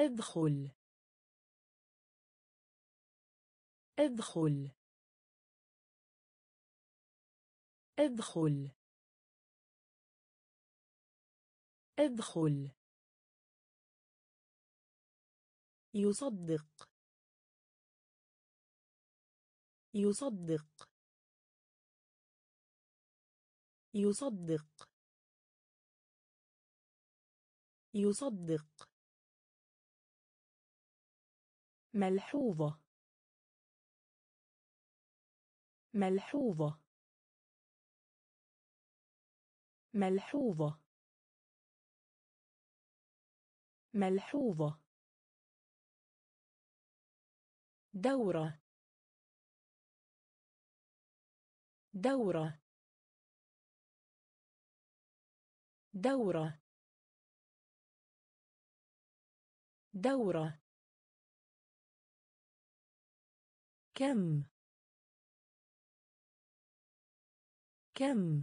ادخل. ادخل. ادخل. ادخل. يصدق. يصدق. يصدق. يصدق. ملحوظة. ملحوظة. ملحوظة. ملحوظة. دورة. دورة. دورة. دورة. كم؟ كم؟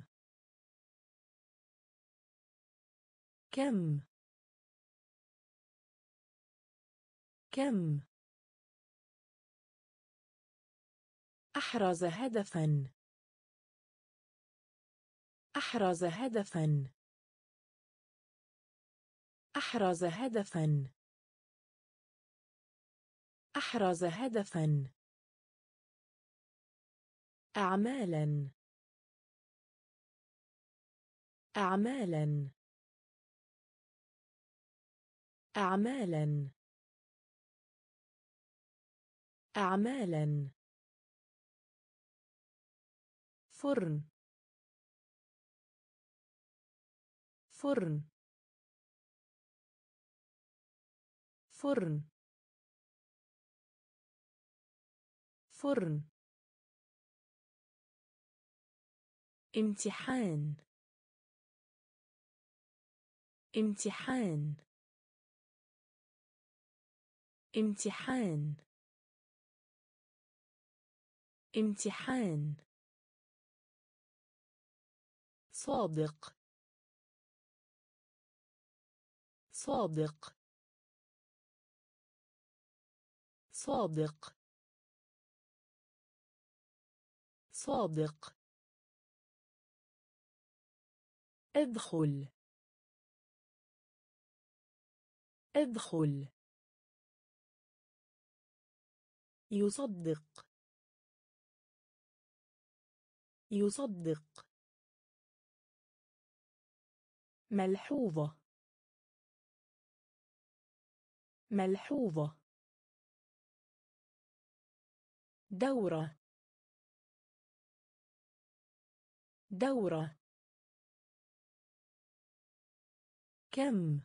كم؟ كم؟ أحرز هدفا. أحرز هدفا. أحرز هدفا. أحرز هدفا. أعمالا. أعمالا. أعمالا. أعمالا. فرن. فرن. فرن. فرن. امتحان. امتحان. امتحان. امتحان. صادق. صادق. صادق. صادق. ادخل. ادخل. يصدق. يصدق. ملحوظة. ملحوظة. دورة. دورة. كم؟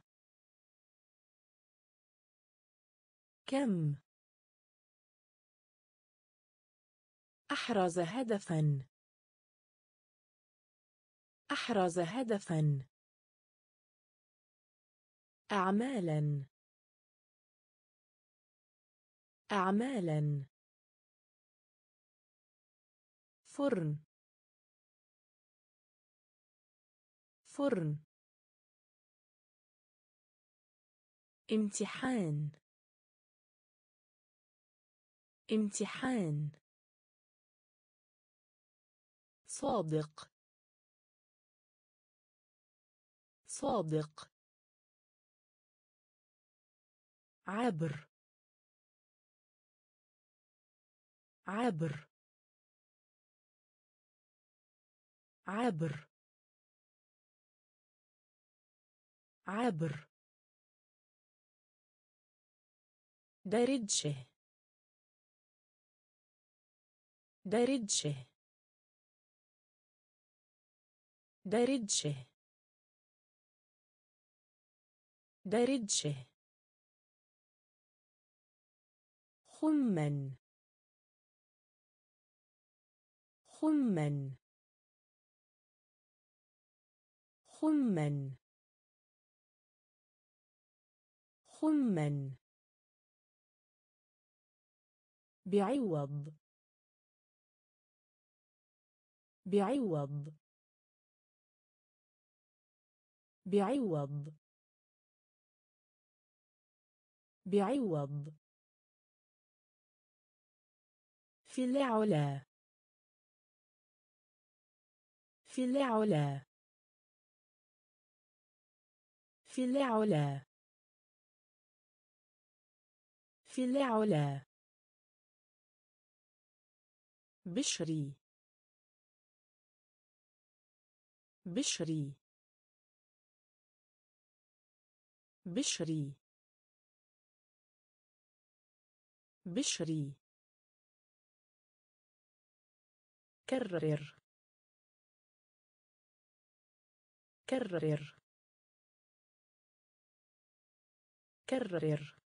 كم؟ أحرز هدفا. أحرز هدفا. أعمالا. أعمالا. فرن. فرن. امتحان. امتحان. صادق. صادق. عبر. عبر. عبر. عبر. درجه. درجه. درجه. درجه. خمن خمن خمن خمن بعوض. بعوض. بعوض. بعوض. في العلا. في العلا. في العلا. في العلا. بشري. بشري. بشري. بشري. كرر. كرر. كرر.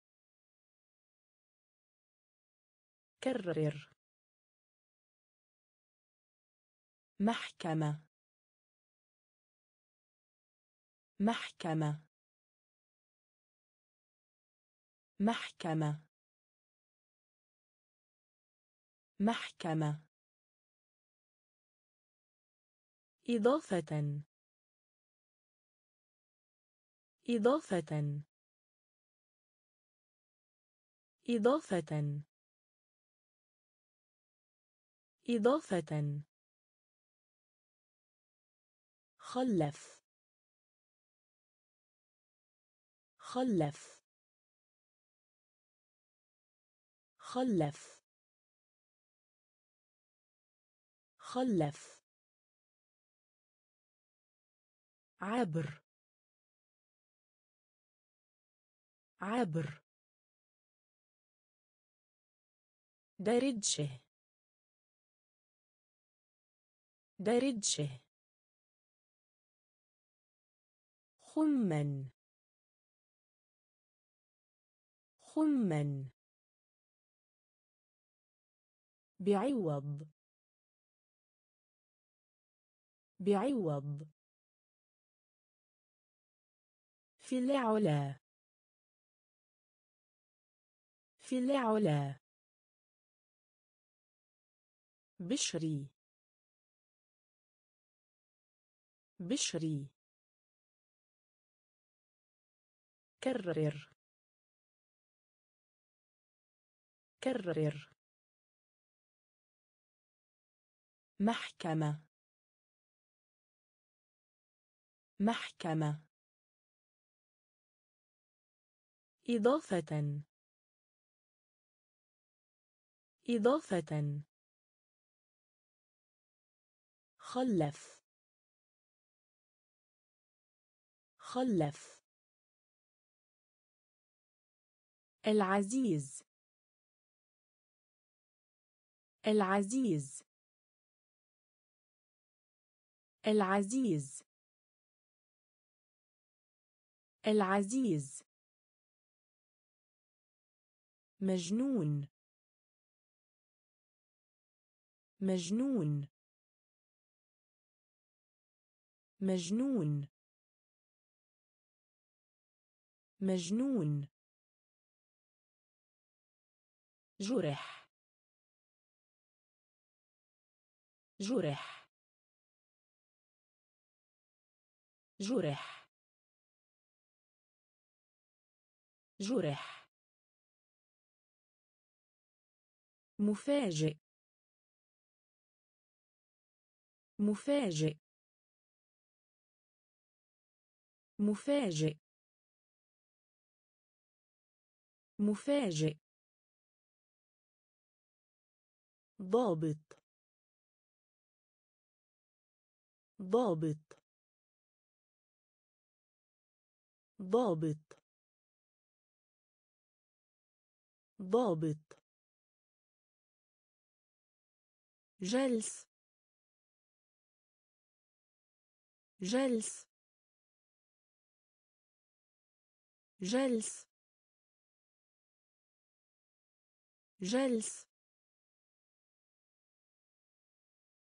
كرر. محكمة. محكمة. محكمة. محكمة. إضافة. إضافة. إضافة. إضافة. خلف. خلف. خلف. خلف. عبر. عبر. درجة. درجة. خمن خمن بعوض. بعوض. في العلا. في العلا. بشري. بشري. كرر. كرر. محكمة. محكمة. إضافة. إضافة. خلف. خلف. العزيز. العزيز. العزيز. العزيز. مجنون. مجنون. مجنون. مجنون. جرح. جرح. جرح. جرح. مفاجئ. مفاجئ. مفاجئ. مفاجئ. ضابط. ضابط. ضابط. ضابط. جلس. جلس. جلس. جلس.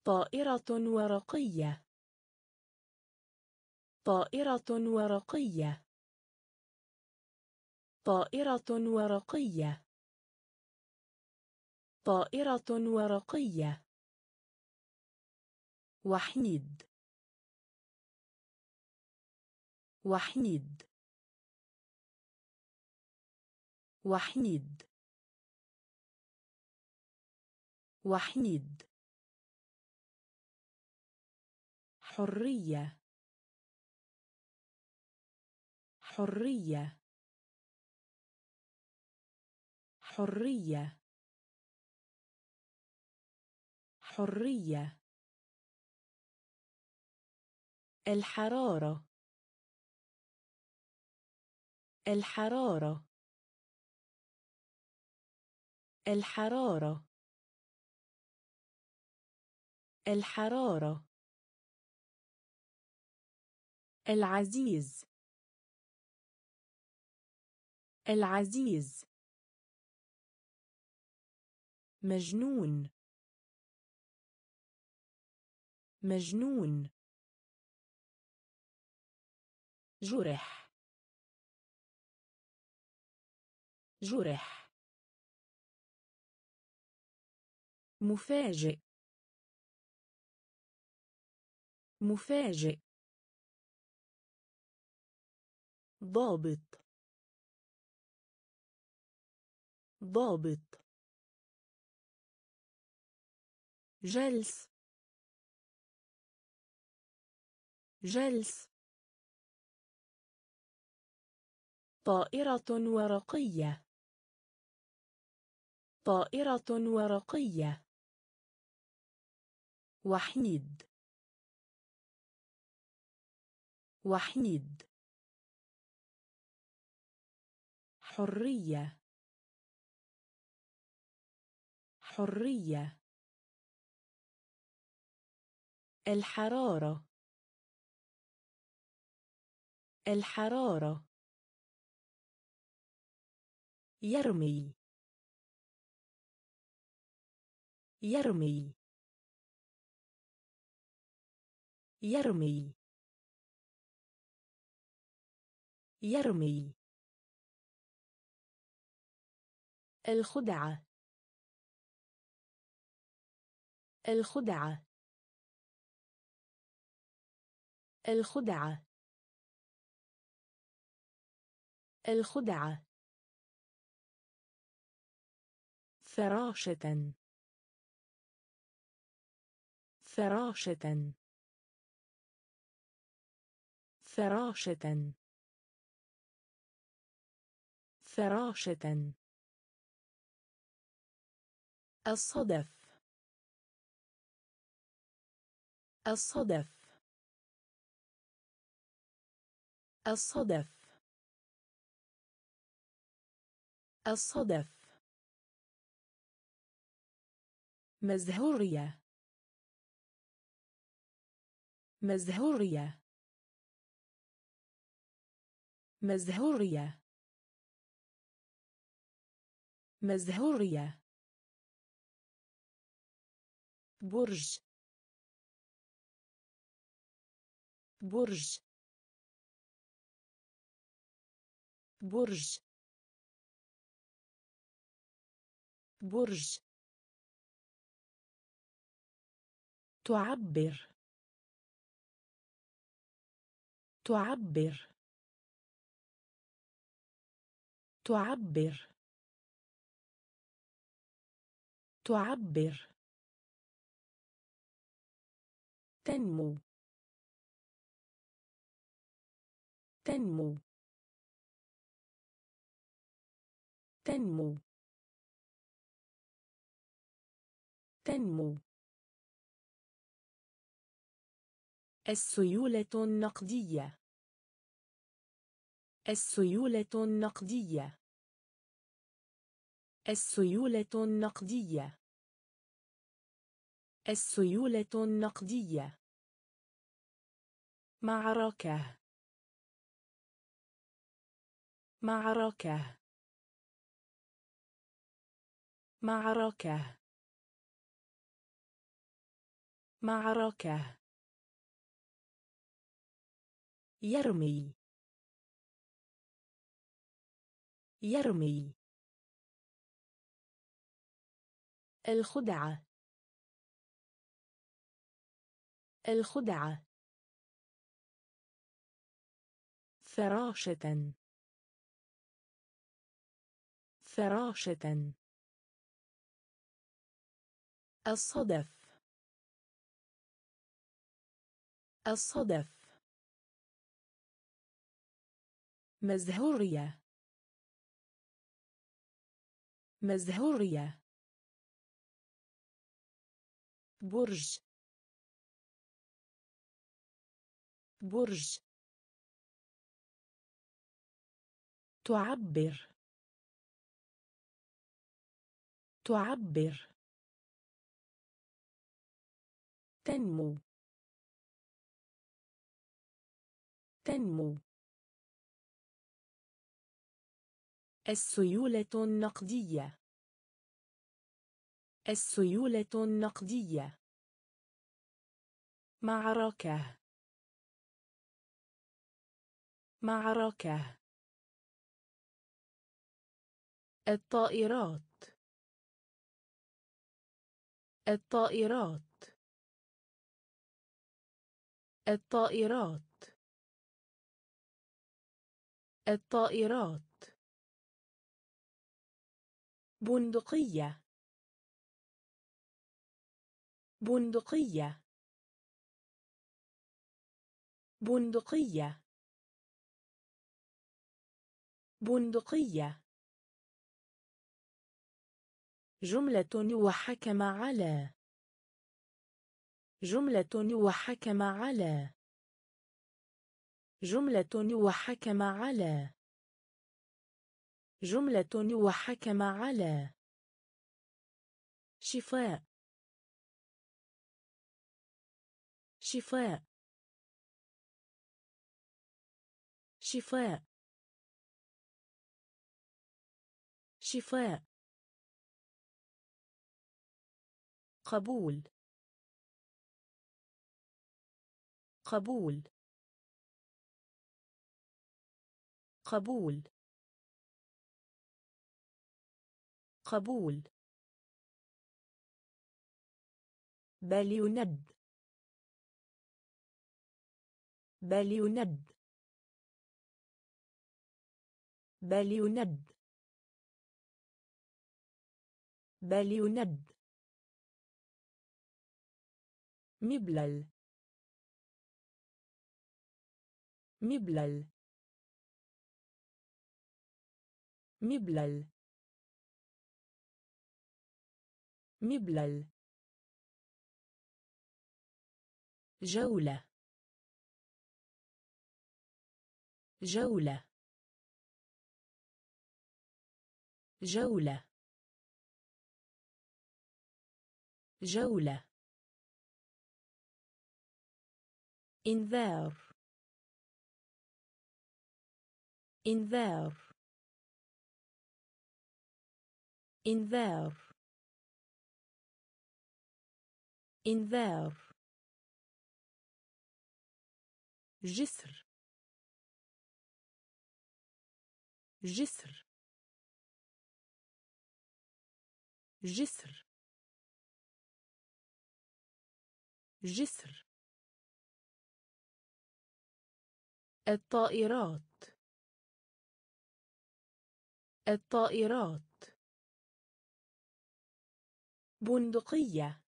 طائرة ورقية. طائرة ورقية. طائرة ورقية. طائرة ورقية. وحيد. وحيد. وحيد. وحيد. حرية. حرية. حرية. حرية. الحرارة. الحرارة. الحرارة. الحرارة. العزيز. العزيز. مجنون. مجنون. جرح. جرح. مفاجئ. مفاجئ. ضابط. ضابط. جلس. جلس. طائرة ورقية. طائرة ورقية. وحيد. وحيد. حرية. حرية. الحرارة. الحرارة. يرمي. يرمي. يرمي. يرمي. الخدعة. الخدعة. الخدعة. الخدعة. فراشة. فراشة. فراشة. فراشة. الصدف. الصدف. الصدف. الصدف. مزهورية. مزهورية. مزهورية. مزهورية. برج. برج. برج. برج. تعبر. تعبر. تعبر. تعبر. تنمو. تنمو. تنمو. تنمو. السيولة النقدية. السيولة النقدية. السيولة النقدية. السيولة النقدية. معركة. معركة. معركة. معركة. يرمي. يرمي. الخدعة. الخدعة. فراشة فراشة الصدف. الصدف. مزهورية. مزهورية. برج. برج. تعبر. تعبر. تنمو. تنمو. السيولة النقدية. السيولة النقدية. معركة. معركة. الطائرات. الطائرات. الطائرات. الطائرات. بندقية. بندقية. بندقية. بندقية. جملة وحكم على. جملة وحكم على. جملة وحكم على. جملة وحكم على. شفاء. شفاء. شفاء. شفاء. قبول. قبول. قبول. قبول. بل يند بل يند بل يند بل يند مبلل. مبلل. مبلل. مبلل. جولة. جولة. جولة. جولة. إنذار. إنذار. إنذار. إنذار. جسر. جسر. جسر. جسر. الطائرات. الطائرات. بندقية.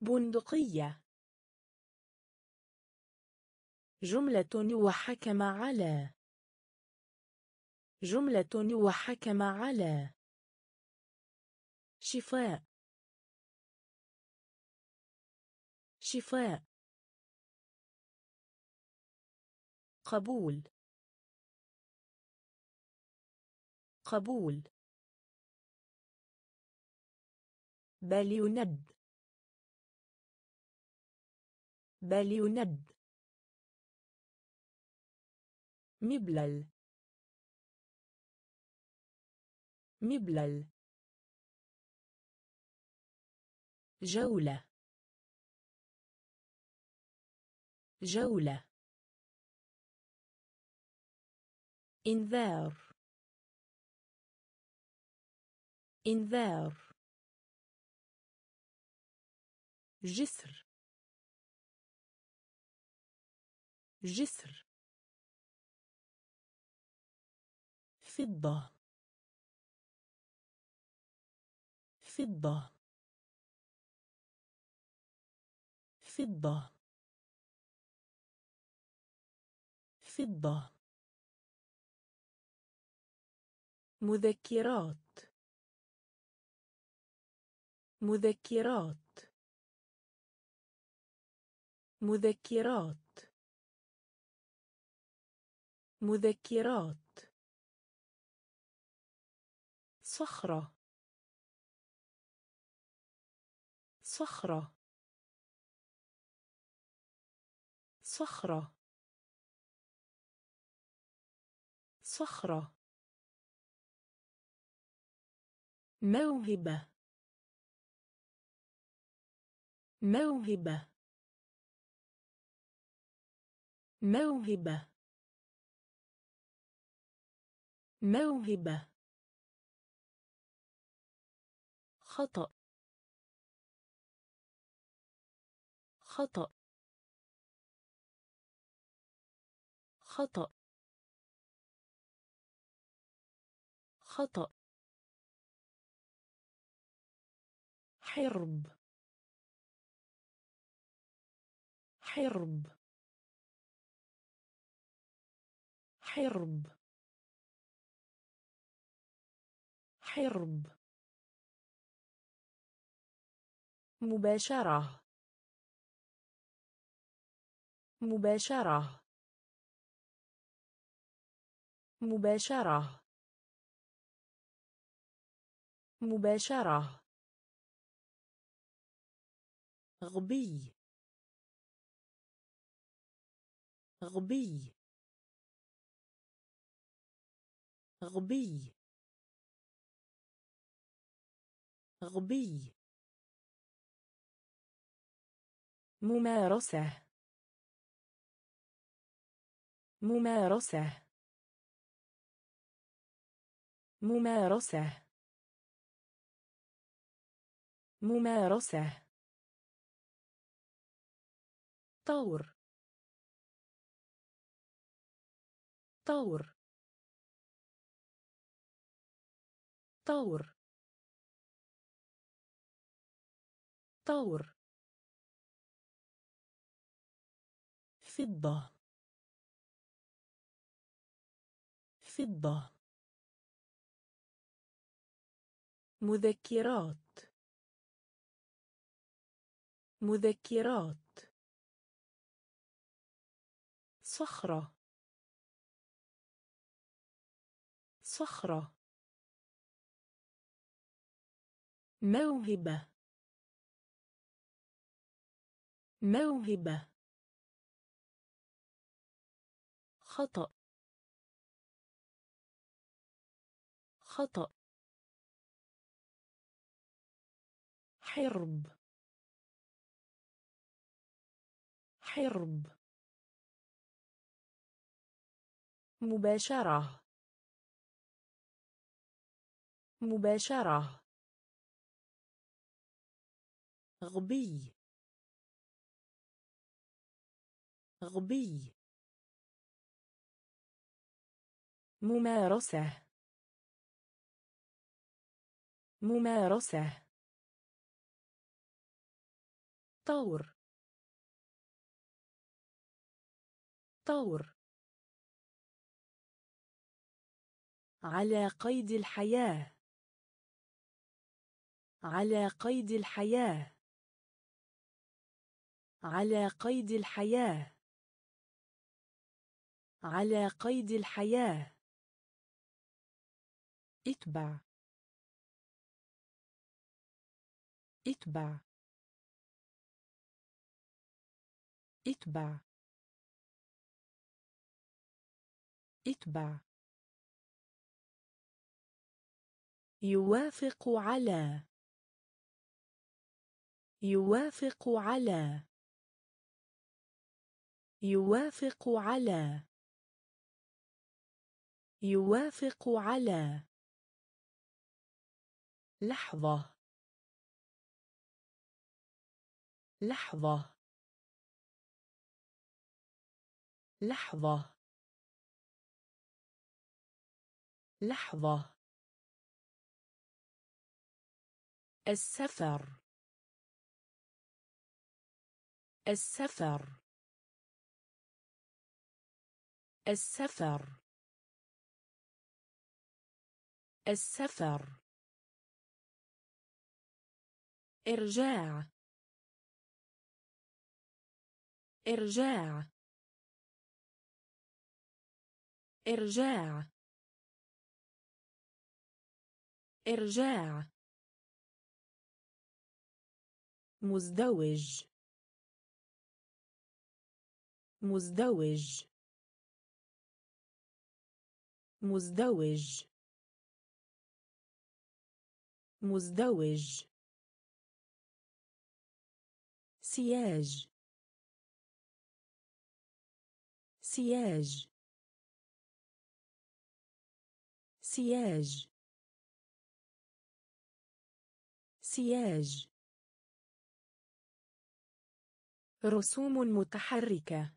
بندقية. جملة وحكم على. جملة وحكم على. شفاء. شفاء. قبول. قبول. بل يند بل يند مبلل. مبلل. جولة. جولة. إنذار. إنذار. جسر. جسر. فضة. فضة. فضة. فضة. مذكرات. مذكرات. مذكرات. مذكرات. صخرة. صخرة. صخرة. صخرة. موهبة. موهبة. موهبة. موهبة. خطأ. خطأ. خطأ. خطأ. حرب. حرب. حرب. حرب. مباشرة. مباشرة. مباشرة. مباشرة. غبي. غبي. غبي. غبي. ممارسة. ممارسة. ممارسة. ممارسة. طور. طور. طور. طور. فضة. فضة. مذكرات. مذكرات. صخرة. صخرة. موهبة. موهبة. خطأ. خطأ. حرب. حرب. مباشرة. مباشرة. غبي. غبي. ممارسة. ممارسة. طور. طور. على قيد الحياة. على قيد الحياة. على قيد الحياة. على قيد الحياة. اتبع. اتبع. اتبع. اتبع. يوافق على. يوافق على. يوافق على. يوافق على. لحظة. لحظة. لحظة. لحظة. السفر. السفر. السفر. السفر. إرجاع. إرجاع. إرجاع. إرجاع. مزدوج. مزدوج. مزدوج. مزدوج. سياج. سياج. سياج. سياج. رسوم متحركة.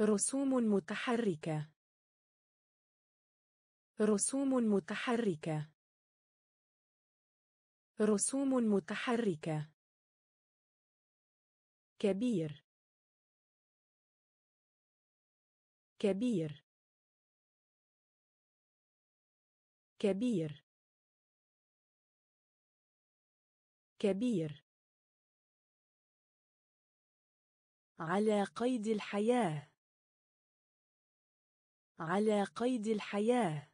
رسوم متحركة. رسوم متحركة. رسوم متحركة. كبير. كبير. كبير. كبير. على قيد الحياة. على قيد الحياة.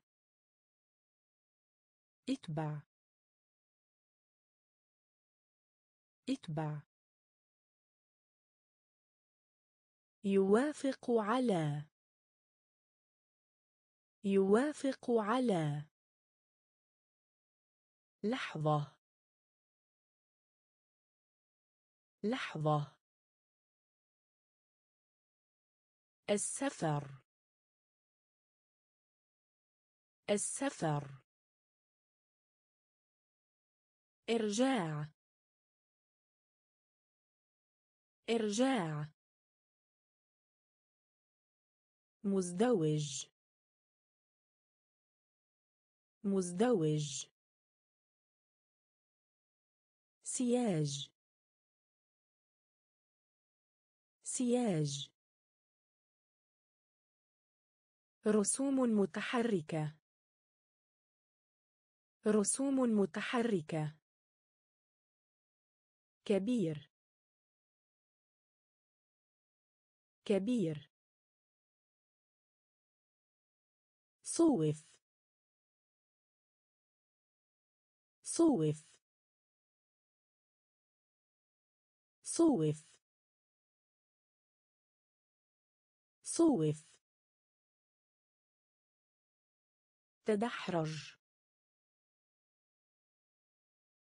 اتبع. اتبع. يوافق على. يوافق على. لحظة. لحظة. السفر. السفر. إرجاع. إرجاع. مزدوج. مزدوج. سياج. سياج. رسوم متحركة. رسوم متحركة. كبير. كبير. صوف. صوف. صوف. صوف. تدحرج.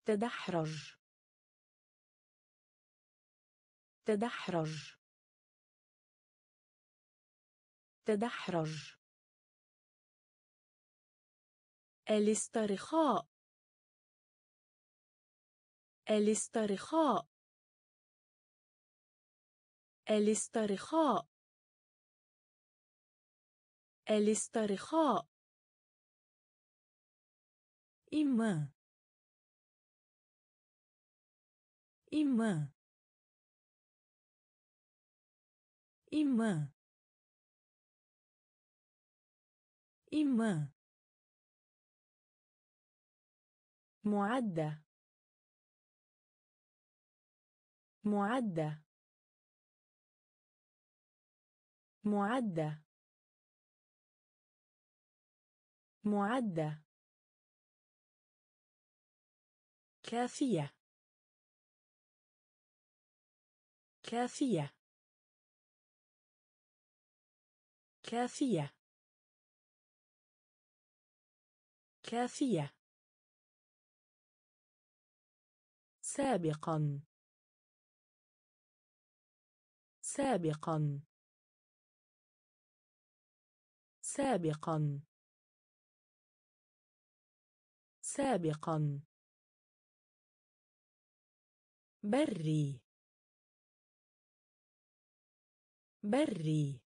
تدحرج. تدحرج. تدحرج. الاسترخاء. الاسترخاء. الاسترخاء. الاسترخاء. إما إما إما إما معدة معدة معدة معدة كافية. كافية. كافية. كافية. سابقا. سابقا. سابقا. سابقا. بري. بري.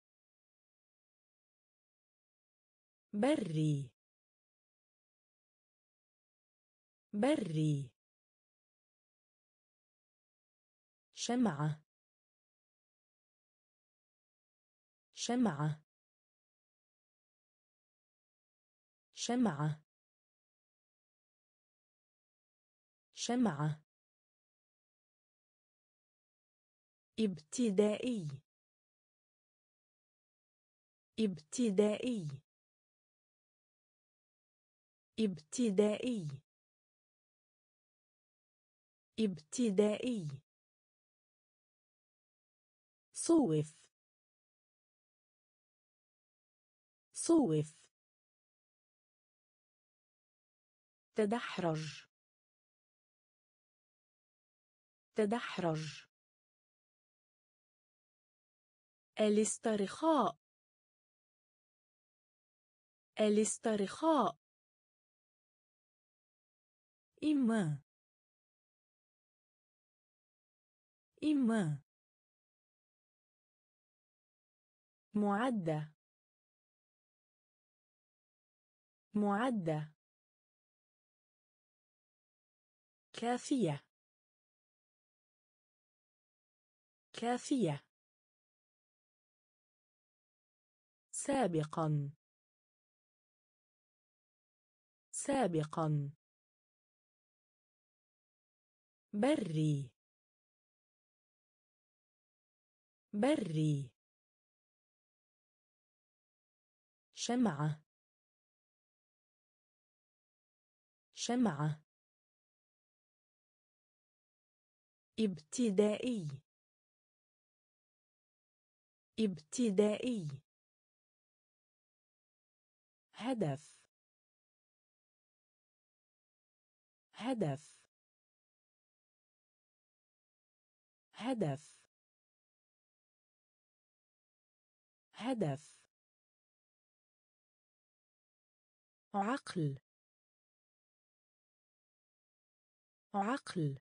بري. بري. شمعة. شمعة. شمعة. شمعة. ابتدائي. ابتدائي. ابتدائي. ابتدائي. صوف. صوف. تدحرج. تدحرج. الاسترخاء. الاسترخاء. إما. إما. معدة. معدة. كافية. كافية. سابقا. سابقا. بري. بري. شمعة. شمعة. ابتدائي. ابتدائي. هدف. هدف. هدف. هدف. عقل. عقل.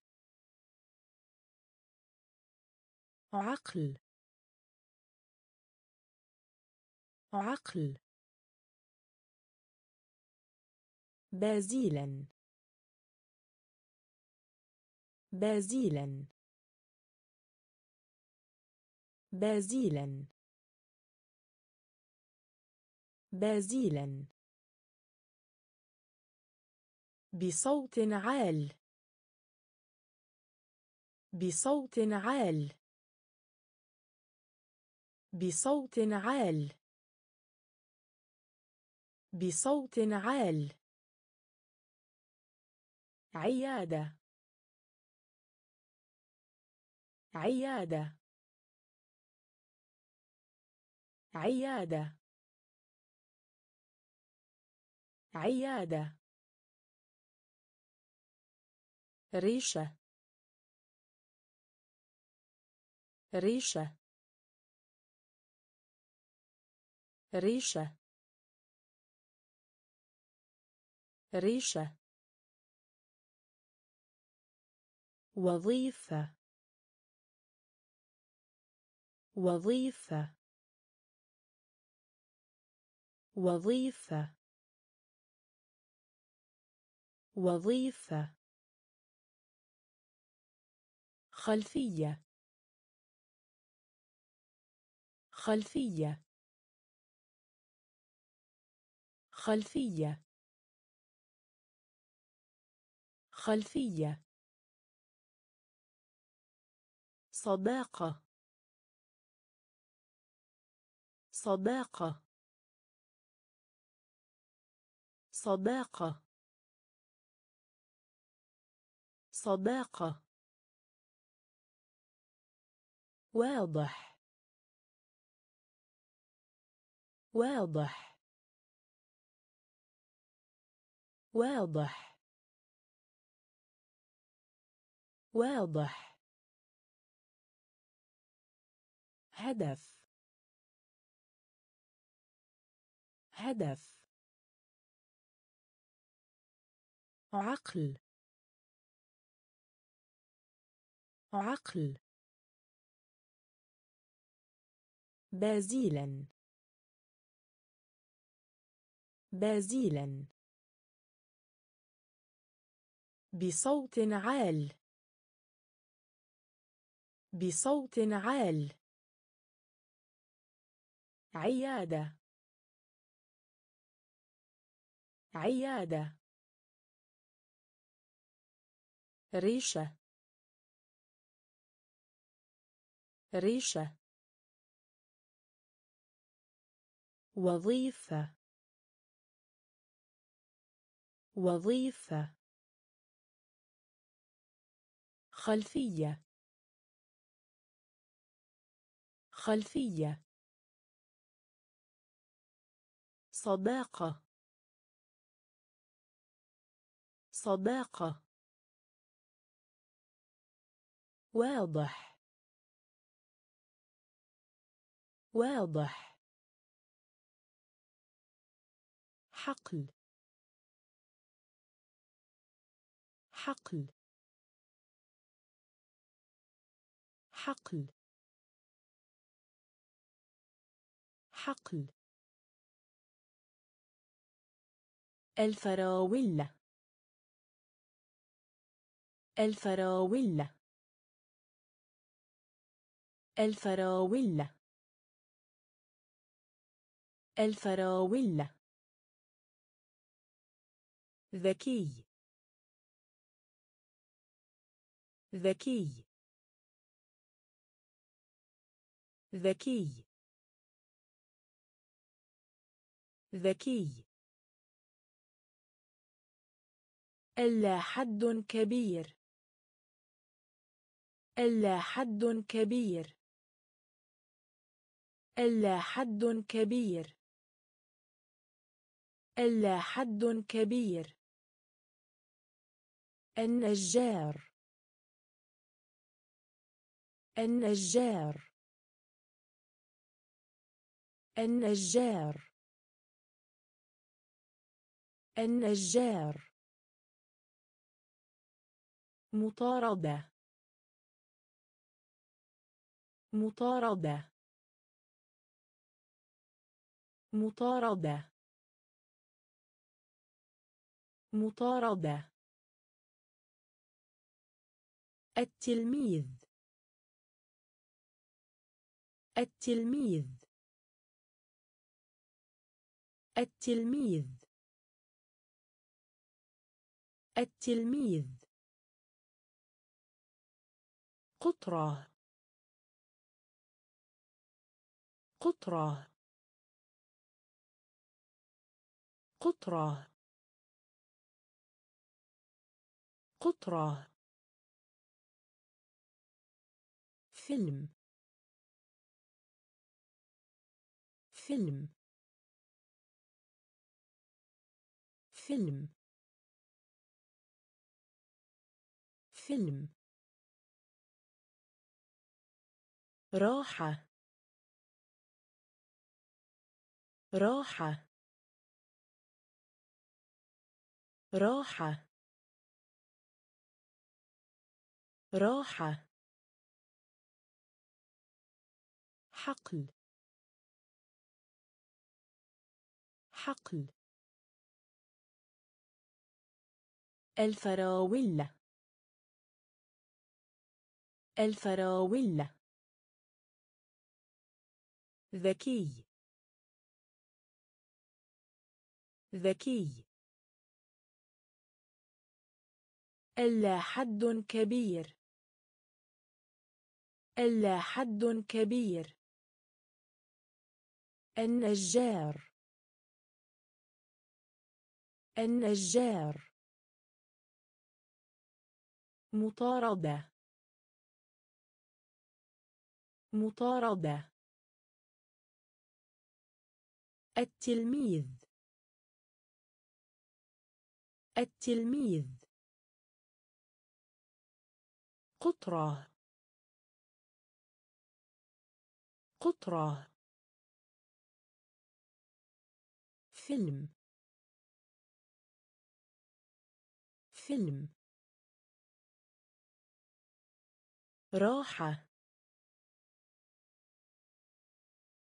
عقل. عقل. بازيلا. بازيلا. بازيلا. بازيلا. بصوت عال. بصوت عال. بصوت عال. بصوت عال. عيادة. عيادة. عيادة. عيادة. ريشة. ريشة. ريشة. ريشة. وظيفة. وظيفة. وظيفة. وظيفة. خلفية. خلفية. خلفية. خلفية. صداقة. صداقة. صداقة. صداقة. واضح. واضح. واضح. واضح. هدف. هدف. عقل. عقل. بازيلا. بازيلا. بصوت عال. بصوت عال. عيادة. عيادة. ريشة. ريشة. وظيفة. وظيفة. خلفية. خلفية. صداقة. صداقة. واضح. واضح. حقل. حقل. حقل. حقل. الفراولة. الفراولة. الفراولة. الفراولة. ذكي. ذكي. ذكي. ذكي. ألا حد كبير. ألا حد كبير. ألا حد كبير. ألا حد كبير. النجار. النجار. النجار. النجار. مطاردة. مطاردة. مطاردة. مطاردة. التلميذ. التلميذ. التلميذ. التلميذ. قطرة. قطرة. قطرة. قطرة. فيلم. فيلم. فيلم. فيلم. راحة. راحة. راحة. راحة. حقل. حقل. الفراولة. الفراولة. ذكي. ذكي. ألا حد كبير. ألا حد كبير. النجار. النجار. مطاردة. مطاردة. التلميذ. التلميذ. قطرة. قطرة. فيلم. فيلم. راحة.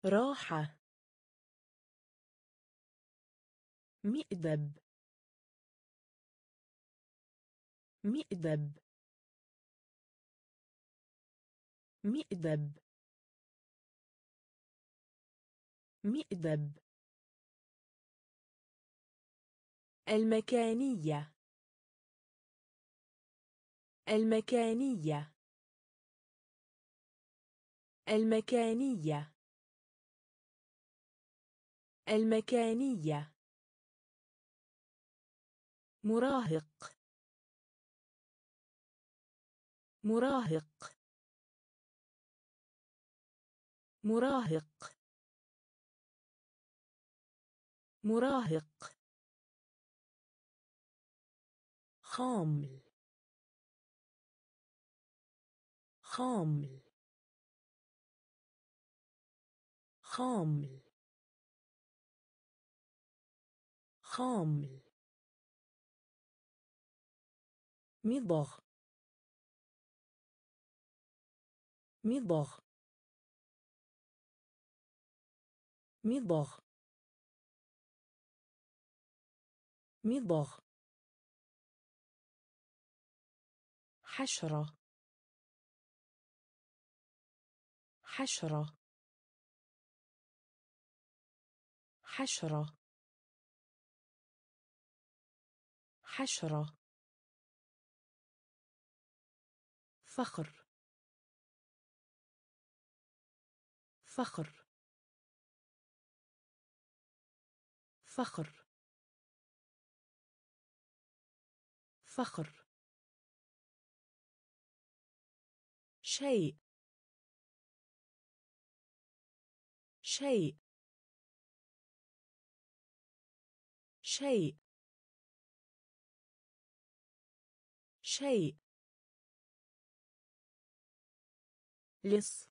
راحة. مئدب مئدب مئدب مئدب المكانية. المكانية. المكانية. المكانية. مراهق. مراهق. مراهق. مراهق. خامل. خامل. خامل. خامل. مضغ مضغ مضغ مضغ حشرة. حشرة. حشرة. حشرة. فخر. فخر. فخر. فخر. شيء. شيء. شيء. شيء. لص.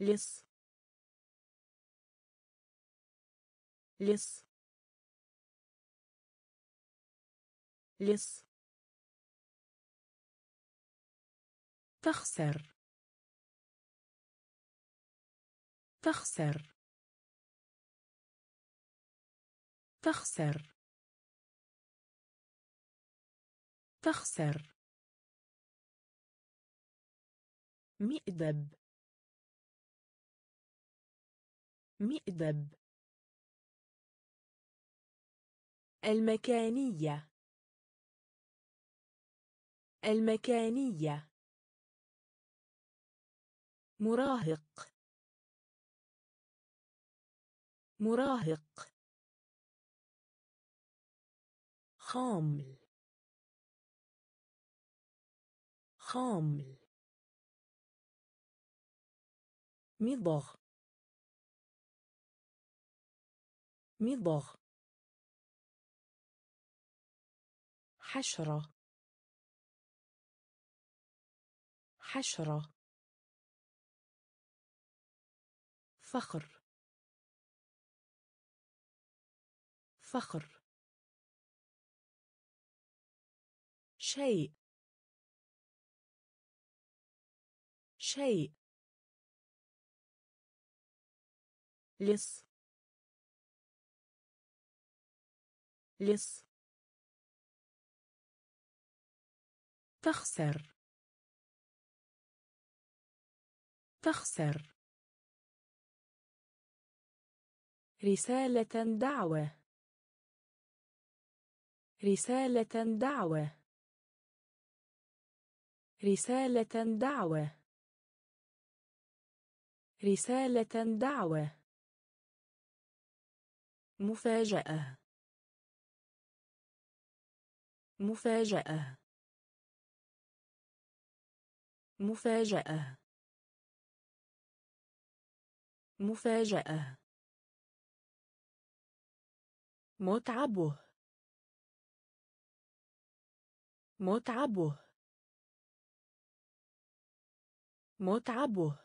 لص. لص. لص. تخسر. تخسر. تخسر. تخسر. مئدب مئدب المكانية. المكانية. مراهق. مراهق. خامل. خامل. مضغ مضغ حشرة. حشرة. فخر. فخر. شيء. شيء. لص. لص. تخسر. تخسر. رسالة دعوة. رسالة دعوة. رسالة دعوة. رسالة دعوة. مفاجأة. مفاجأة. مفاجأة. مفاجأة. متعبه. متعبه. متعبه.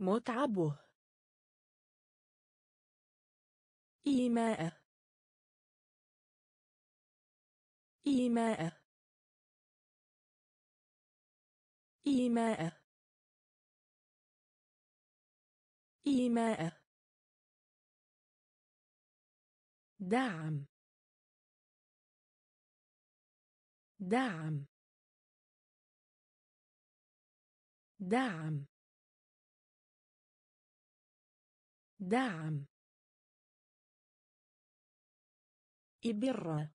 متعبه. إيماء. إيماء. إيماء. إيماء. دعم. دعم. دعم. دعم. إبرة.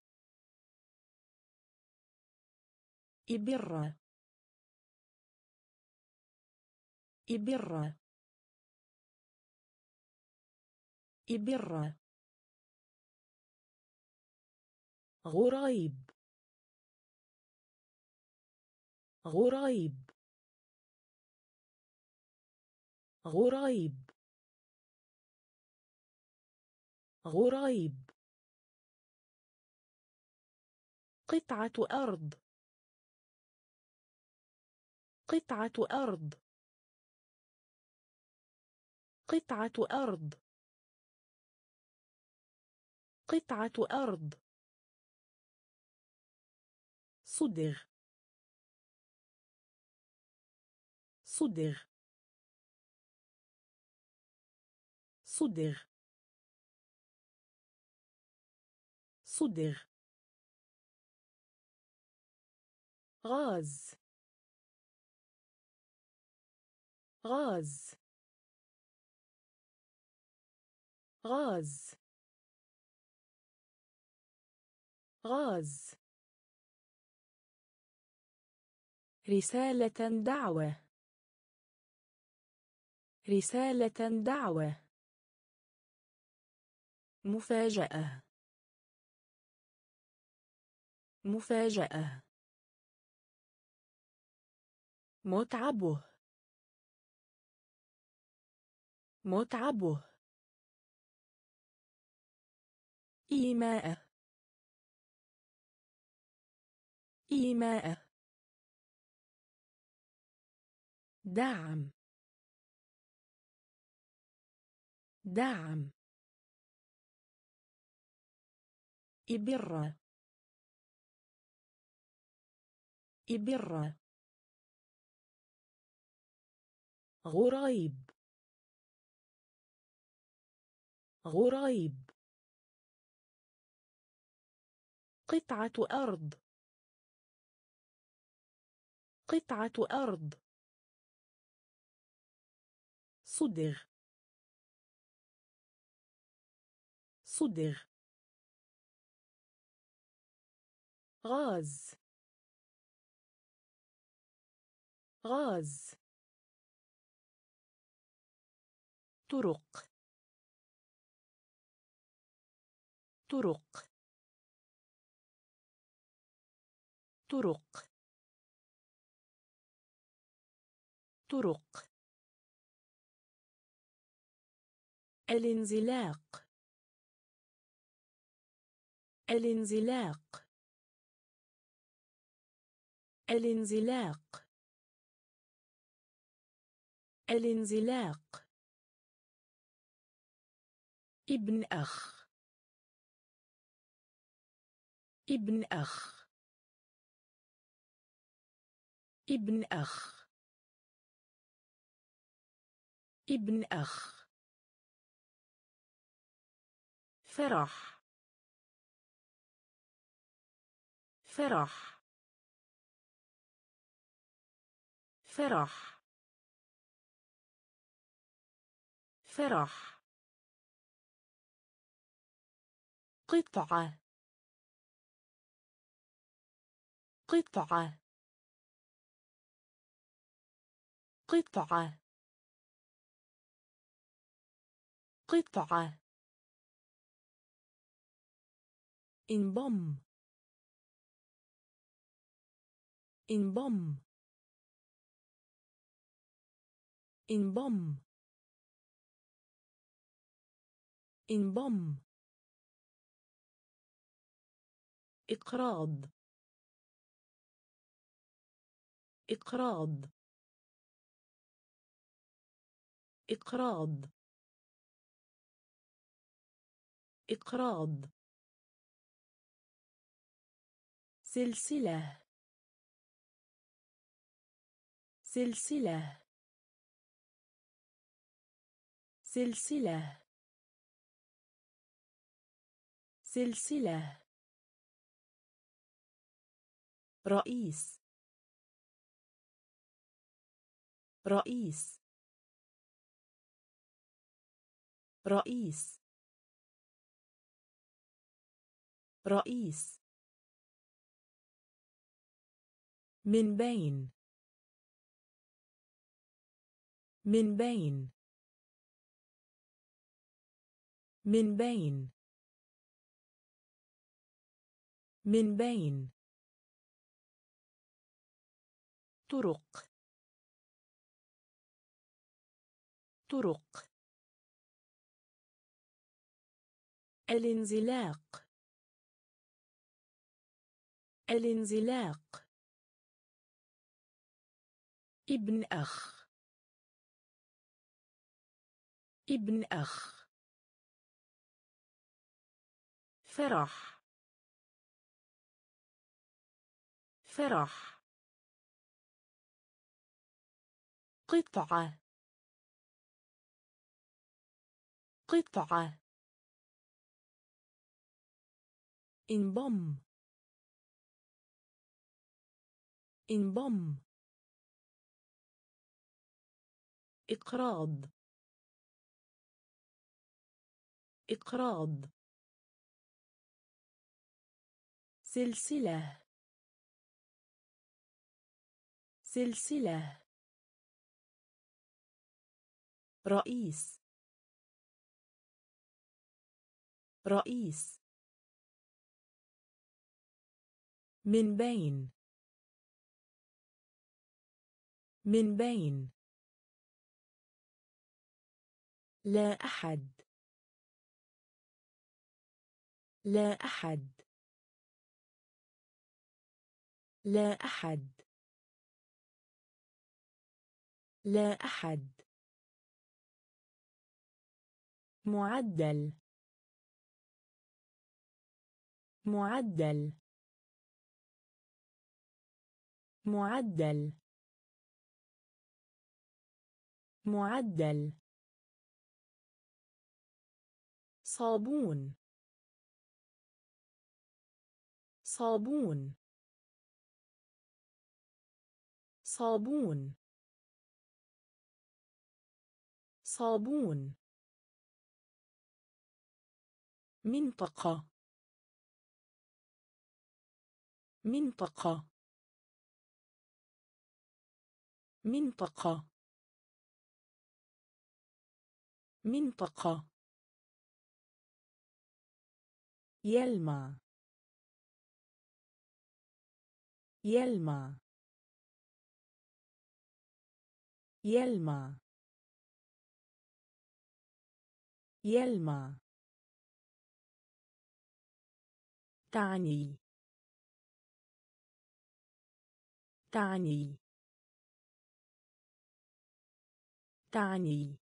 إبرة. إبرة. إبرة. غريب. غريب. غريب. غريب. قطعة أرض. قطعة أرض. قطعة أرض. قطعة أرض. صدغ. صدغ. صدغ. صدغ. غاز. غاز. غاز. غاز. رسالة دعوة. رسالة دعوة. مفاجأة. مفاجأة. متعبه. متعبه. إيماء إيماء دعم. دعم. إبرة. إبرة. غريب. غريب. قطعة أرض. قطعة أرض. صدغ. صدغ. غاز. غاز. طرق. طرق. طرق. طرق. الانزلاق. الانزلاق. الانزلاق. الانزلاق. ابن أخ. ابن أخ. ابن أخ. ابن أخ. فرح. فرح. فرح. فرح. قطعة. قطعة. قطعة. قطعة. انضم. انضم. انضم. انضم. إقراض. إقراض. إقراض. إقراض. سلسلة. سلسلة. سلسلة. سلسلة. رئيس. رئيس. رئيس. رئيس. من بين. من بين. من بين. من بين. طرق. طرق. الانزلاق. الانزلاق. ابن أخ. ابن أخ. فرح. فرح. قطعة. قطعة. انضم. انضم. إقراض. إقراض. سلسلة. سلسلة. رئيس. رئيس. من بين. من بين. لا أحد. لا أحد. لا أحد. لا أحد. معدل. معدل. معدل. معدل. صابون. صابون. صابون. صابون. منطقة. منطقة. منطقة. منطقة. يلمع. يلمع. يلمع. يلمع. تعني. تعني. تعني.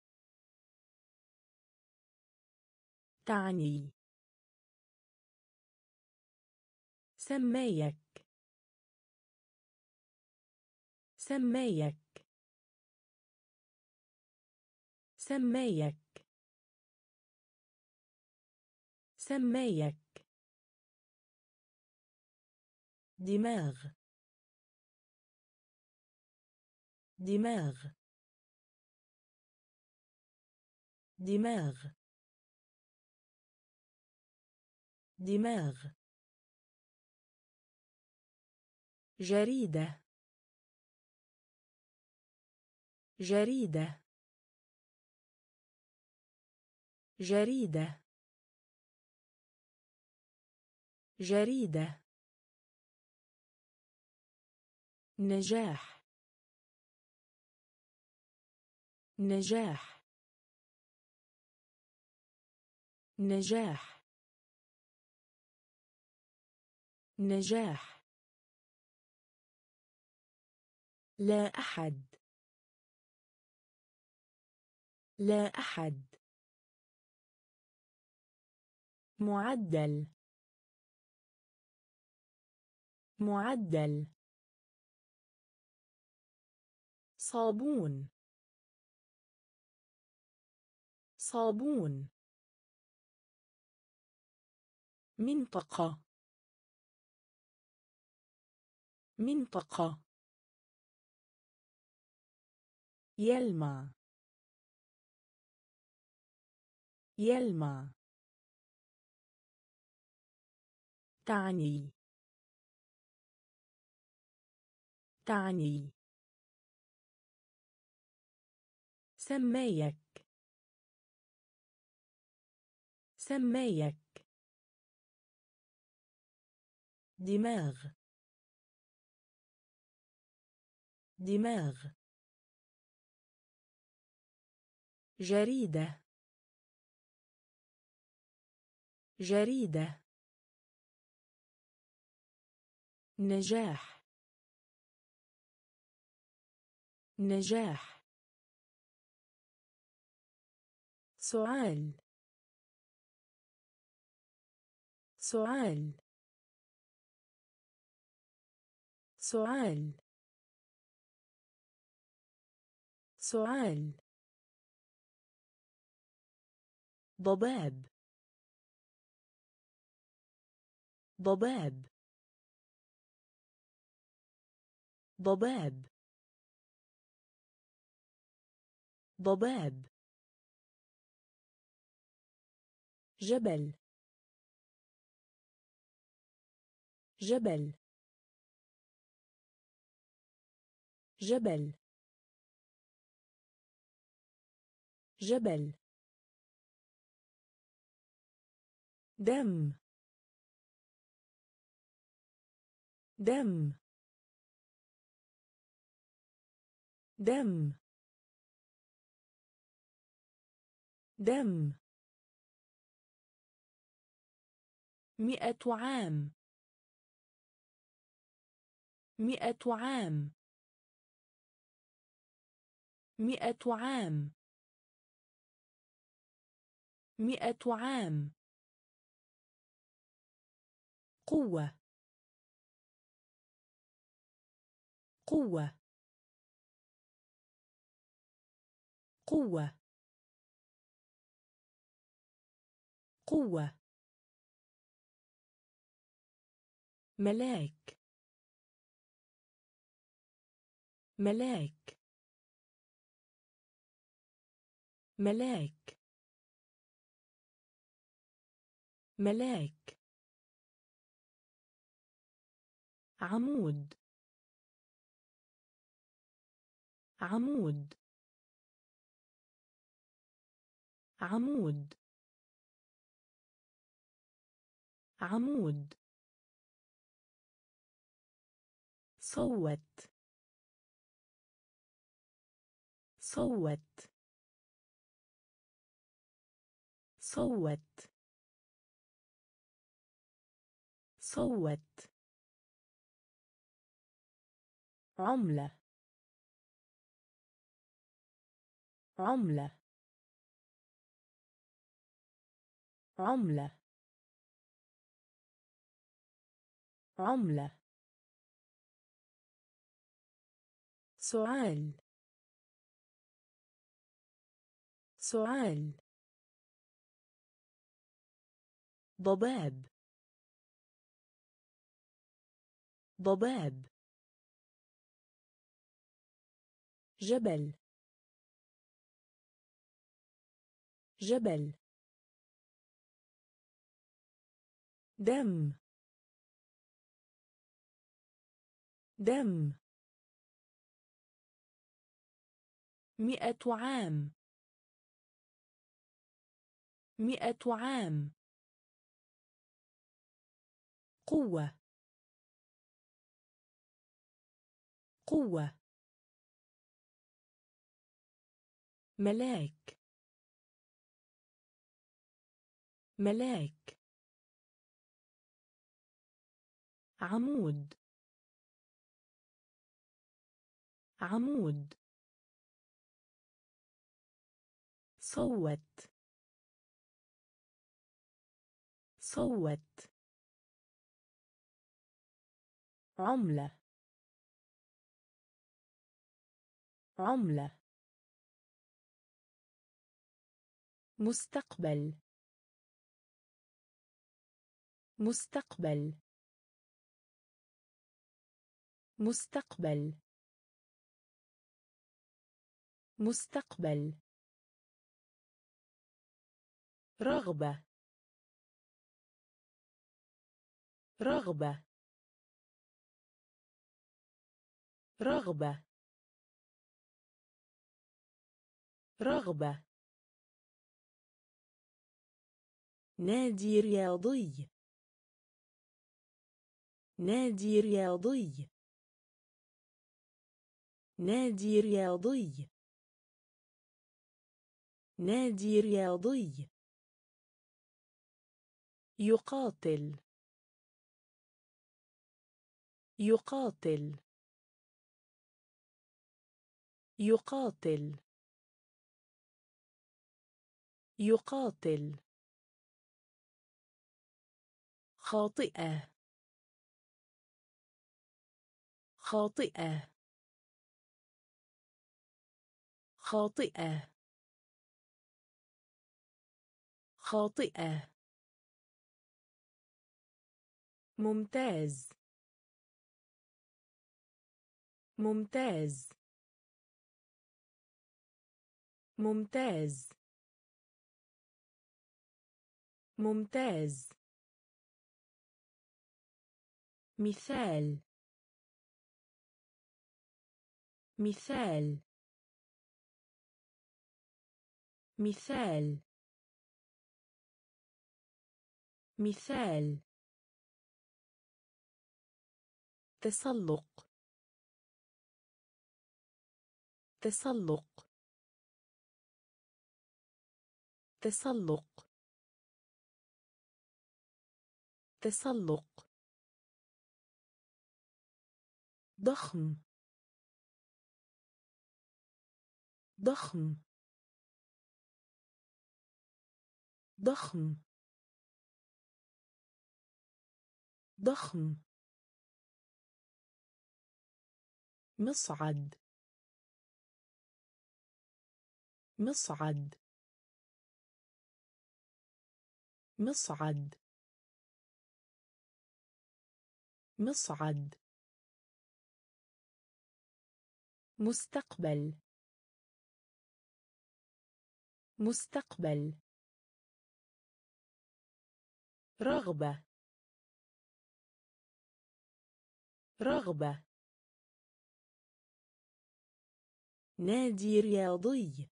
تعني. سمايك. سمايك. سمايك. سمايك. دماغ. دماغ. دماغ. دماغ. جريدة. جريدة. جريدة. جريدة. نجاح. نجاح. نجاح. نجاح. لا أحد. لا أحد. معدل. معدل. صابون. صابون. منطقة. منطقة. يلمع. يلمع. تعني. تعني. سمايك. سمايك. دماغ. دماغ. جريدة. جريدة. نجاح. نجاح. سؤال. سؤال. سؤال. سؤال. ضباب. ضباب. ضباب. ضباب. جبل. جبل. جبل. جبل. دم. دم. دم. دم. مئة عام. مئة عام. مئة عام. مئة عام. قوة. قوة. قوة. قوة. ملاك. ملاك. ملاك. ملاك. عمود. عمود. عمود. عمود. صوت. صوت. صوت. صوت. عملة. عملة. عملة. عملة. سؤال. سؤال. ضباب. ضباب. جبل. جبل. دم. دم. مئة عام. مئة عام. قوة. قوة. ملاك. ملاك. عمود. عمود. صوت. صوت. عملة. عملة. مستقبل. مستقبل. مستقبل. مستقبل. رغبة. رغبة. رغبة. رغبة. نادي رياضي. نادي رياضي. نادي رياضي. نادي رياضي. يقاتل. يقاتل. يقاتل. يقاتل. خاطئة. خاطئة. خاطئة. خاطئة. ممتاز. ممتاز. ممتاز. ممتاز. مثال. مثال. مثال. مثال. تسلق. تسلق. تسلق. تسلق. ضخم. ضخم. ضخم. ضخم. مصعد. مصعد. مصعد. مصعد. مستقبل. مستقبل. رغبة. رغبة. نادي رياضي.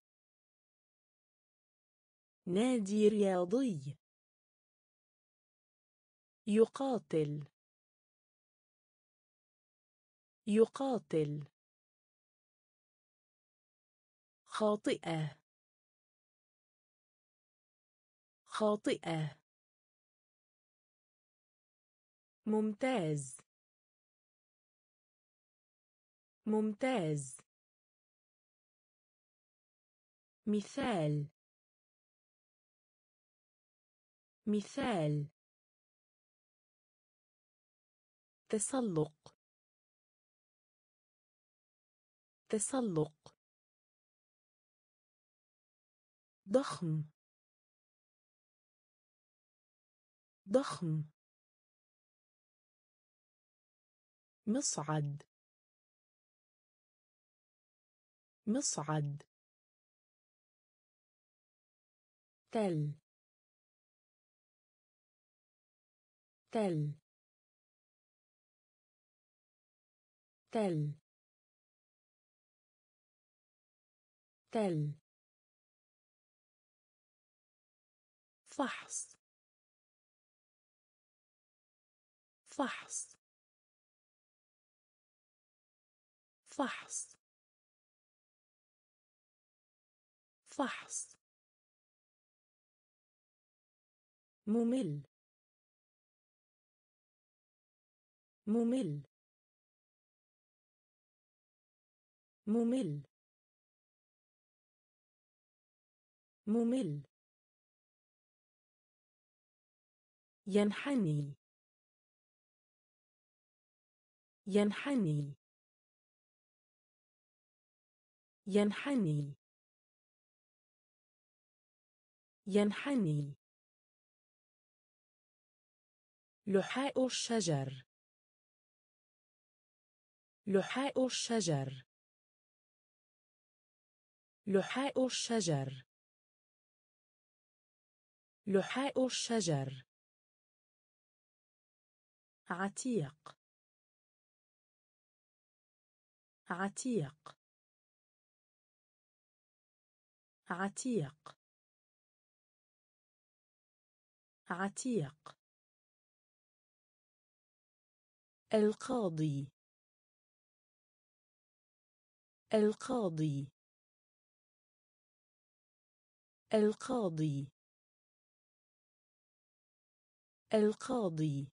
نادي رياضي. يقاتل. يقاتل. خاطئة. خاطئة. ممتاز. ممتاز. مثال. مثال. تسلق. تسلق. ضخم. ضخم. مصعد. مصعد. تل. تل. تل. تل. فحص. فحص. فحص. فحص. ممل. ممل. ممل. ممل. ينحني. ينحني. ينحني. ينحني. لحاء الشجر. لحاء الشجر. لحاء الشجر. لحاء الشجر. عتيق. عتيق. عتيق. عتيق. القاضي. القاضي. القاضي. القاضي.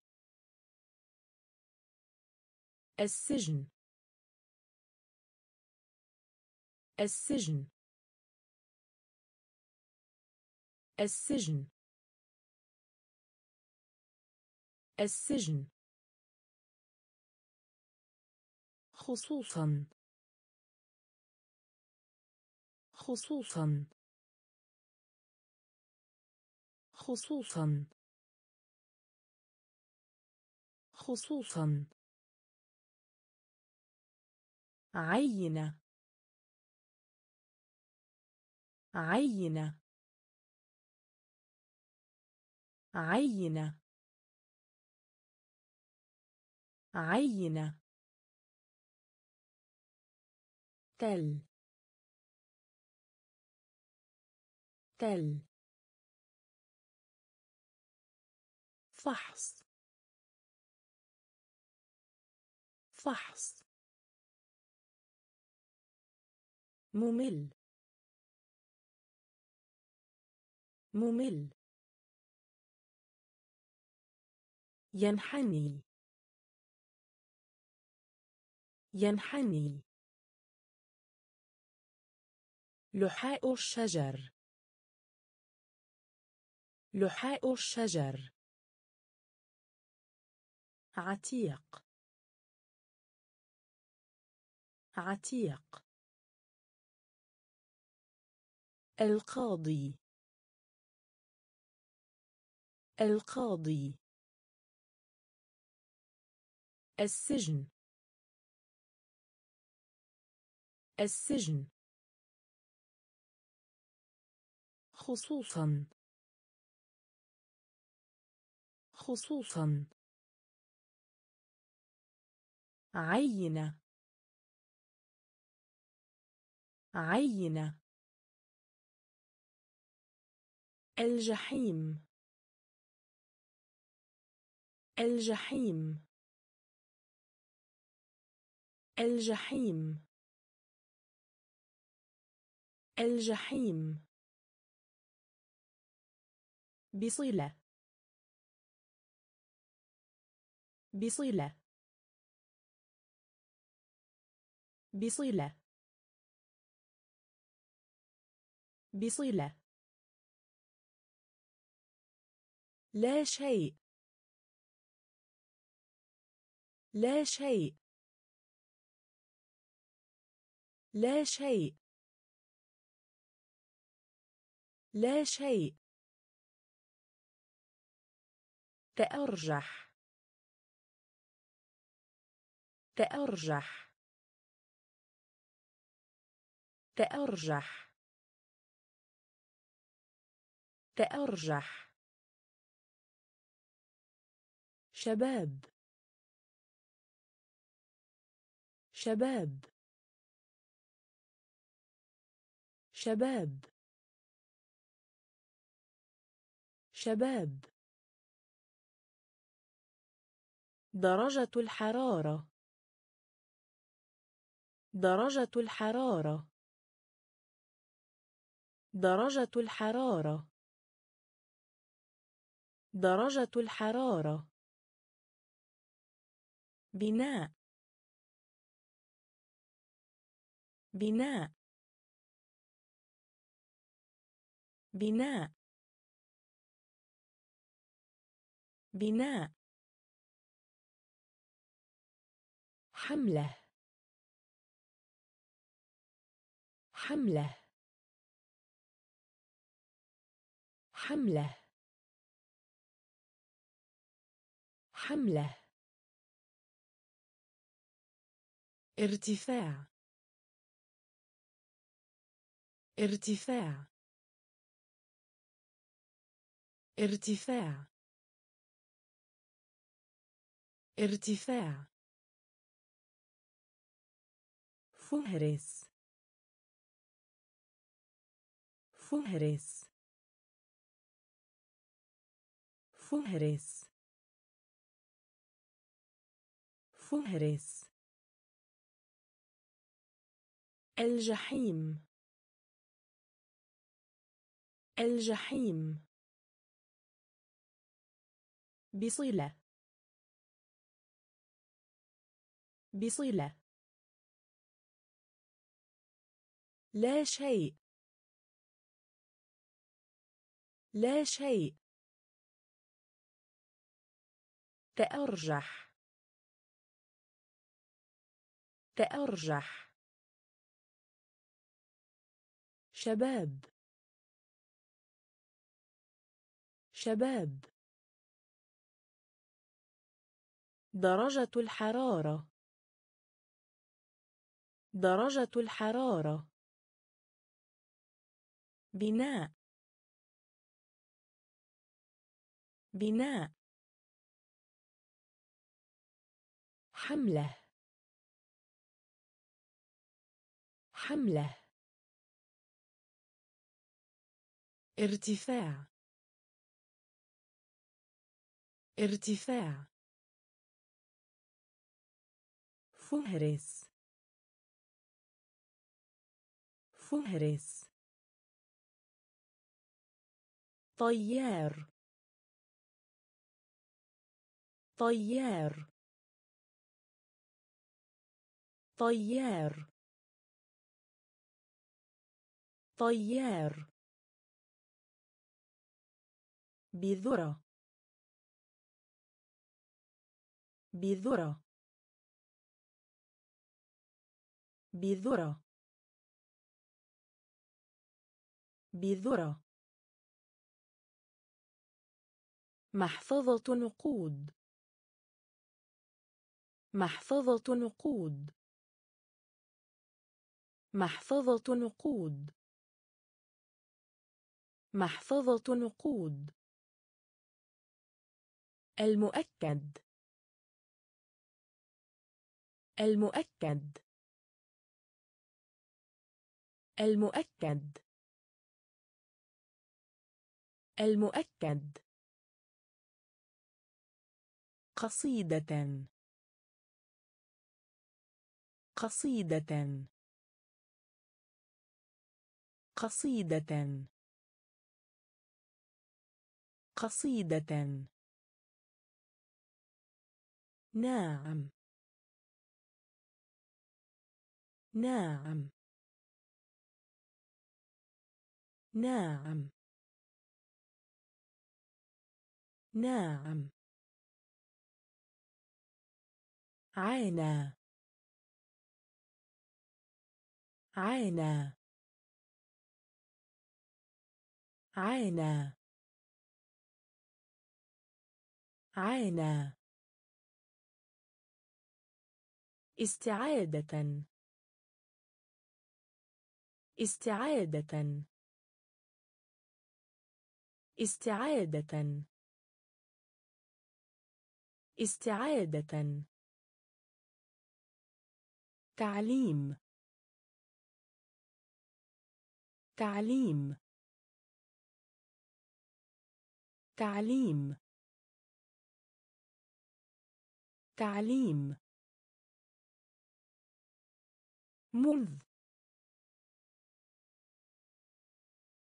السجن. السجن. السجن. السجن. خصوصا. خصوصا. خصوصا. خصوصا. عينة. عينة. عينة. عينة. تل. تل. فحص. فحص. ممل. ممل. ينحني. ينحني. لحاء الشجر. لحاء الشجر. عتيق. عتيق. القاضي. القاضي. السجن. السجن. خصوصا. خصوصا. عينة. عينة. الجحيم. الجحيم. الجحيم. الجحيم. بصلة. بصلة. بصلة. بصلة. لا شيء. لا شيء. لا شيء. لا شيء. تأرجح. تأرجح. تأرجح. تأرجح. شباب. شباب. شباب. شباب. درجة الحرارة. درجة الحرارة. درجة الحرارة. درجة الحرارة. بناء. بناء. بناء. بناء. حملة. حملة. حملة. حملة. ارتفاع. ارتفاع. ارتفاع. ارتفاع. فهرس فهرس فهرس فهرس الجحيم الجحيم بصلة بصلة لا شيء. لا شيء. تأرجح. تأرجح. شباب. شباب. درجة الحرارة. درجة الحرارة. بناء. بناء. حملة. حملة. ارتفاع. ارتفاع. فهرس. فهرس. طيار. طيار. طيار. طيار. بذرة. بذرة. بذرة. بذرة. محفظة نقود. محفظة نقود. محفظة نقود. محفظة نقود. المؤكد. المؤكد. المؤكد. المؤكد. قصيدة. قصيدة. قصيدة. قصيدة. نعم. نعم. نعم. نعم. عانى. عانى. عانى. عانى. استعادة. استعادة. استعادة. استعادة. تعليم. تعليم. تعليم. تعليم. منذ.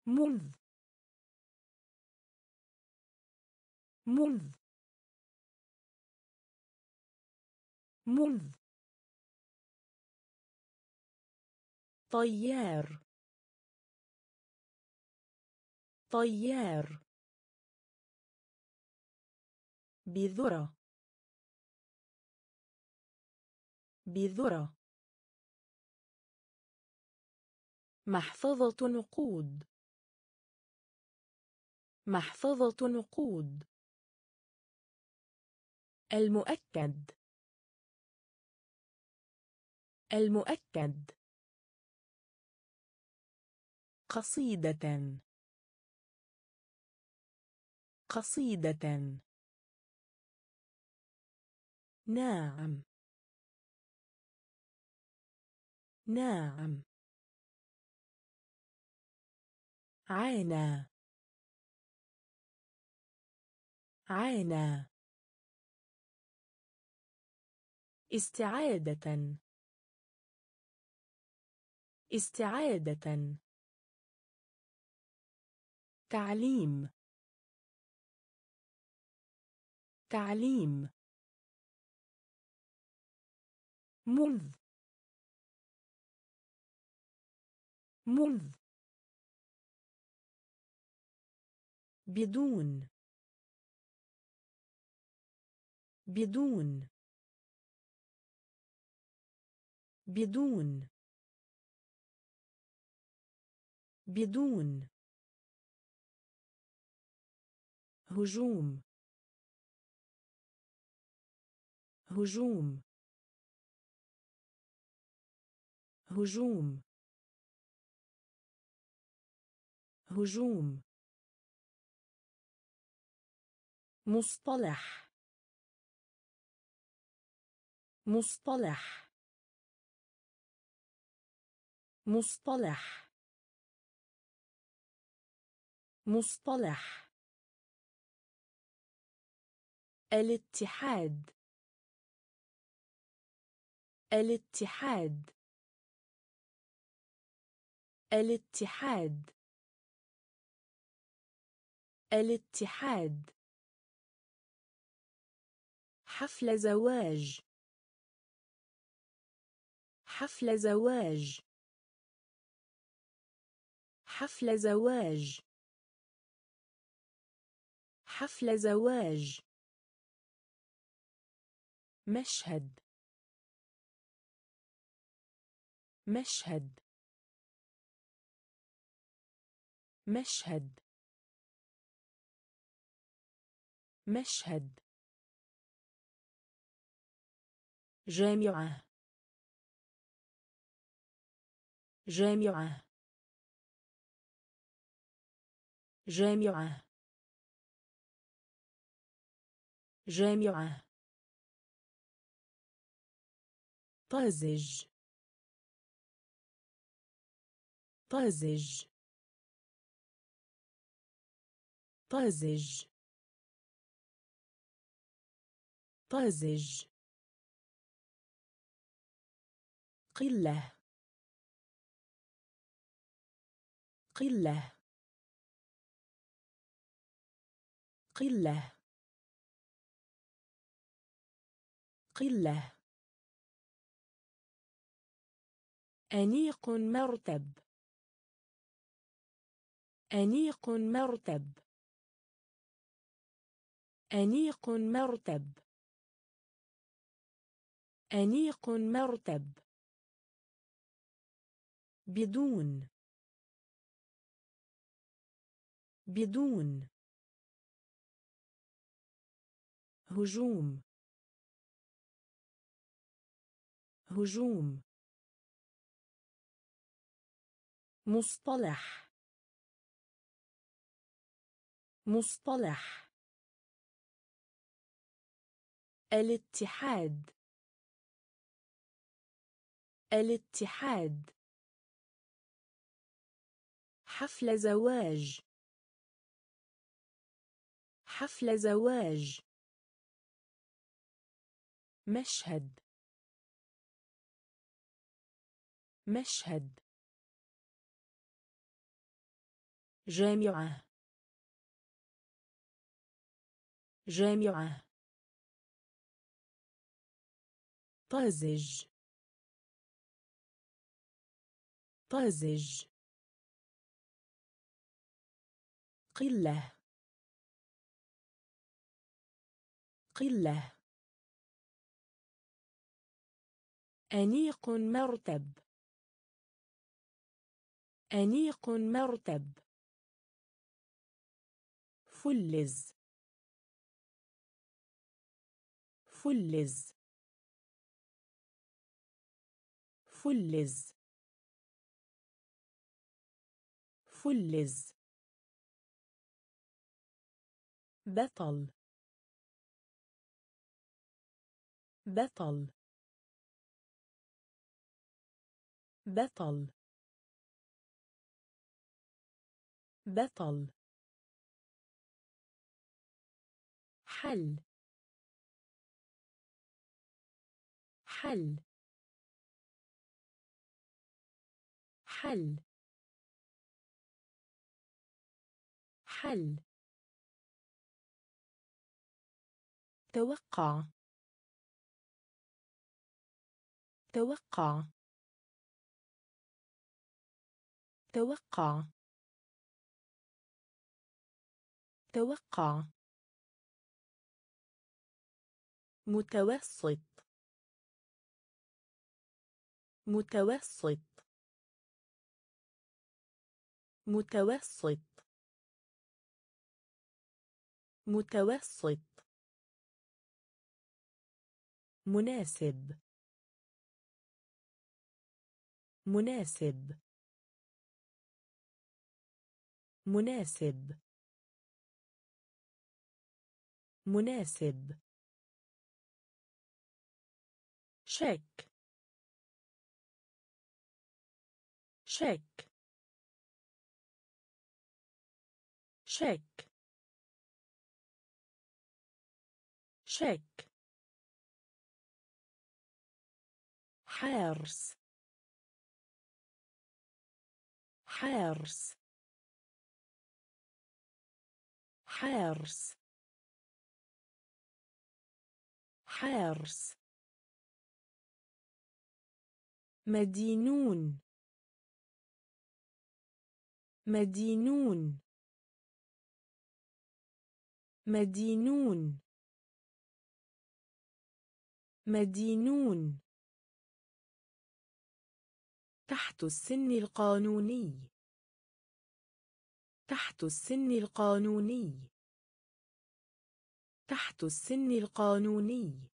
منذ. منذ. منذ. طيار. طيار. بذرة. بذرة. محفظة نقود. محفظة نقود. المؤكد. المؤكد. قصيدة. قصيدة. نعم. نعم. عانى. عانى. استعادة. استعادة. تعليم. تعليم. منذ. منذ. بدون. بدون. بدون. بدون. هجوم. هجوم. هجوم. هجوم. مصطلح. مصطلح. مصطلح. مصطلح. الاتحاد. الاتحاد. الاتحاد. الاتحاد. حفل زواج. حفل زواج. حفل زواج. حفل زواج. مشهد. مشهد. مشهد. مشهد. جامعة. جامعة. جامعة. جامعة. طازج. طازج. طازج. طازج. قلة. قلة. قلة. قلة. أنيق مرتب. أنيق مرتب. أنيق مرتب. أنيق مرتب. بدون. بدون. هجوم. هجوم. مصطلح. مصطلح. الاتحاد. الاتحاد. حفل زواج. حفل زواج. مشهد. مشهد. جامعة. جامعة. طازج. طازج. قلة. قلة. أنيق مرتب. أنيق مرتب. فلز. فلز. فلز. فلز. بطل. بطل. بطل. بطل. حل. حل. حل. حل. توقع. توقع. توقع. توقع. متوسط. متوسط. متوسط. متوسط. مناسب. مناسب. مناسب. مناسب. شك شك شك شك حارس حارس حارس حارس مدينون. مدينون. مدينون. مدينون. تحت السن القانوني. تحت السن القانوني. تحت السن القانوني.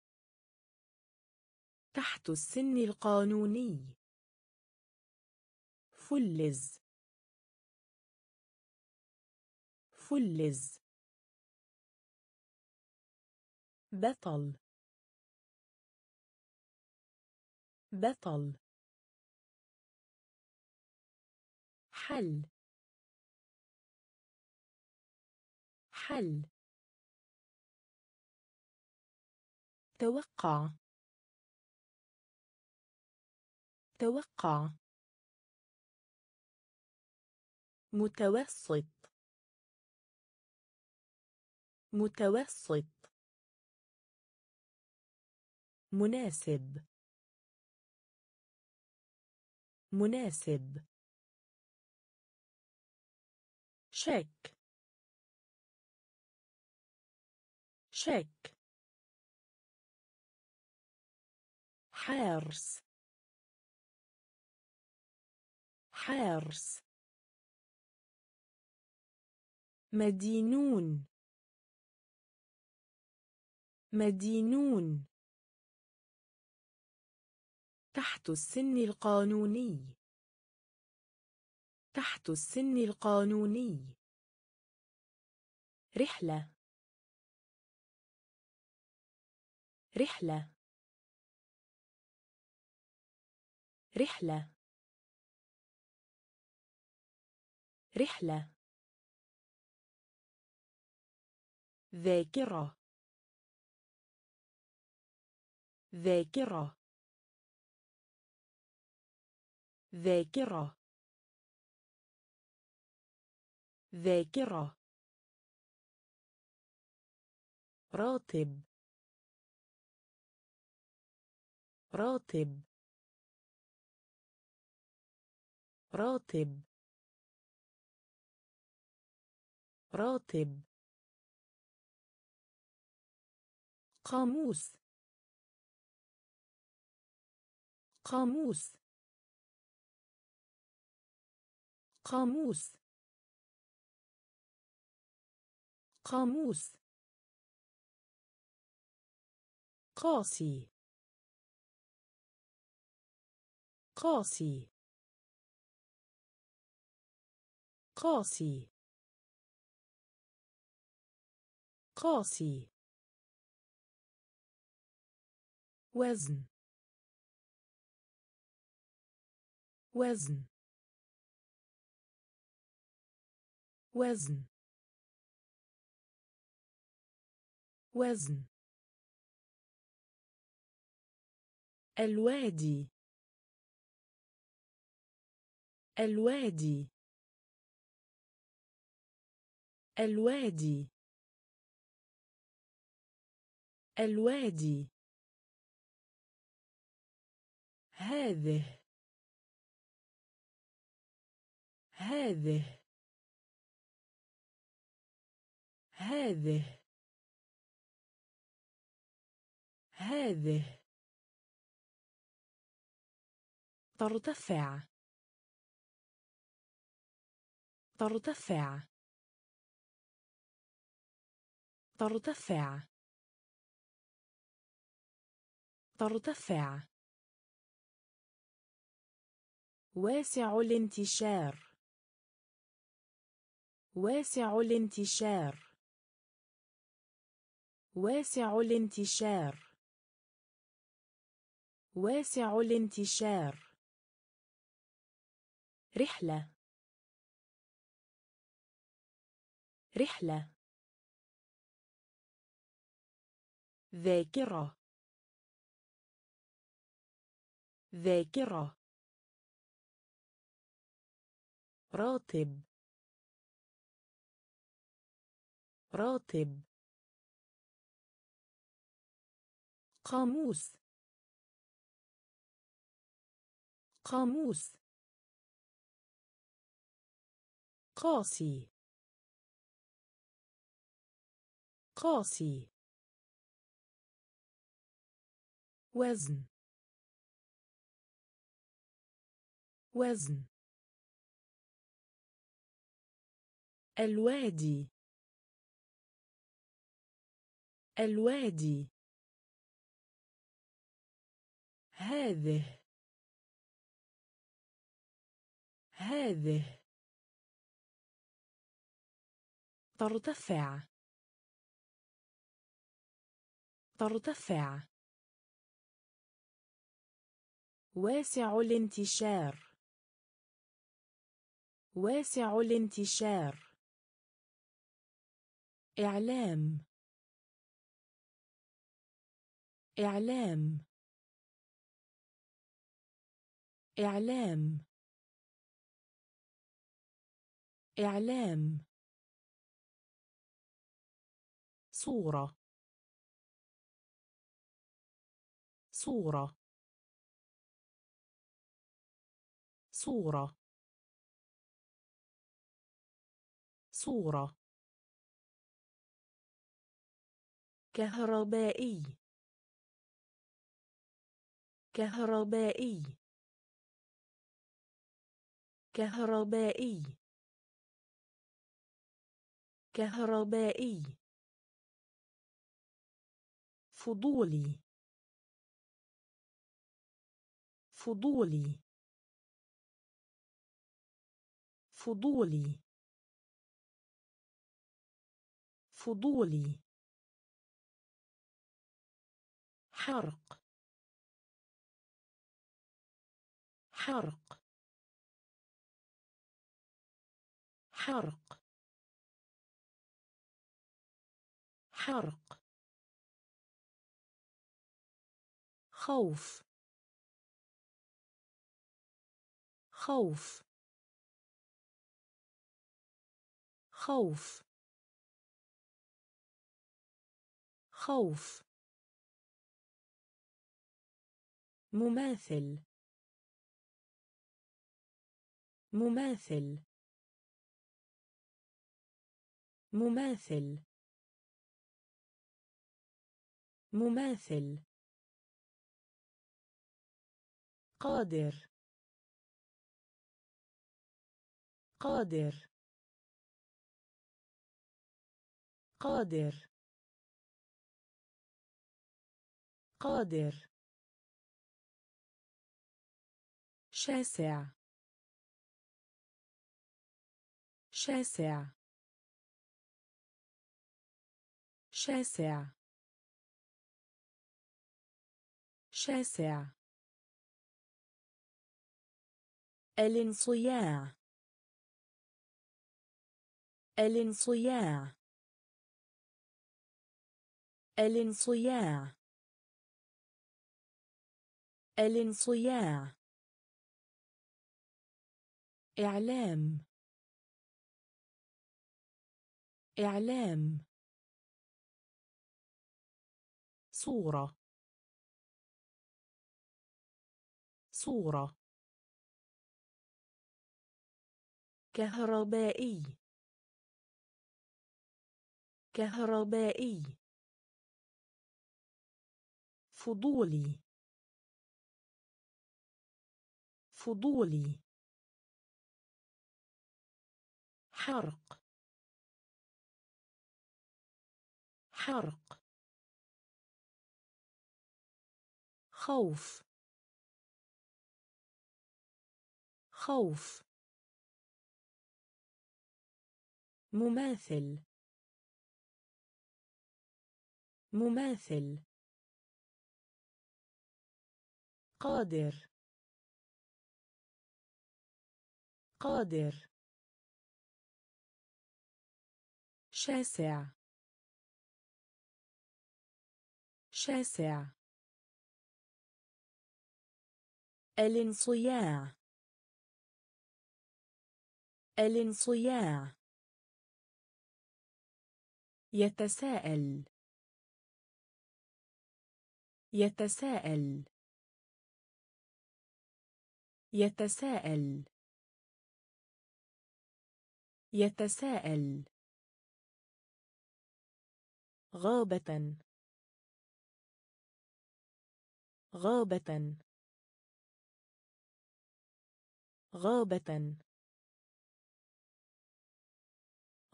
تحت السن القانوني. فلز. فلز. بطل. بطل. حل. حل. توقع. توقع متوسط. متوسط. مناسب. مناسب. شك. شك. حارس. حارس مدينون. مدينون. تحت السن القانوني. تحت السن القانوني. رحلة. رحلة. رحلة. رحلة. ذاكرة. ذاكرة. ذاكرة. ذاكرة. راتب. راتب. راتب. راتب. قاموس. قاموس. قاموس. قاموس. قاسي قاسي قاسي قاسي. وزن. وزن. وزن. وزن. الوادي. الوادي. الوادي. الوادي. هذه. هذه. هذه. هذه. ترتفع. ترتفع. ترتفع. ترتفع. واسع الانتشار. واسع الانتشار. واسع الانتشار. واسع الانتشار. رحلة. رحلة. ذاكرة. ذاكرة. راتب. راتب. قاموس. قاموس. قاسي. قاسي. وزن. وزن الوادي. الوادي. هذه. هذه. ترتفع. ترتفع. واسع الانتشار. واسع الانتشار. إعلام. إعلام. إعلام. إعلام. صورة. صورة. صورة. صورة. كهربائي. كهربائي. كهربائي. كهربائي. فضولي. فضولي. فضولي. فضولي. حرق. حرق. حرق. حرق. خوف. خوف. خوف. خوف. مماثل. مماثل. مماثل. مماثل. قادر. قادر. قادر. قادر. شاسع. شاسع. شاسع. شاسع. الانصياع. الانصياع. الانصياع. الانصياع. إعلام. إعلام. صورة. صورة. كهربائي. كهربائي. فضولي. فضولي. حرق. حرق. خوف. خوف. مماثل. مماثل. قادر. قادر. شاسع. شاسع. الانصياع. الانصياع. يتساءل. يتساءل. يتساءل. يتساءل. غابة. غابة. غابة.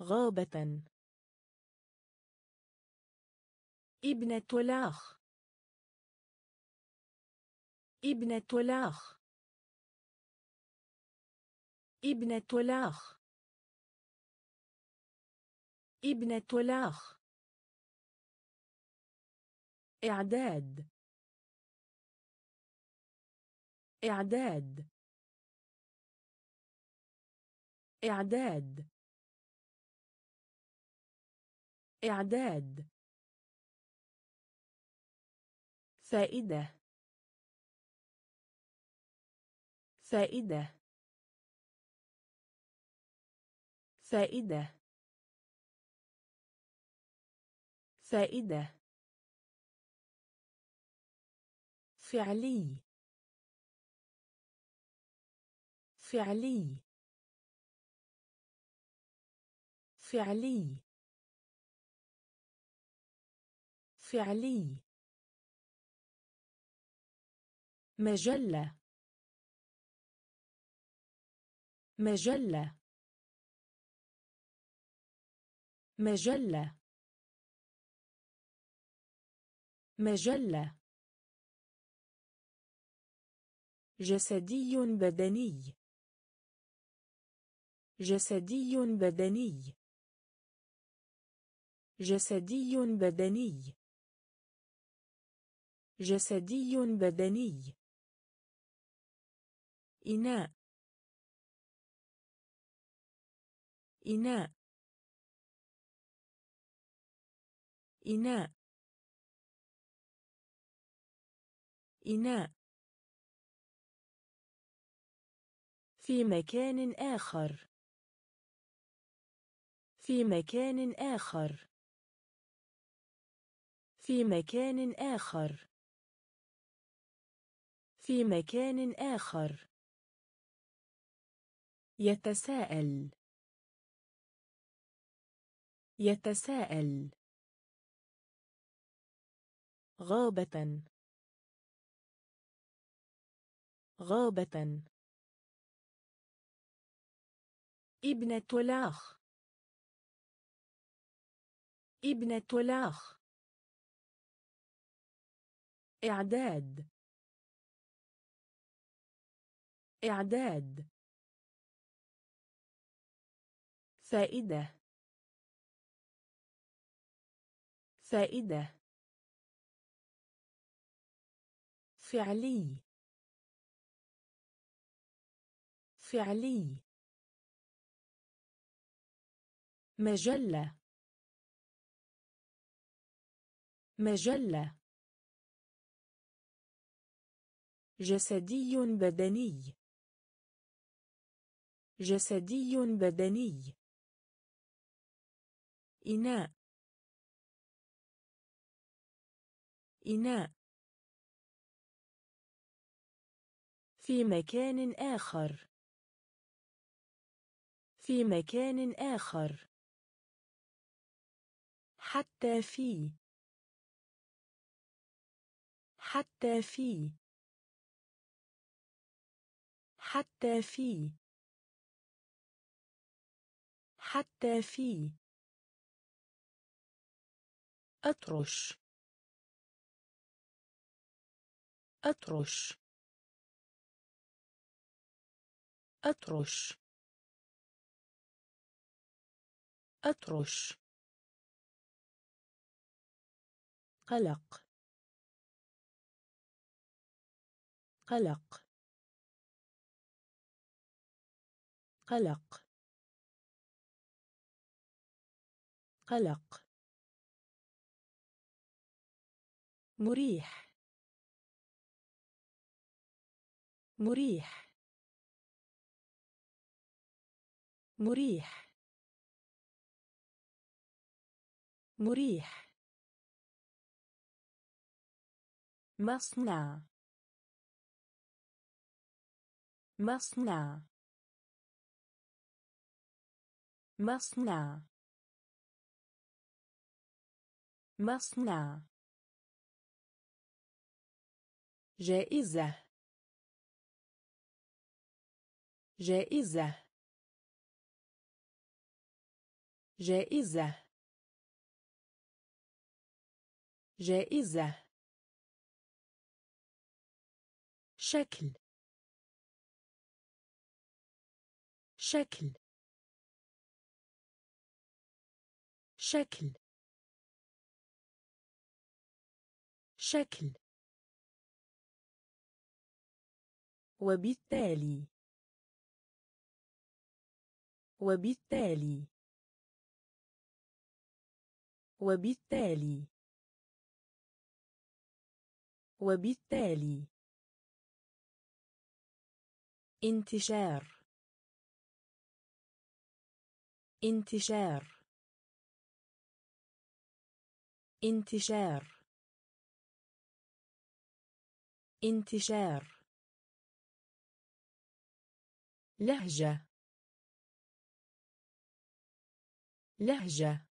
غابة. ابنة الأخ ابنة الأخ ابنة الأخ ابنة الأخ إعداد. إعداد. إعداد. إعداد. فائدة. فائدة. فائدة. فائدة. فعلي. فعلي. فعلي. فعلي. مجلة. مجلة. مجلة. مجلة. جسدي بدني. جسدي بدني. جسدي بدني. جسدي بدني. إناء. إناء. إناء. إناء. في مكان آخر. في مكان آخر. في مكان آخر. في مكان آخر. يتساءل. يتساءل. غابة. غابة. ابنة الأخ ابنة الأخ إعداد. إعداد. فائدة. فائدة. فعلي. فعلي. مجلة. مجلة. جسدي بدني. جسدي بدني. إناء. إناء. في مكان آخر. في مكان آخر. حتى في. حتى في. حتى في. حتى في. أطرش. أطرش. أطرش. أطرش. قلق. قلق. قلق. قلق. مريح. مريح. مريح. مريح. مصنع. مصنع. مصنع. مصنع. جائزة. جائزة. جائزة. جائزة. شكل. شكل. شكل. شكل. وبالتالي. وبالتالي. وبالتالي. وبالتالي انتشار انتشار انتشار انتشار لهجة لهجة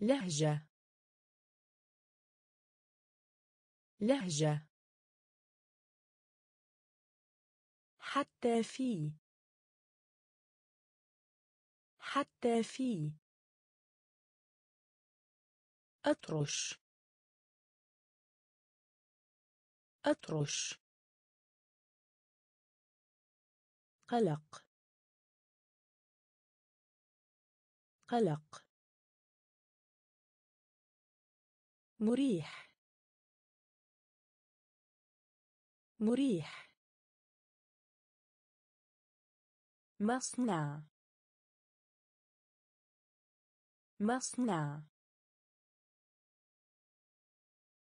لهجة لهجة. حتى في. حتى في. أطرش. أطرش. قلق. قلق. مريح. مريح. مصنع. مصنع.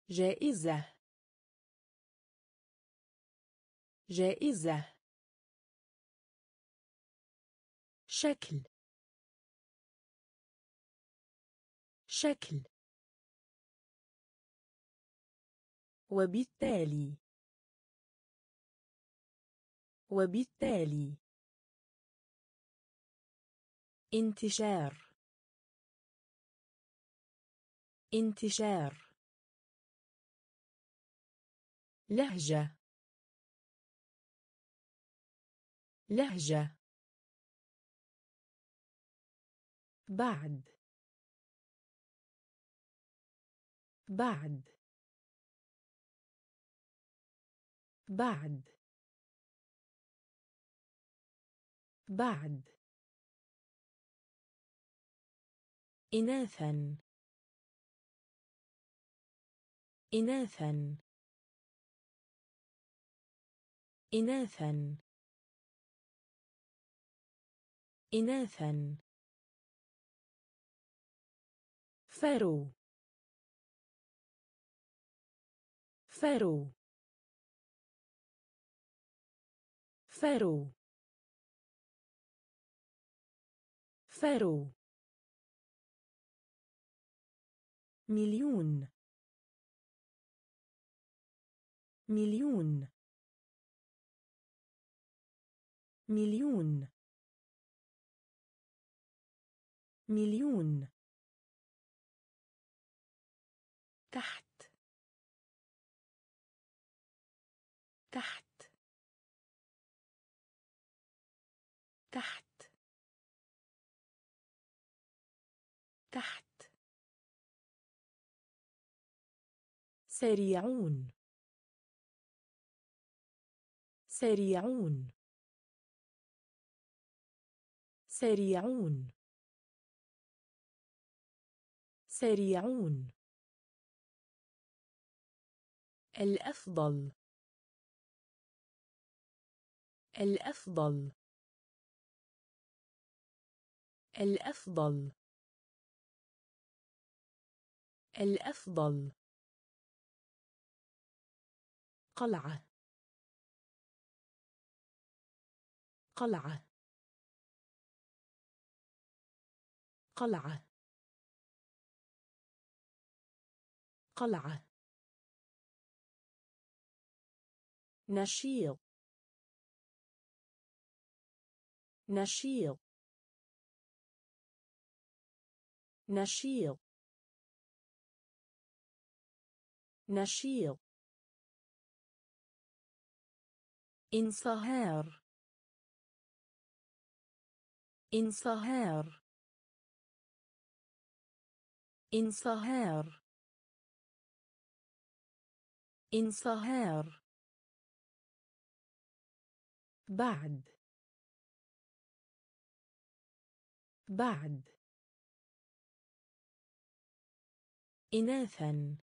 جائزة. جائزة. شكل. شكل. وبالتالي وبالتالي انتشار انتشار لهجة لهجة بعد بعد بعد بعد. إناثا. إناثا. إناثا. إناثا. فرو. فرو. فرو. فرو مليون. مليون. مليون. مليون. تحت. تحت. تحت. تحت. سريعون. سريعون. سريعون. سريعون. الأفضل. الأفضل. الأفضل. الأفضل. قلعة. قلعة. قلعة. قلعة. نشيط. نشيط. نشيط. نشيط. انصهار. انصهار. انصهار. انصهار. بعد. بعد. إناثا.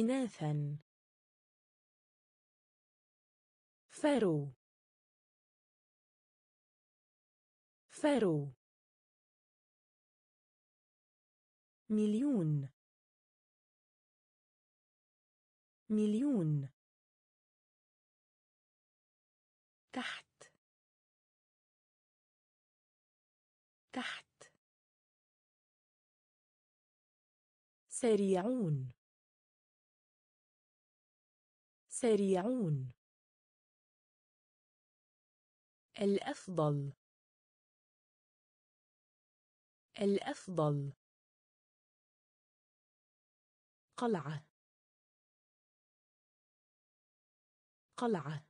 إناثا. فرو. فرو. مليون. مليون. تحت. تحت. سريعون. سريعون. الأفضل. الأفضل. قلعة. قلعة.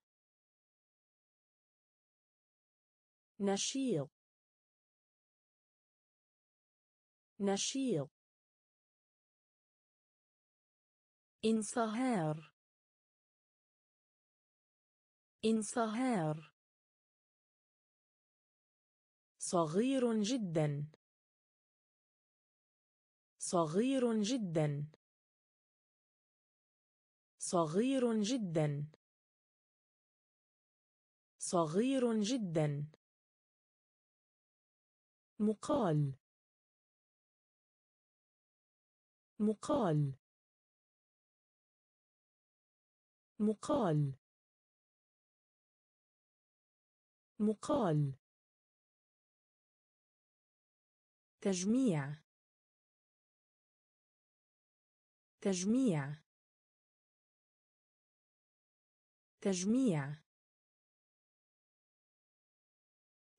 نشيط. نشيط. انصهار. إنصهار. صغير جدا. صغير جدا. صغير جدا. صغير جدا. مقال. مقال. مقال. مقال. تجميع. تجميع. تجميع.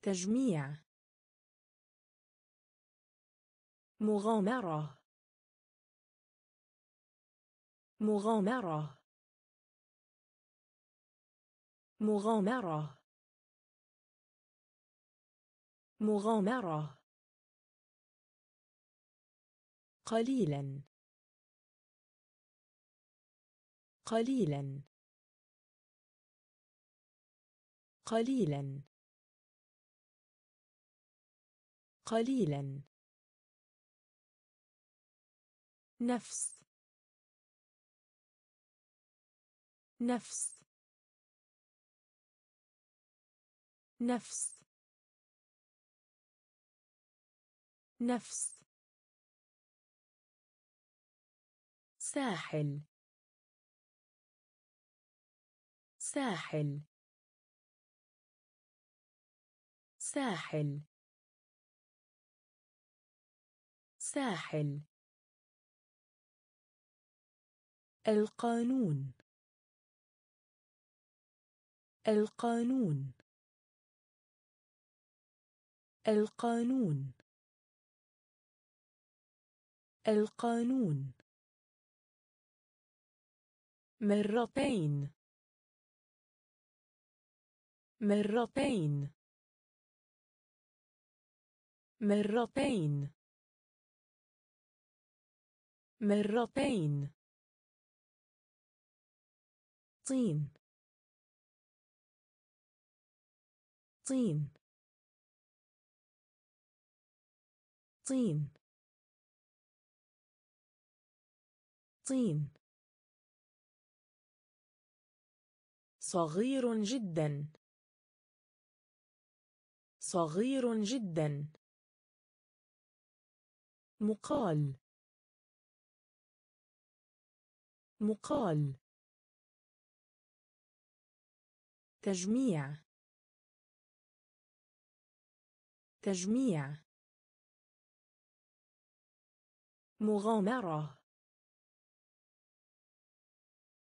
تجميع. مغامرة. مغامرة. مغامرة. مغامرة. قليلا. قليلا. قليلا. قليلا. نفس. نفس. نفس. نفس. ساحل. ساحل. ساحل. ساحل. القانون. القانون. القانون. القانون. مرتين. مرتين. مرتين. مرتين. طين. طين. طين. طين. صغير جدا. صغير جدا. مقال. مقال. تجميع. تجميع. مغامرة.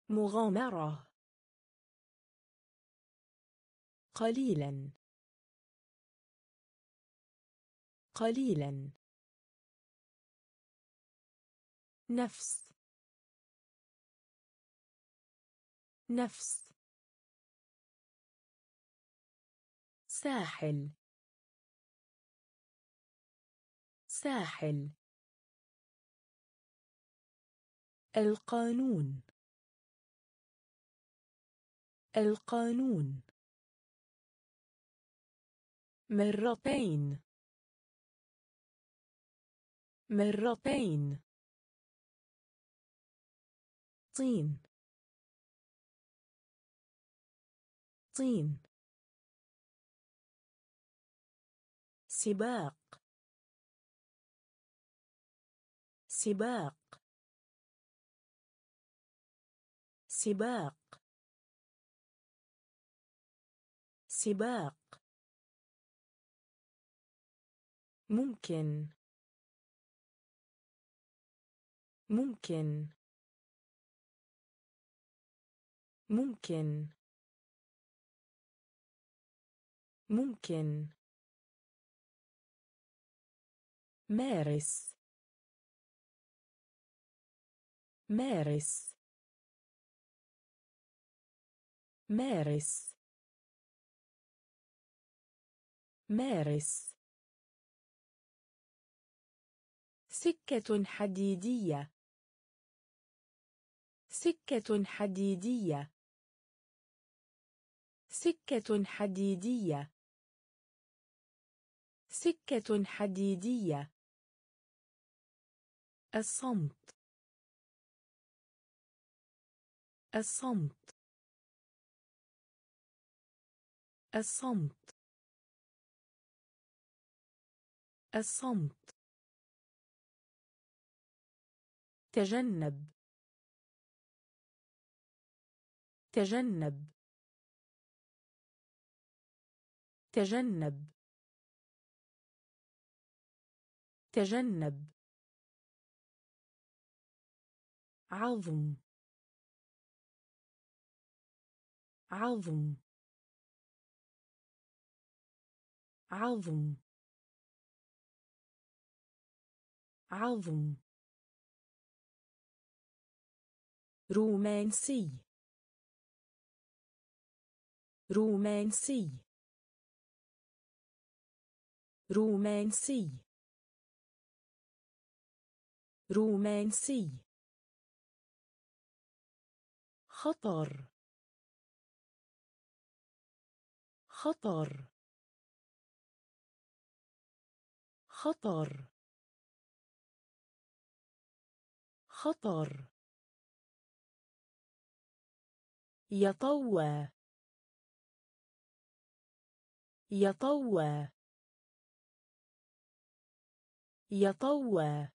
مغامرة. قليلا. قليلا. نفس. نفس. ساحل. ساحل. القانون. القانون. مرتين. مرتين. طين. طين. سباق. سباق. سباق. سباق. ممكن. ممكن. ممكن. ممكن. مارس. مارس. مارس. مارس. سكة حديدية. سكة حديدية. سكة حديدية. سكة حديدية. الصمت. الصمت. الصمت. الصمت. تجنب. تجنب. تجنب. تجنب. عظم. عظم. عظم. عظم. رومانسي. رومانسي. رومانسي. رومانسي. خطر. خطر. خطر. خطر. يطوى. يطوى. يطوى.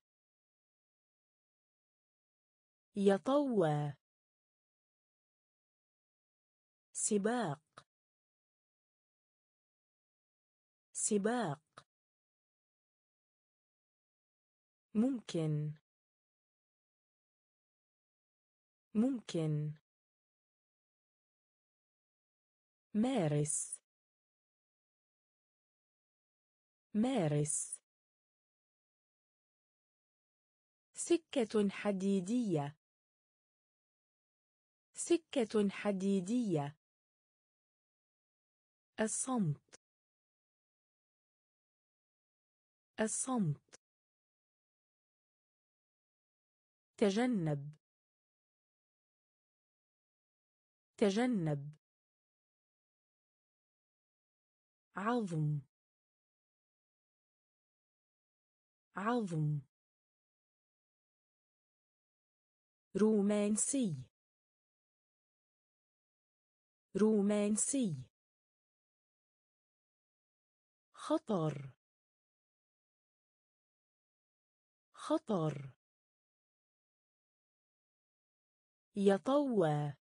يطوى. سباق. سباق. ممكن. ممكن. مارس. مارس. سكة حديدية. سكة حديدية. الصمت. الصمت. تجنب. تجنب عظم. عظم. رومانسي. رومانسي. خطر. خطر. يطوى.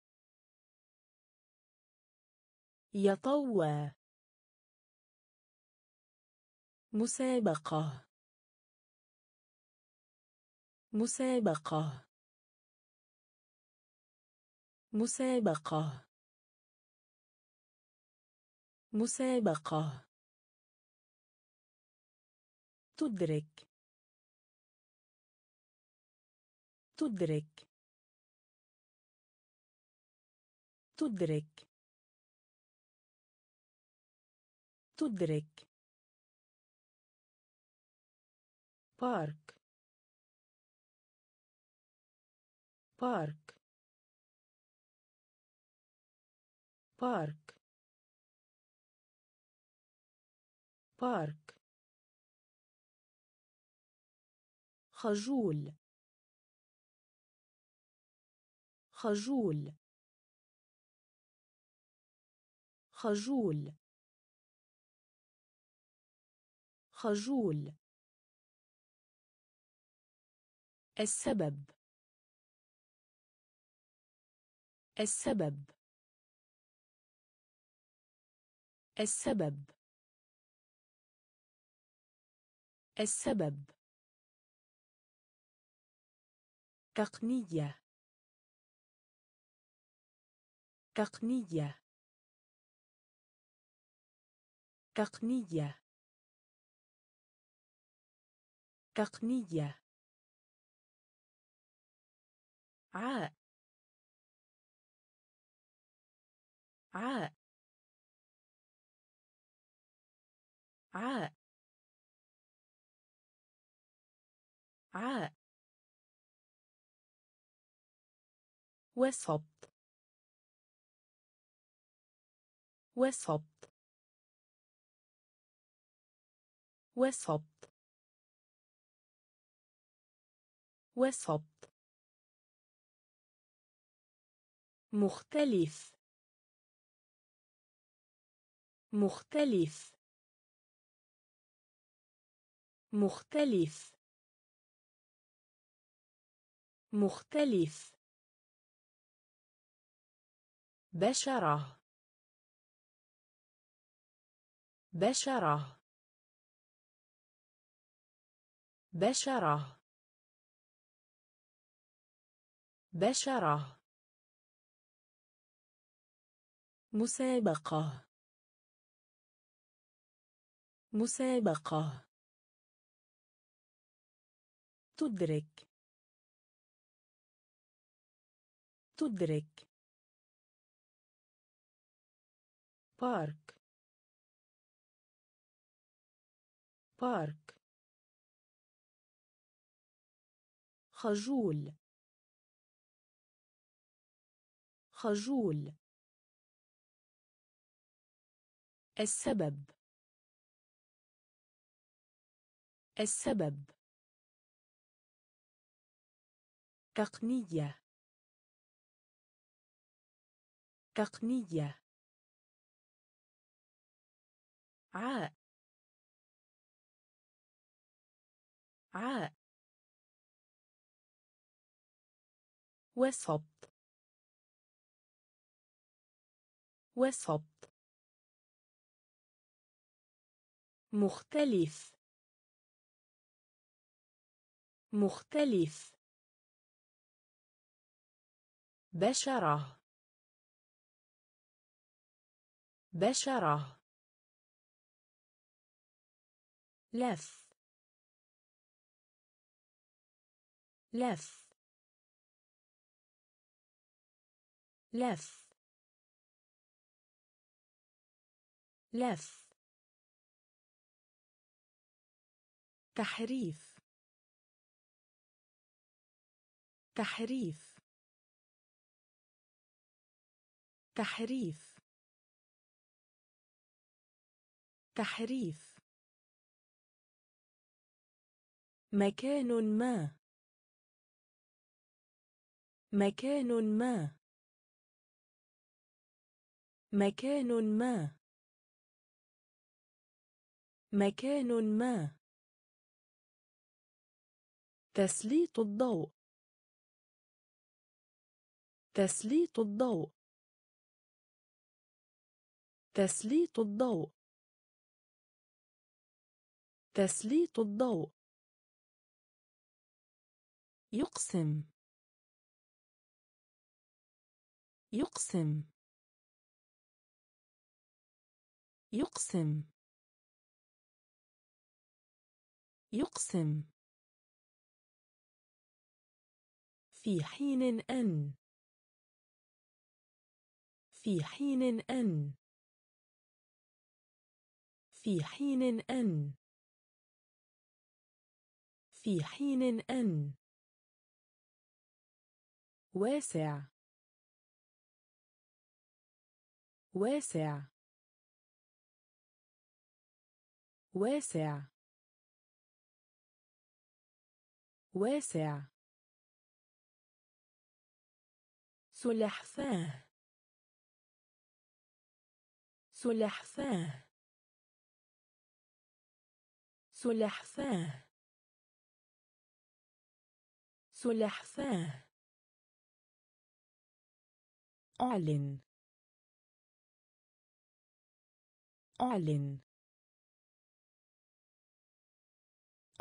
يطوى. مسابقة. مسابقة. مسابقة. مسابقة. تدرك. تدرك. تدرك. تدرك. بارك. بارك. بارك. بارك. خجول. خجول. خجول. خجول السبب. السبب. السبب. السبب. تقنية. تقنية. تقنية. تقنية. عاء. عاء. عاء. وسط. وسط. وسط. وسط. مختلف. مختلف. مختلف. مختلف. بشرة. بشرة. بشرة. بشرة. مسابقة. مسابقة. تدرك. تدرك. بارك. بارك. خجول. خجول السبب. السبب. تقنية. تقنية. عاء. عاء. وسط. وسط. مختلف. مختلف. بشرة. بشرة. لف. لف. لف. لف. تحريف. تحريف. تحريف. تحريف. مكان ما. مكان ما. مكان ما. مكان ما. تسليط الضوء. تسليط الضوء. تسليط الضوء. تسليط الضوء. يقسم. يقسم. يقسم. يقسم. في حين أن. في حين أن. في حين أن. في حين أن. واسع. واسع. واسع. واسع. سلحفاة. سلحفاة. سلحفاة. سلحفاة. أعلن. أعلن.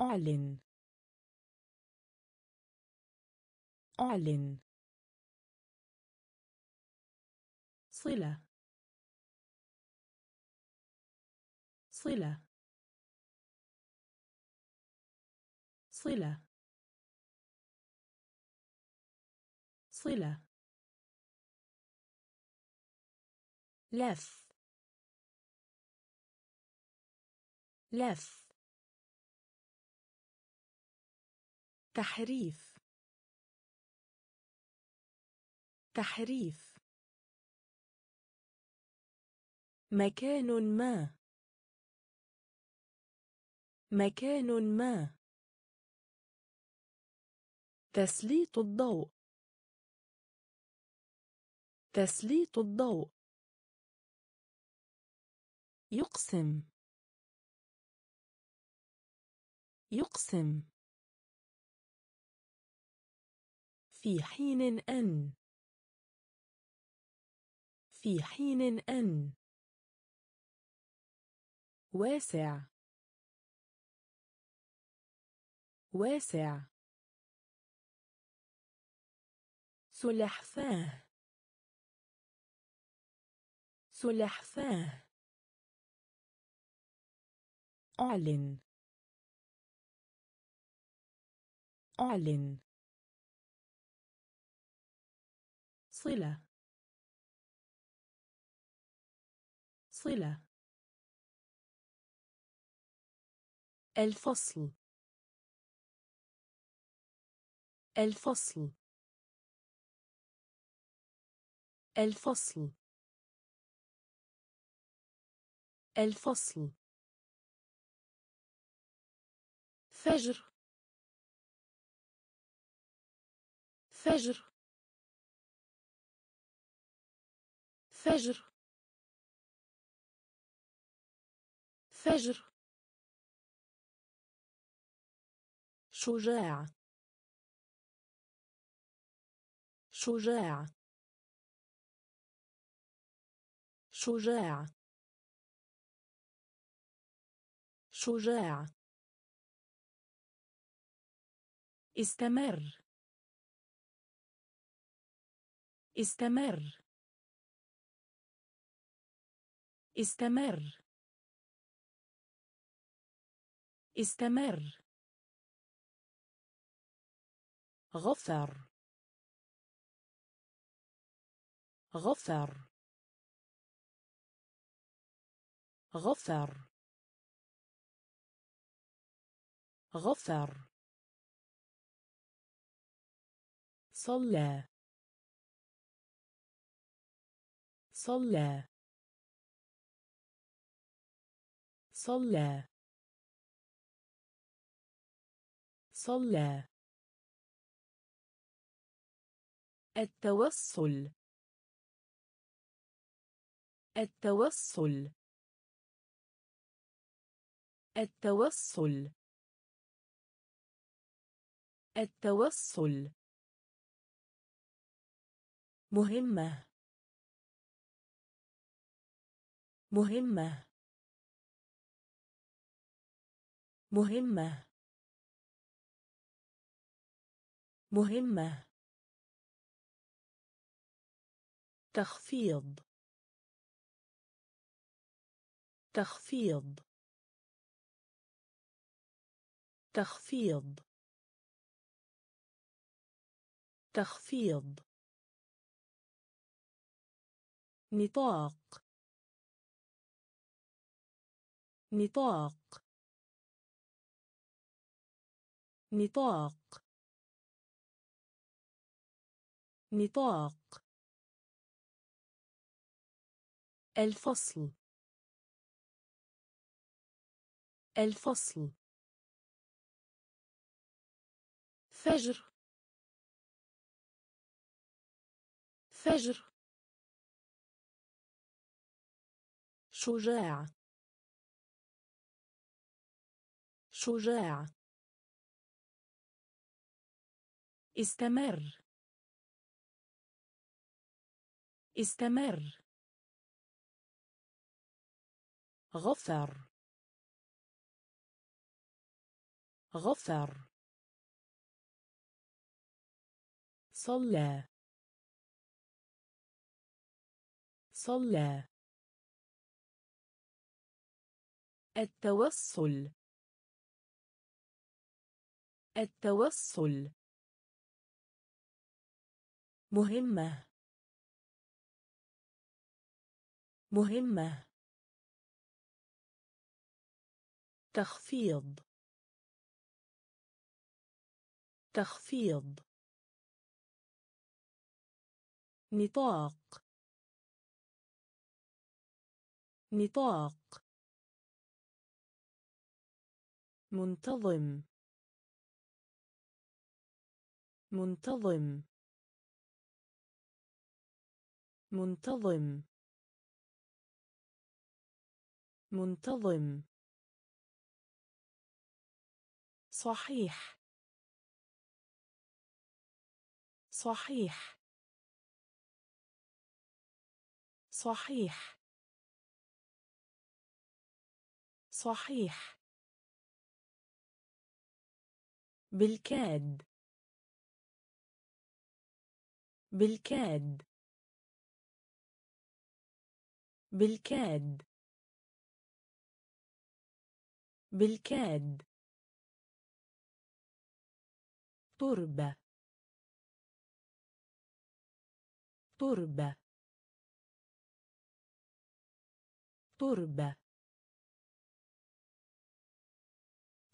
أعلن. أعلن. صلة. صلة. صلة. صلة. لف. لف. تحريف. تحريف. مكان ما. مكان ما. تسليط الضوء. تسليط الضوء. يقسم. يقسم. في حين أن. في حين أن. واسع. واسع. سلحفاة. سلحفاة. أعلن. أعلن. صلة. صلة الفصل. الفصل. الفصل. الفصل. فجر. فجر. فجر. فجر. شجاع. شجاع. شجاع. شجاع. استمر. استمر. استمر. استمر. غفر. غفر. غفر. غفر. صلى. صلى. صلى. صلى. التوصل. التوصل. التوصل. التوصل. مهمة. مهمة. مهمة. مهمة. تخفيض. تخفيض. تخفيض. تخفيض. نطاق. نطاق. نطاق. نطاق. الفصل. الفصل. فجر. فجر. شجاع شجاع استمر. استمر. غفر. غفر. صلى. صلى. التوصل التوصل مهمة. مهمة. تخفيض. تخفيض. نطاق. نطاق. منتظم. منتظم. منتظم. منتظم. صحيح. صحيح. صحيح. صحيح. بالكاد. بالكاد. بالكاد. بالكاد. تربة. تربة. تربة.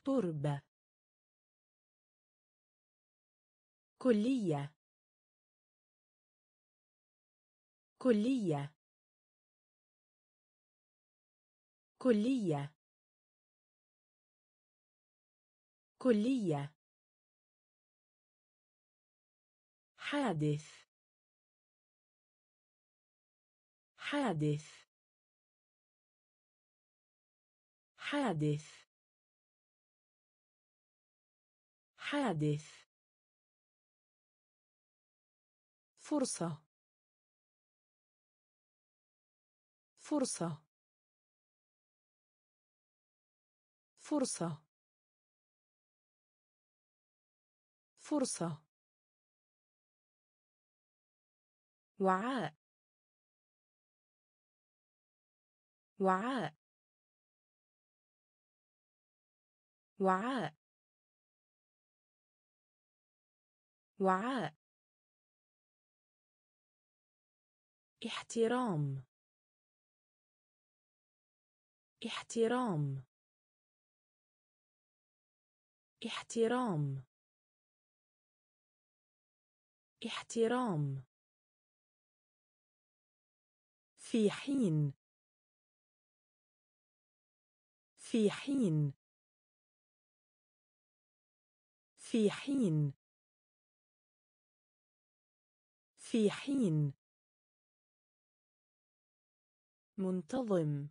تربة. كلية. كلية. كلية. كلية. حادث. حادث. حادث. حادث. فرصة. فرصة. فرصة. فرصة. وعاء. وعاء. وعاء. وعاء. احترام. احترام. احترام. احترام. في حين. في حين. في حين. في حين. منتظم.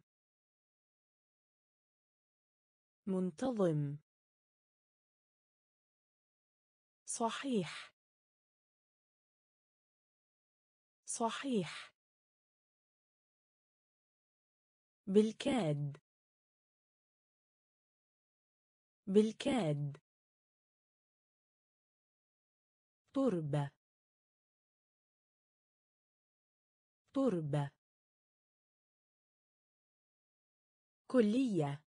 منتظم. صحيح. صحيح. بالكاد. بالكاد. تربة. تربة. كلية.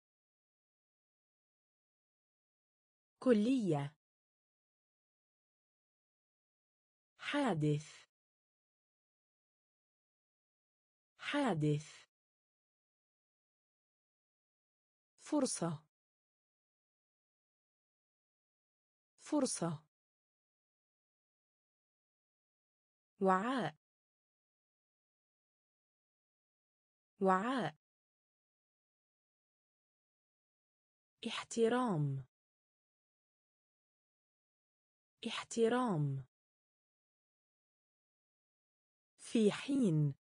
كلية. حادث. حادث. فرصة. فرصة. وعاء. وعاء. احترام. احترام. في حين.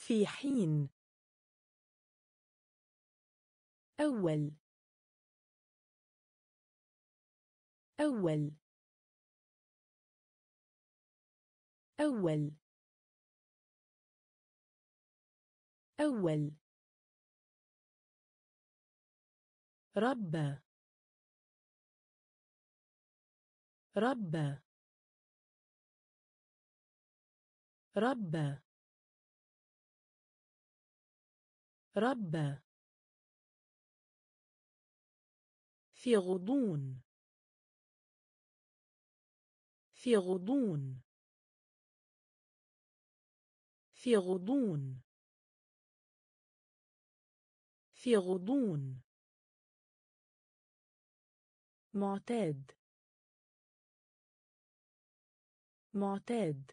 في حين. أول. أول. أول. أول. ربى ربى ربى ربى في غضون. في غضون. في غضون. في غضون. معتاد. معتاد.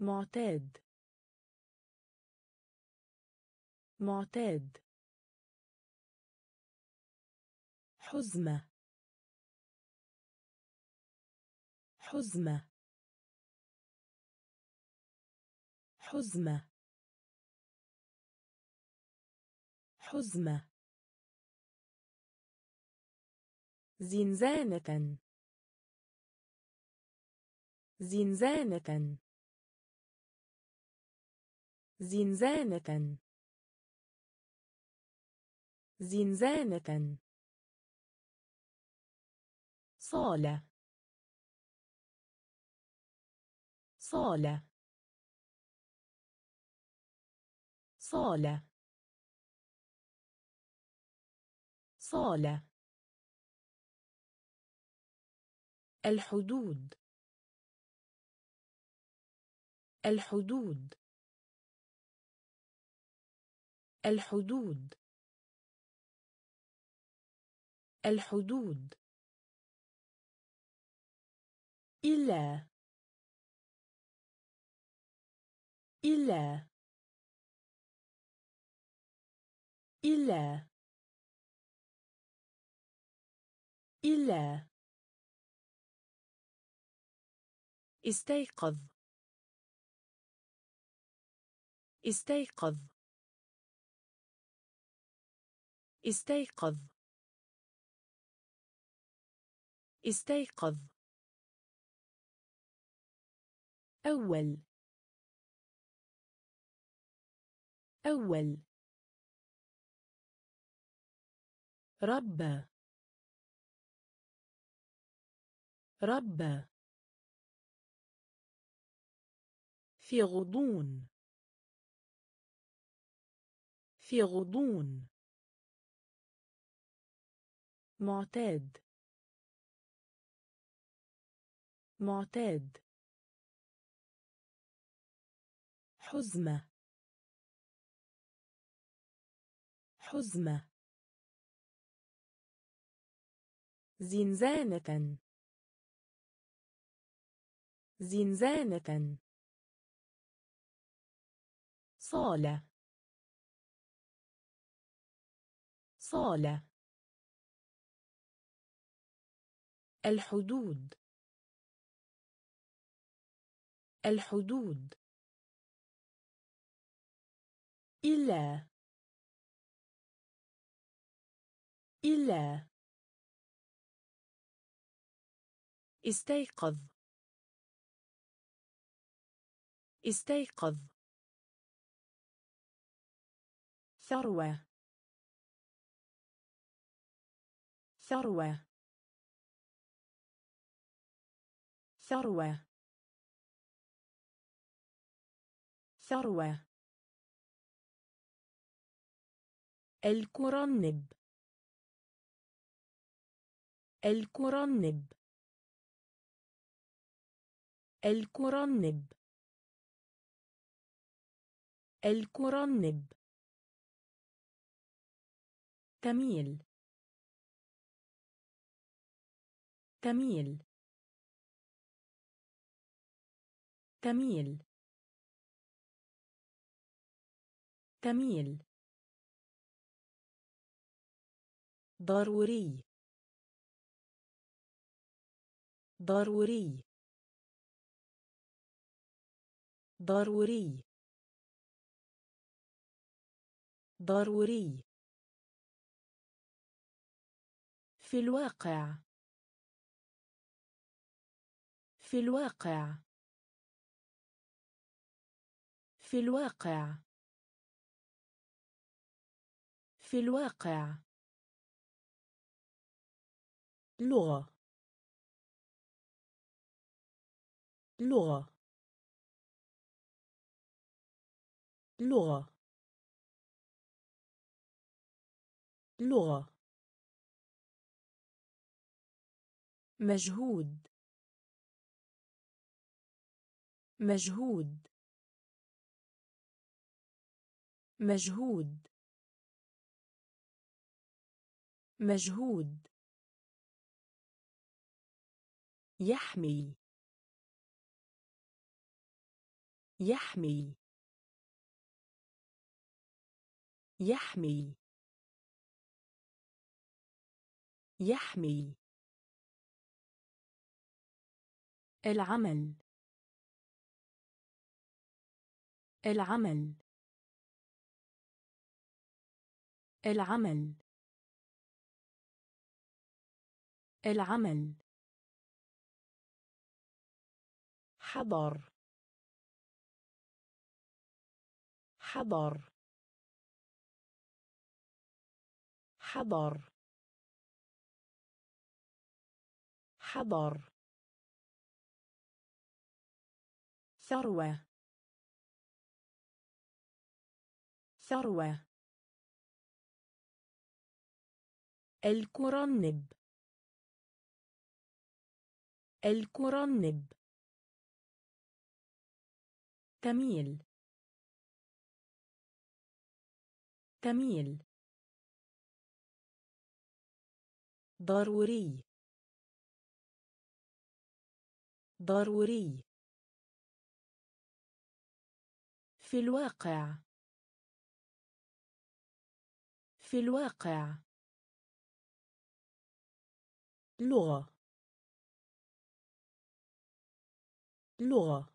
معتاد. معتاد. حزمة. حزمة. حزمة. حزمة. زنزانة. زنزانة. زنزانة. زنزانة. صالة. صالة. صالة. صالة. الحدود. الحدود. الحدود. الحدود. إلا. إلا. إلا. إلا. استيقظ. استيقظ. استيقظ. استيقظ. أول. أول. ربى ربى في غضون. في غضون. معتاد. معتاد. حزمة. حزمة. زنزانة. زنزانة. صالة. صالة. الحدود. الحدود. إلا. إلا. استيقظ. استيقظ. ثروة. ثروة. ثروة. ثروة. الكرنب. الكرنب. الكرنب. الكرنب. تميل. تميل. تميل. تميل ضروري. ضروري. ضروري. ضروري. في الواقع. في الواقع. في الواقع. في الواقع. لغة. لغة. لغة. لغة. مجهود. مجهود. مجهود. مجهود. يحمي يحمي يحمي يحمي العمل. العمل. العمل. العمل. حضر. حضر. حضر. حضر. ثروة. ثروة. الكرنب. الكرنب. تميل. يستميل ضروري. ضروري. في الواقع. في الواقع. لغة. لغة.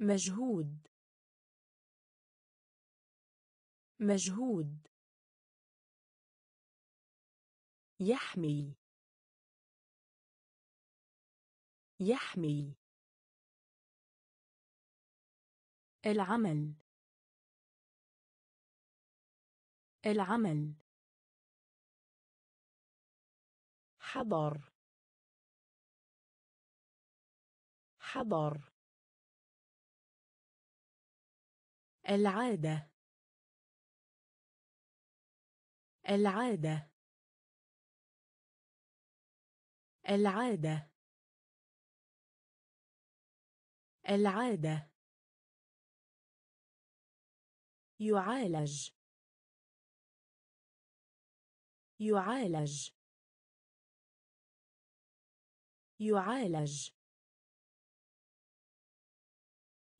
مجهود. مجهود. يحمي يحمي العمل. العمل. حضر. حضر. العادة. العادة. العادة. العادة. يعالج. يعالج. يعالج.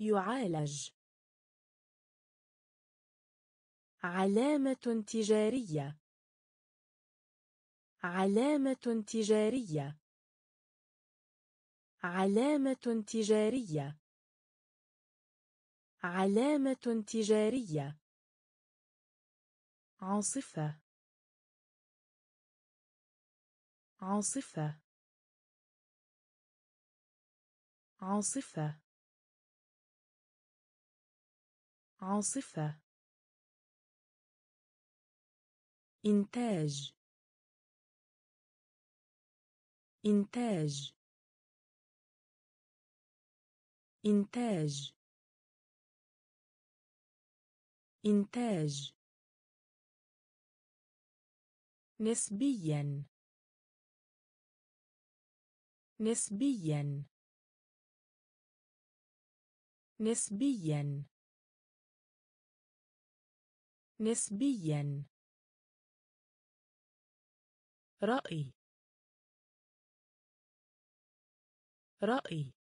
يعالج. علامة تجارية. علامة تجارية. علامة تجارية. علامة تجارية. عاصفة. عاصفة. عاصفة. عاصفة. إنتاج. إنتاج. إنتاج. إنتاج. نسبيا. نسبيا. نسبيا. نسبيا. رأي. رأي.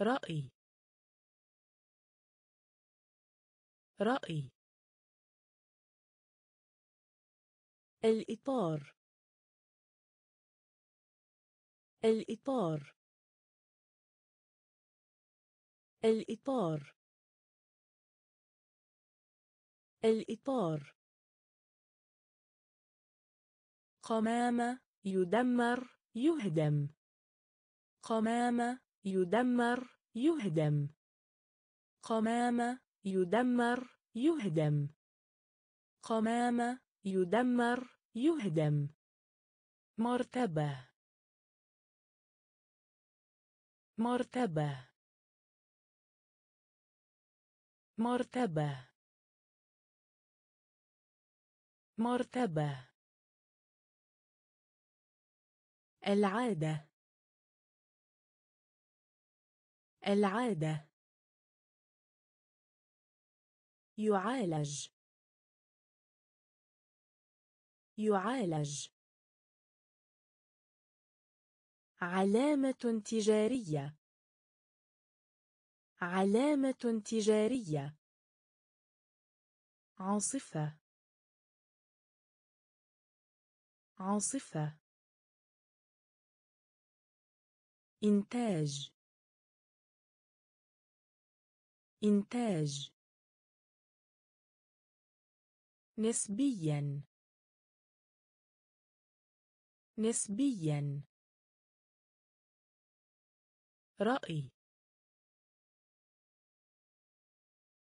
رأي. رأي. الإطار. الإطار. الإطار. الإطار. قمامة يدمر يهدم. قمامة يدمر يهدم. قمامة يدمر يهدم. قمامة يدمر يهدم. مرتبة. مرتبة. مرتبة. مرتبة. العادة. العادة. يعالج. يعالج. علامة تجارية. علامة تجارية. عاصفة. عاصفة. إنتاج. إنتاج. نسبيا. نسبيا. رأي.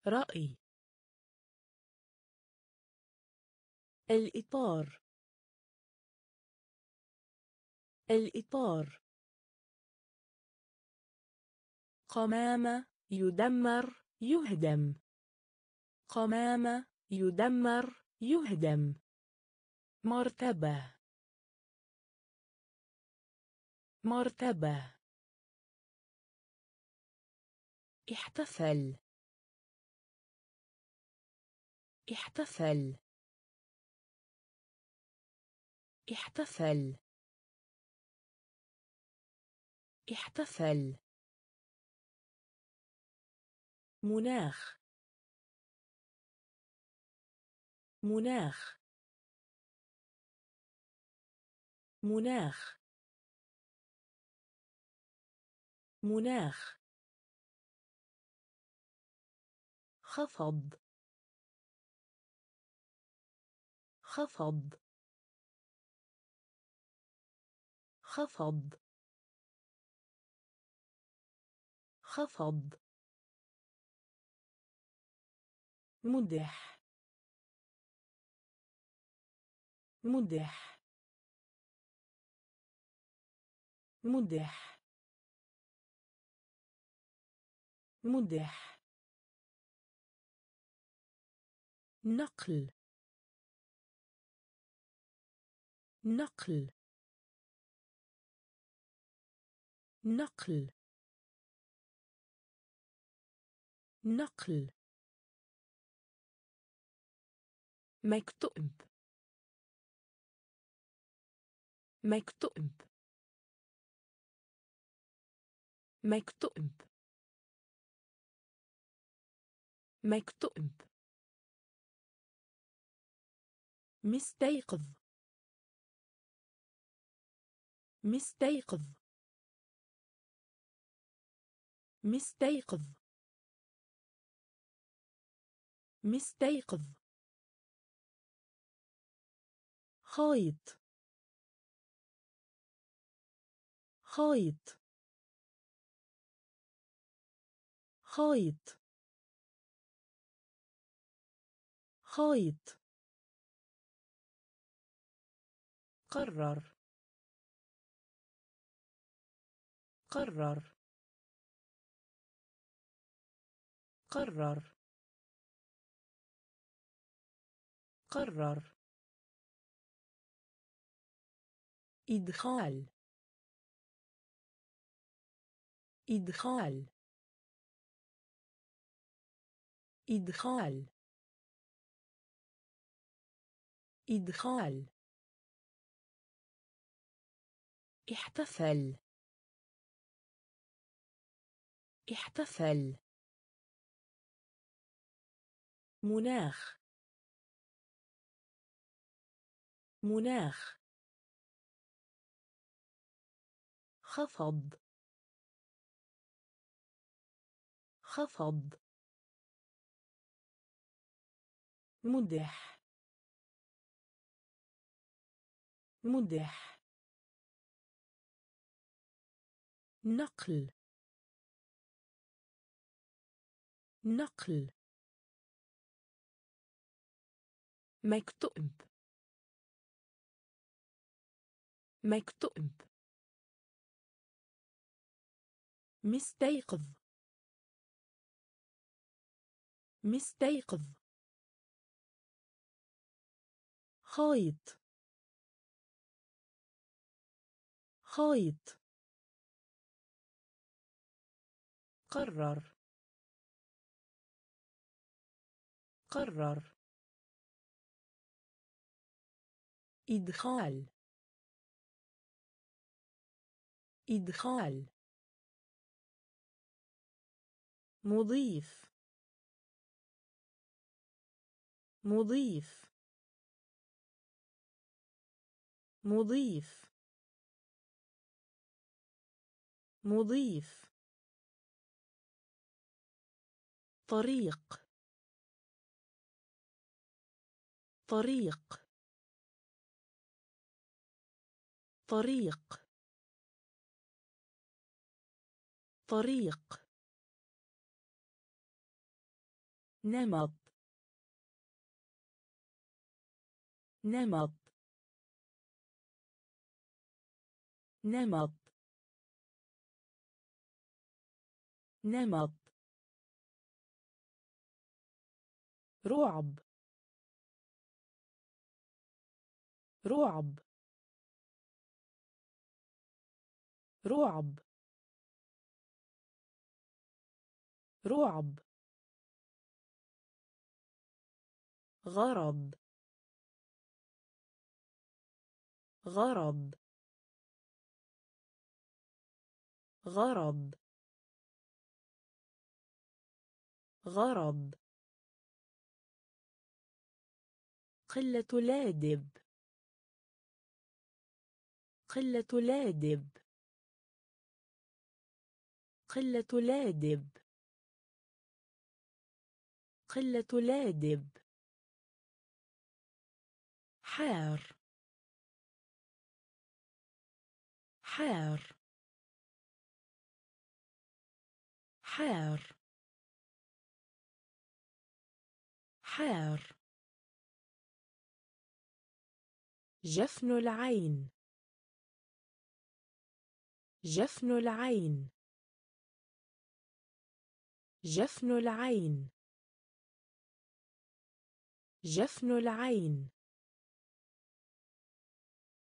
رأي. الإطار. الإطار. قمامة يدمر يهدم. قمامة يدمر يهدم. مرتبة. مرتبة. احتفل. احتفل. احتفل. احتفل. مناخ. مناخ. مناخ. مناخ. خفض. خفض. خفض. خفض. مدح. مدح. مدح. مدح. نقل. نقل. نقل. نقل. مكتوب مكتوب مكتوب مكتوب مستيقظ. مستيقظ. مستيقظ. مستيقظ. خيط خيط خيط خيط قرر. قرر. قرر. قرر. إدخال. إدخال. إدخال. إدخال. احتفل. احتفل. مناخ. مناخ. خفض. خفض. مدح. مدح. نقل. نقل. مكتوب مكتوب مستيقظ. مستيقظ. خيط خيط قرر. قرر. إدخال. إدخال. مضيف. مضيف. مضيف. مضيف. طريق. طريق. طريق. طريق. نمط. نمط. نمط. نمط. رعب. رعب. رعب. رعب. غرض. غرض. غرض. غرض. قلة لادب. قلة لادب. قلة لادب. قلة لادب. حار. حار. حار. حار. جفن العين. جفن العين. جفن العين. جفن العين.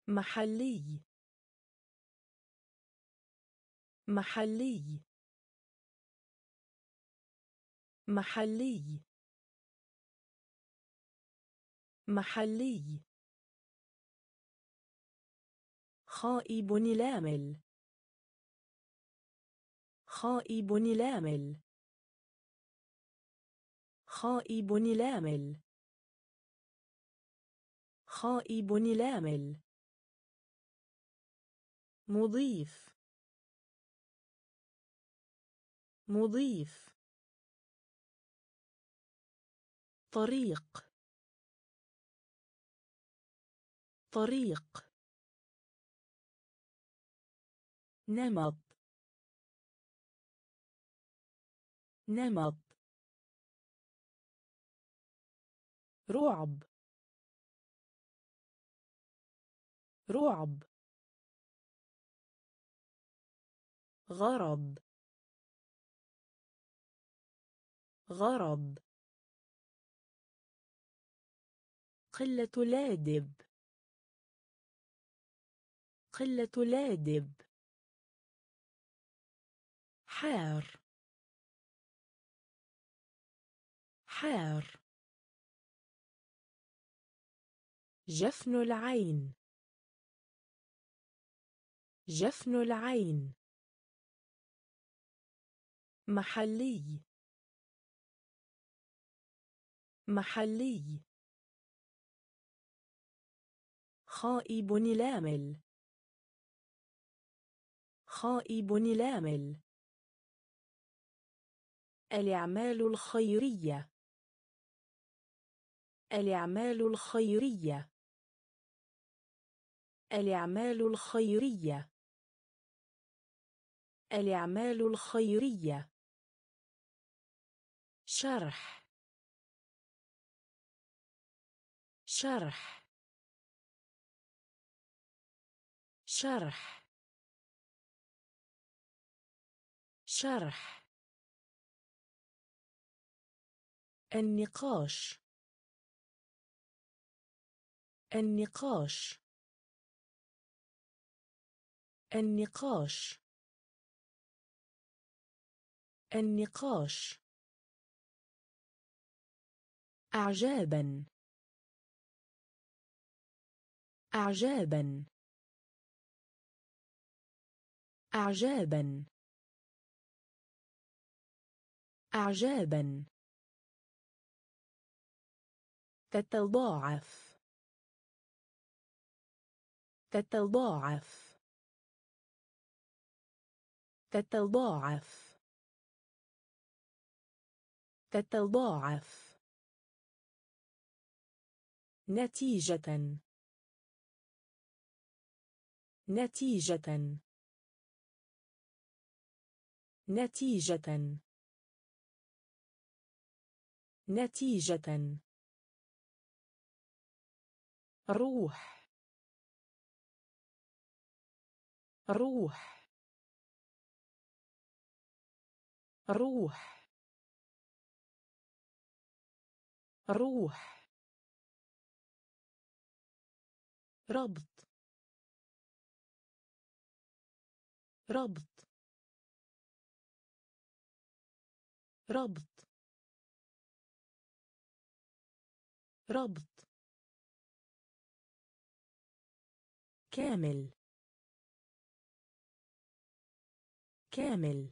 محلي. محلي. محلي. محلي. خائب لامل. خائب لامل. خائب لامل. خائب لامل. مضيف. مضيف. طريق. طريق. نمط. نمط. رعب. رعب. غرض. غرض. قلة لادب. قلة لادب. حار. حار. جفن العين. جفن العين. محلي. محلي. خائب لامل. خائب لامل. الأعمال الخيرية. الأعمال الخيرية. الأعمال الخيرية. الأعمال الخيرية. شرح. شرح. شرح. شرح. النقاش. النقاش. النقاش. النقاش. أعجابا. أعجابا. أعجابا. أعجابا. تتضاعف. تتضاعف. تتضاعف. تتضاعف. نتيجة. نتيجة. نتيجة. نتيجة. روح. روح. روح. روح. ربط. ربط. ربط. ربط. كامل. كامل.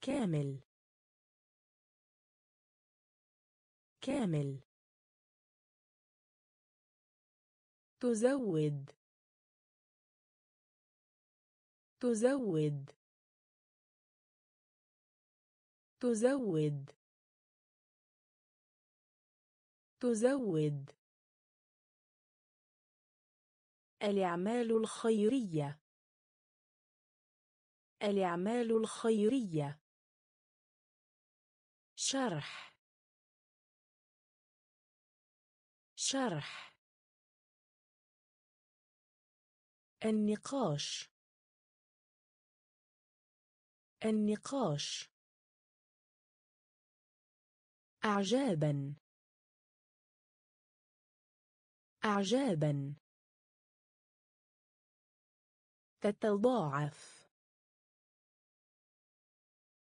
كامل. كامل. تزود. تزود. تزود. تزود. الأعمال الخيرية. الأعمال الخيرية. شرح. شرح. النقاش. النقاش. أعجابا. أعجابا. تتضاعف.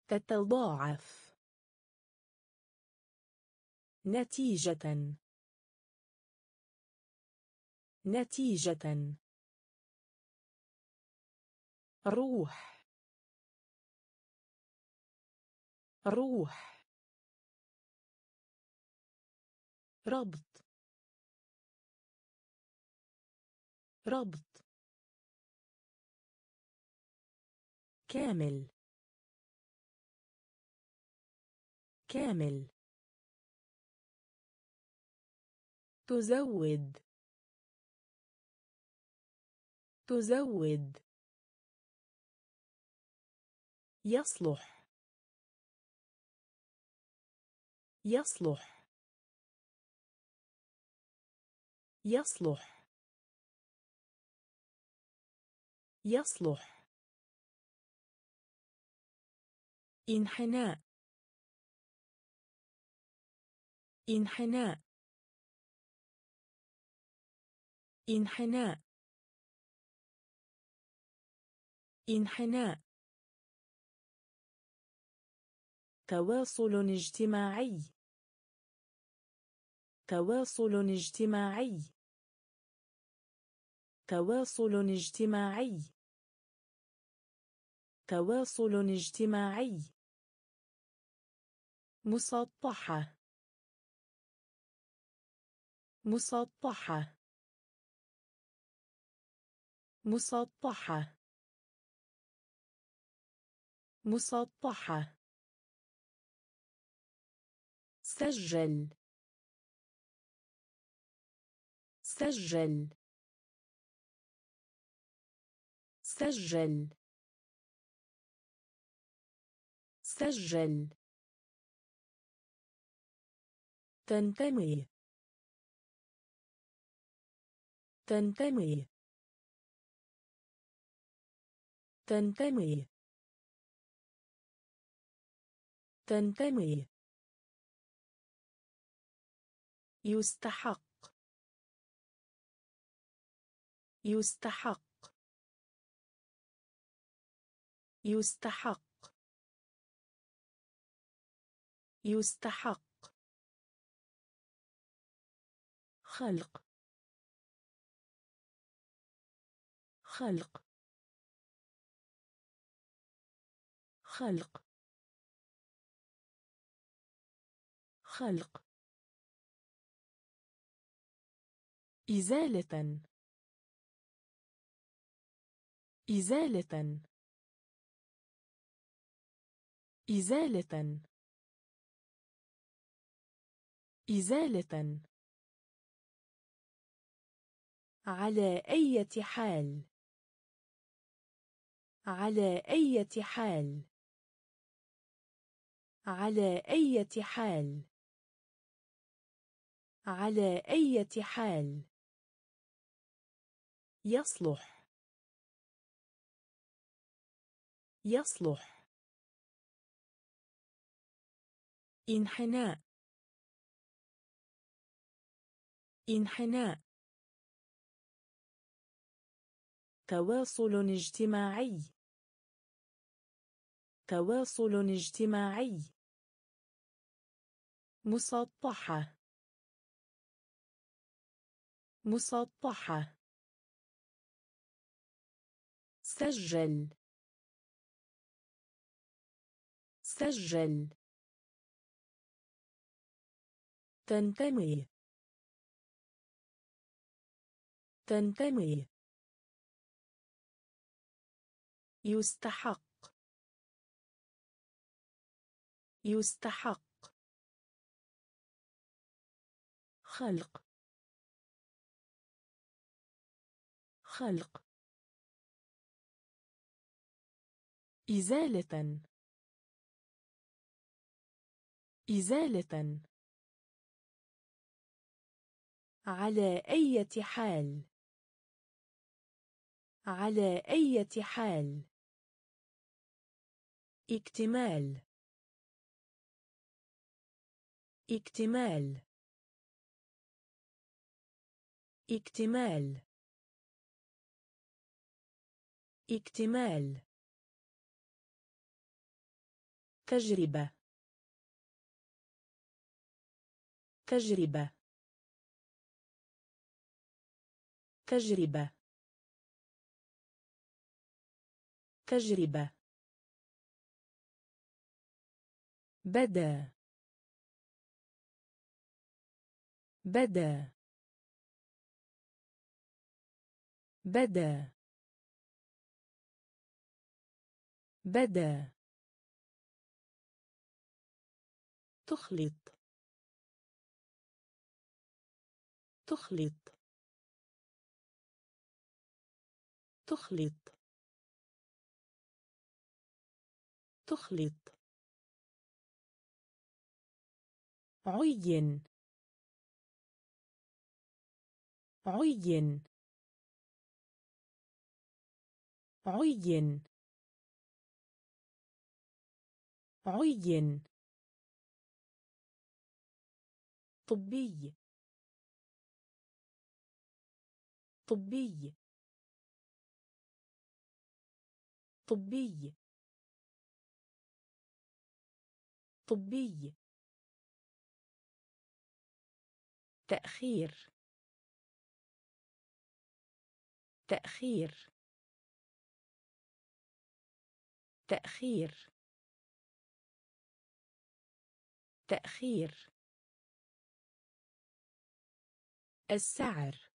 تتضاعف. نتيجة. نتيجة. روح. روح. ربط. ربط. كامل. كامل. تزود. تزود. يصلح. يصلح. يصلح. يصلح. انحناء. انحناء. انحناء. انحناء. تواصل اجتماعي. تواصل اجتماعي. تواصل اجتماعي. تواصل اجتماعي. مسطحة. مسطحة. مسطحة. مسطحة. سجل. سجل. سجل. سجل. تنتمي. تنتمي. تنتمي. تنتمي. يستحق. يستحق. يستحق. يستحق. خلق. خلق. خلق. خلق. إزالة. إزالة. إزالة. إزالة. على أي حال؟ على أي حال؟ على أي حال؟ على أي حال. يصلح. يصلح. انحناء. انحناء. تواصل اجتماعي. تواصل اجتماعي. مسطحة. مسطحة. سجل. سجل. تنتمي. تنتمي. يستحق. يستحق. خلق. خلق. إزالة. إزالة. على أي حال. على أي حال. اكتمال. اكتمال. اكتمال. اكتمال. تجربة. تجربة. تجربة. تجربة. بدأ. بدأ. بدأ. بدأ. تخلط. تخلط. تخلط. تخلط. عين. عين. عين. عين. طبي. طبي. طبي. طبي. تأخير. تأخير. تأخير. تأخير السعر.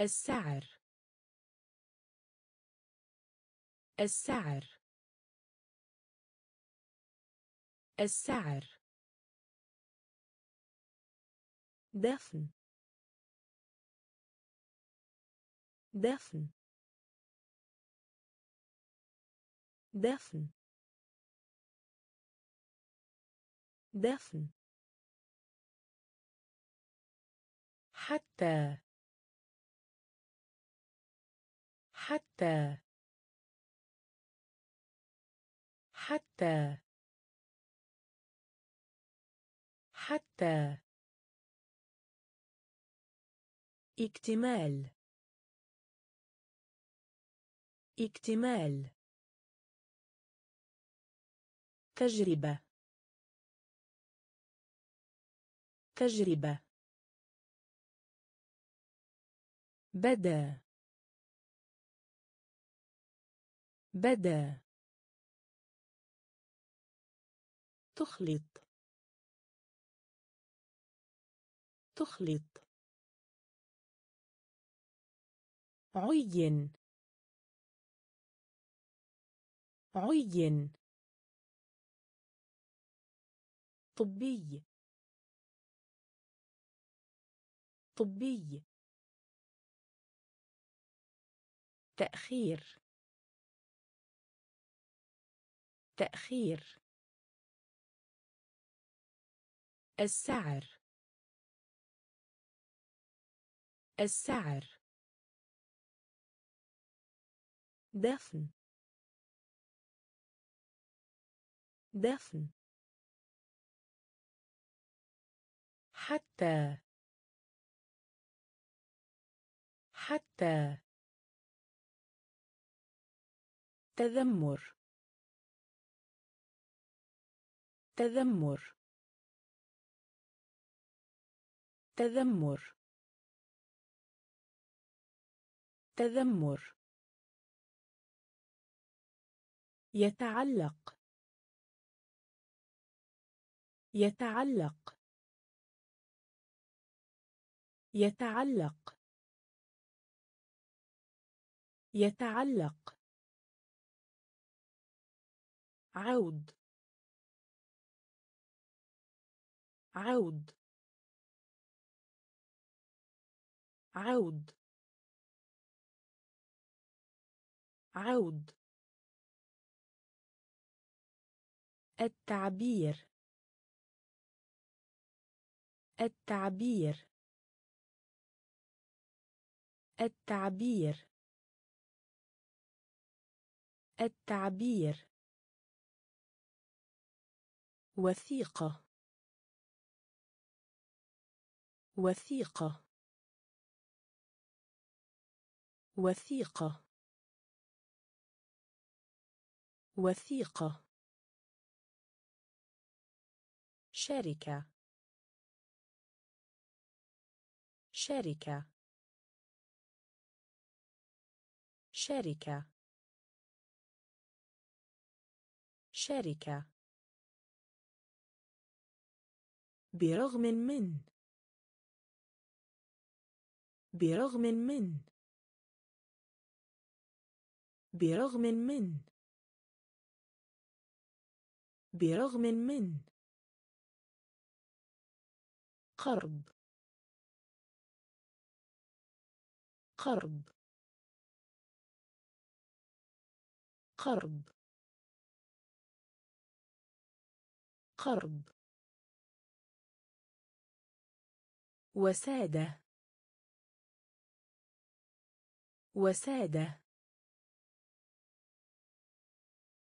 السعر. السعر. السعر. دفن. دفن. دفن. دفن. حتى. حتى. حتى. حتى. اكتمال. اكتمال. تجربة. تجربة. بدأ. بدأ. تخلط. تخلط. عين. عين. طبي. طبي. تأخير. تأخير. السعر. السعر. دفن. دفن. حتى. حتى تذمر. تذمر. تذمر. تذمر. يتعلق. يتعلق. يتعلق. يتعلق. عود. عود. عود. عود. التعبير. التعبير. التعبير. التعبير. وثيقة. وثيقة. وثيقة. وثيقة. شركة. شركة. شركة. شركة. برغم من. برغم من. برغم من. برغم من. قرض. قرض. قرض. قرض. وسادة. وسادة.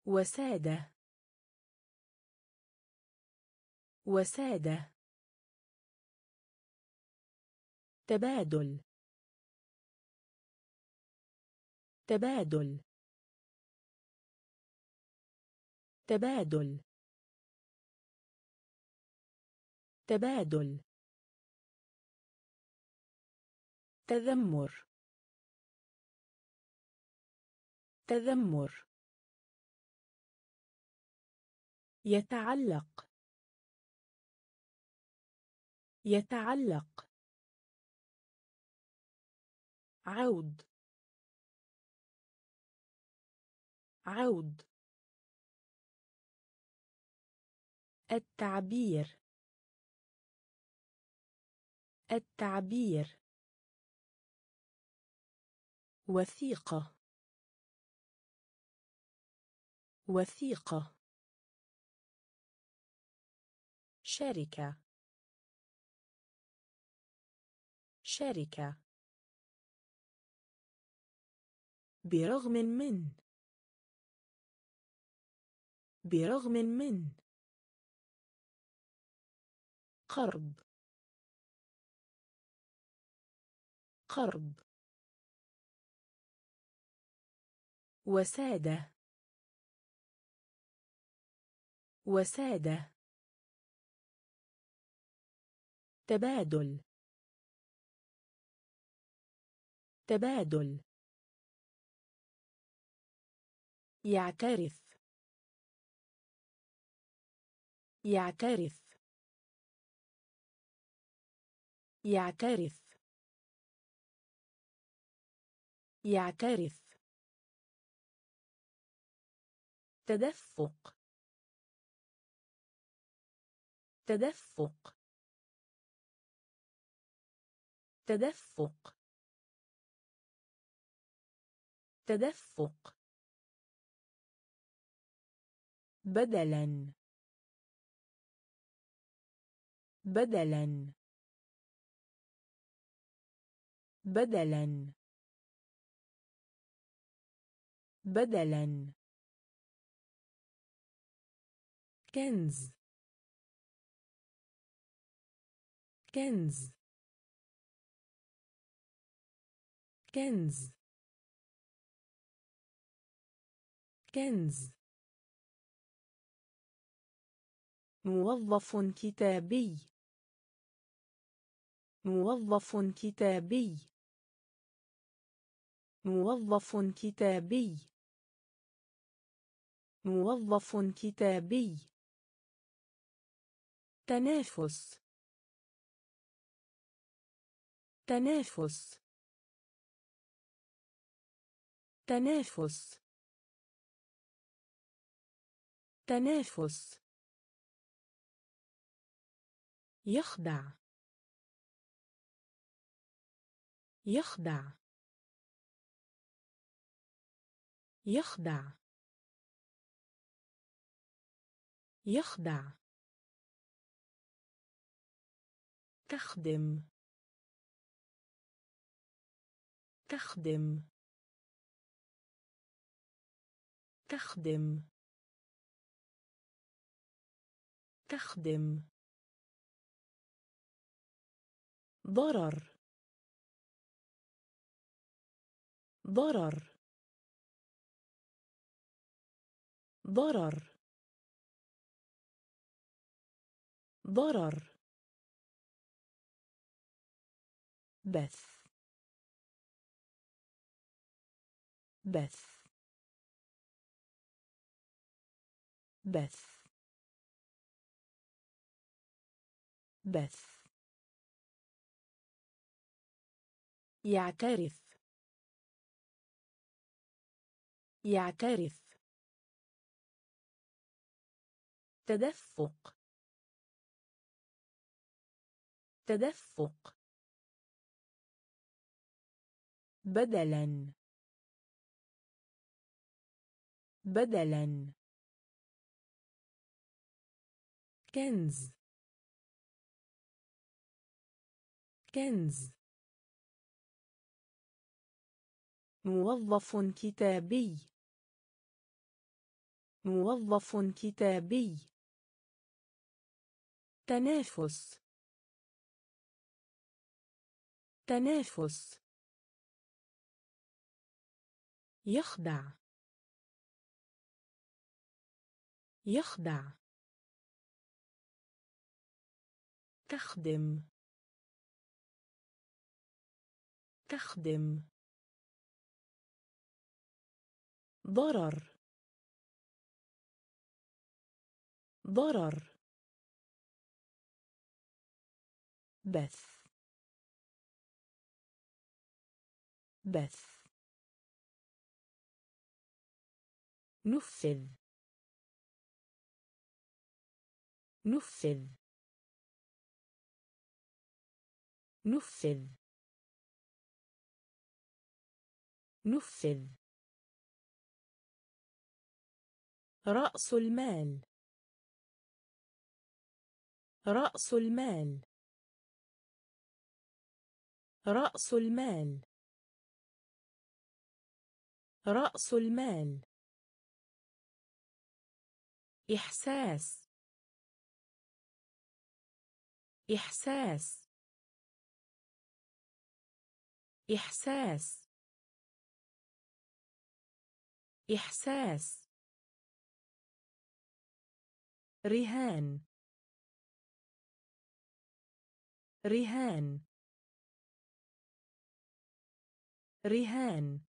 وسادة. وسادة. تبادل. تبادل. تبادل. تبادل. تذمر. تذمر. يتعلق. يتعلق. عود. عود. التعبير. التعبير. وثيقة. وثيقة. شركة. شركة. برغم من. برغم من. قرض. قرض. وسادة. وسادة. تبادل. تبادل. يعترف. يعترف. يعترف. يعترف. تدفق. تدفق. تدفق. تدفق. بدلا. بدلا. بدلا. بدلا. كنز. كنز. كنز. كنز. موظف كتابي. موظف كتابي. موظف كتابي. موظف كتابي. تنافس. تنافس. تنافس. تنافس. يخدع. يخدع. يخدع. يخدع. تخدم. تخدم. تخدم. تخدم. ضرر. ضرر. ضرر. ضرر. بث. بث. بث. بث. يعترف. يعترف. تدفق. تدفق بدلا. بدلا. كنز. كنز. موظف كتابي. موظف كتابي. تنافس. تنافس يخدع. يخدع. تخدم. تخدم. ضرر. ضرر. بث. بث. نفذ. نفذ. نفذ. نفذ. رأس المال. رأس المال. رأس المال. رأس المال. إحساس. إحساس. إحساس. إحساس. رهان. رهان. رهان.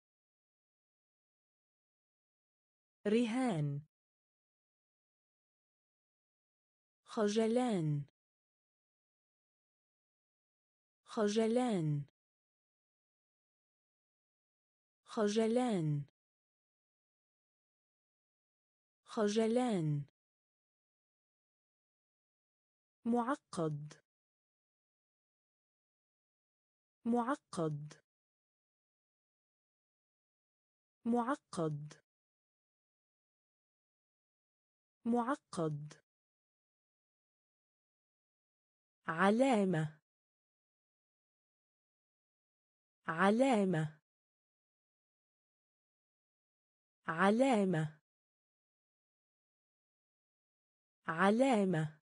رهان. خجلان. خجلان. خجلان. خجلان. معقد. معقد. معقد. معقد. علامة. علامة. علامة. علامة.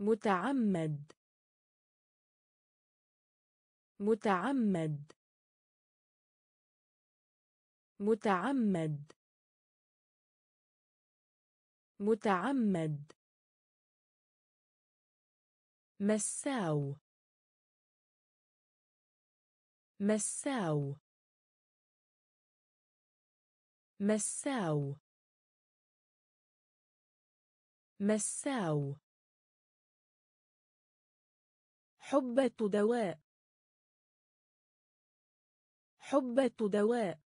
متعمد. متعمد. متعمد. متعمد. مساو. مساو. مساو. مساو. حبة دواء. حبة دواء.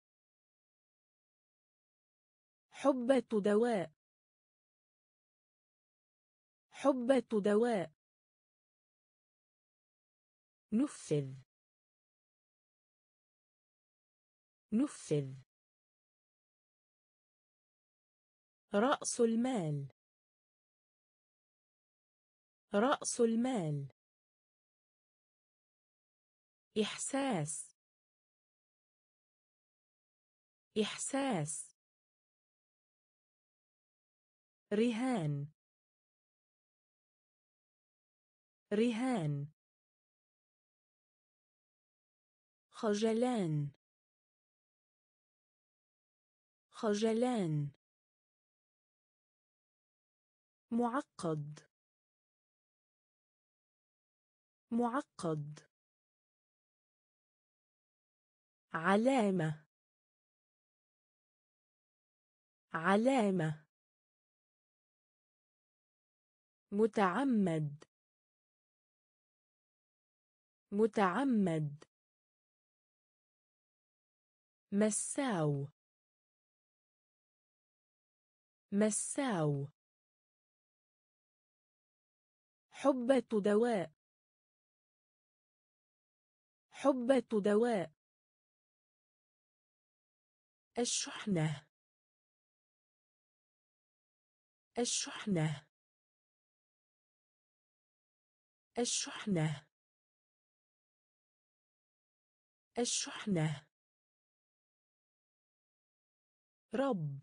حبة دواء. حبة دواء نفذ. نفذ. رأس المال. رأس المال. إحساس. إحساس. رهان. رهان. خجلان. خجلان. معقد. معقد. علامة. علامة. متعمد. متعمد. مساو. مساو. حبة دواء. حبة دواء. الشحنة. الشحنة. الشحنة. الشحنة. رب.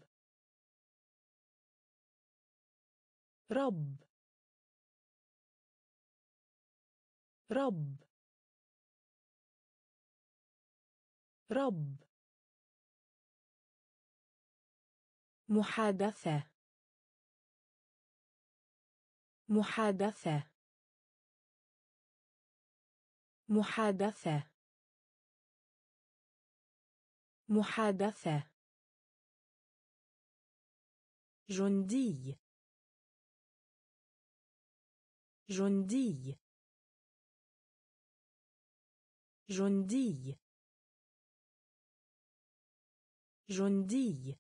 رب. رب. رب. محادثة. محادثة. محادثة. محادثة. جندي. جندي. جندي. جندي.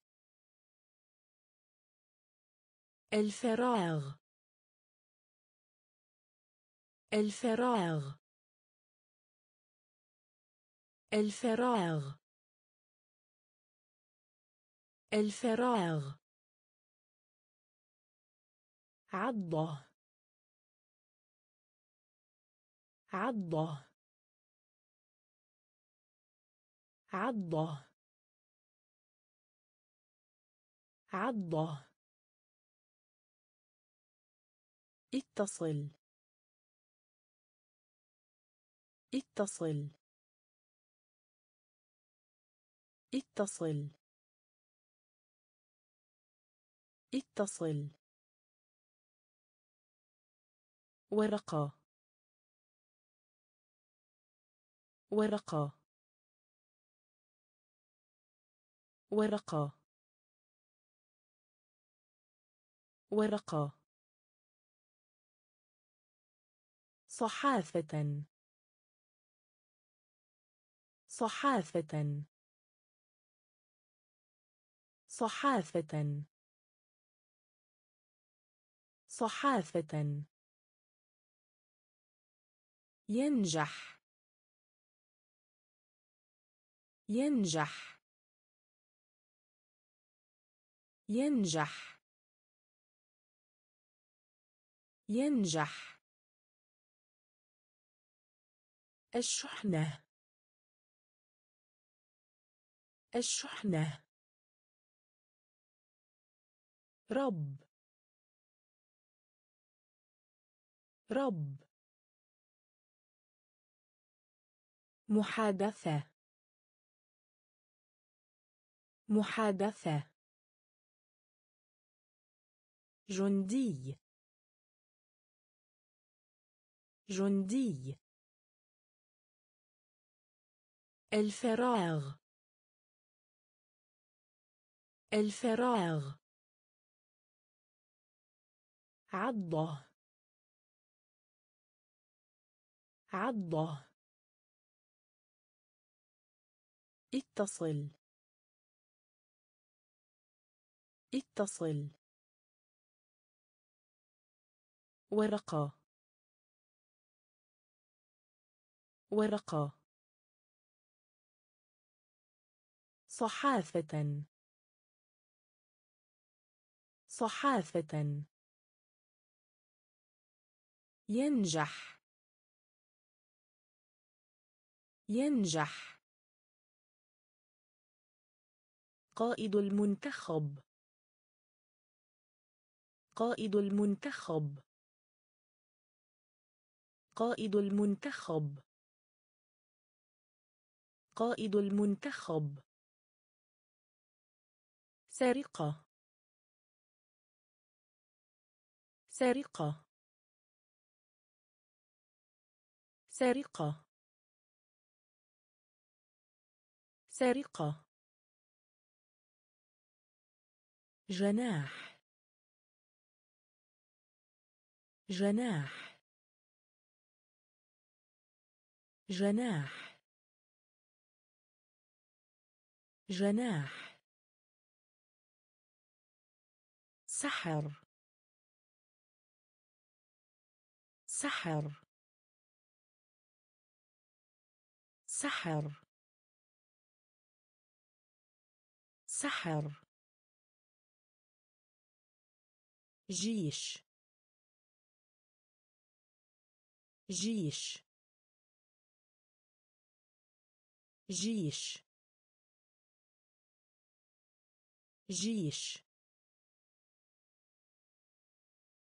الفراغ. الفراغ. الفراغ. الفراغ. عضة. عضة. عضة. عضة. اتصل. اتصل. اتصل. اتصل. ورقة. ورقة. ورقة. ورقة. صحافة. صحافة. صحافة. صحافة. ينجح. ينجح. ينجح. ينجح. الشحنة. الشحنة. رب. رب. محادثة. محادثة. جندي. جندي. الفراغ. الفراغ. عضة. عضة. اتصل. اتصل. ورقة. ورقة. صحافة. صحافة. ينجح. ينجح. قائد المنتخب. قائد المنتخب. قائد المنتخب. قائد المنتخب. سرقة. سرقة. سرقة. سرقة. جناح. جناح. جناح. جناح. سحر. سحر. سحر. سحر. جيش. جيش. جيش. جيش.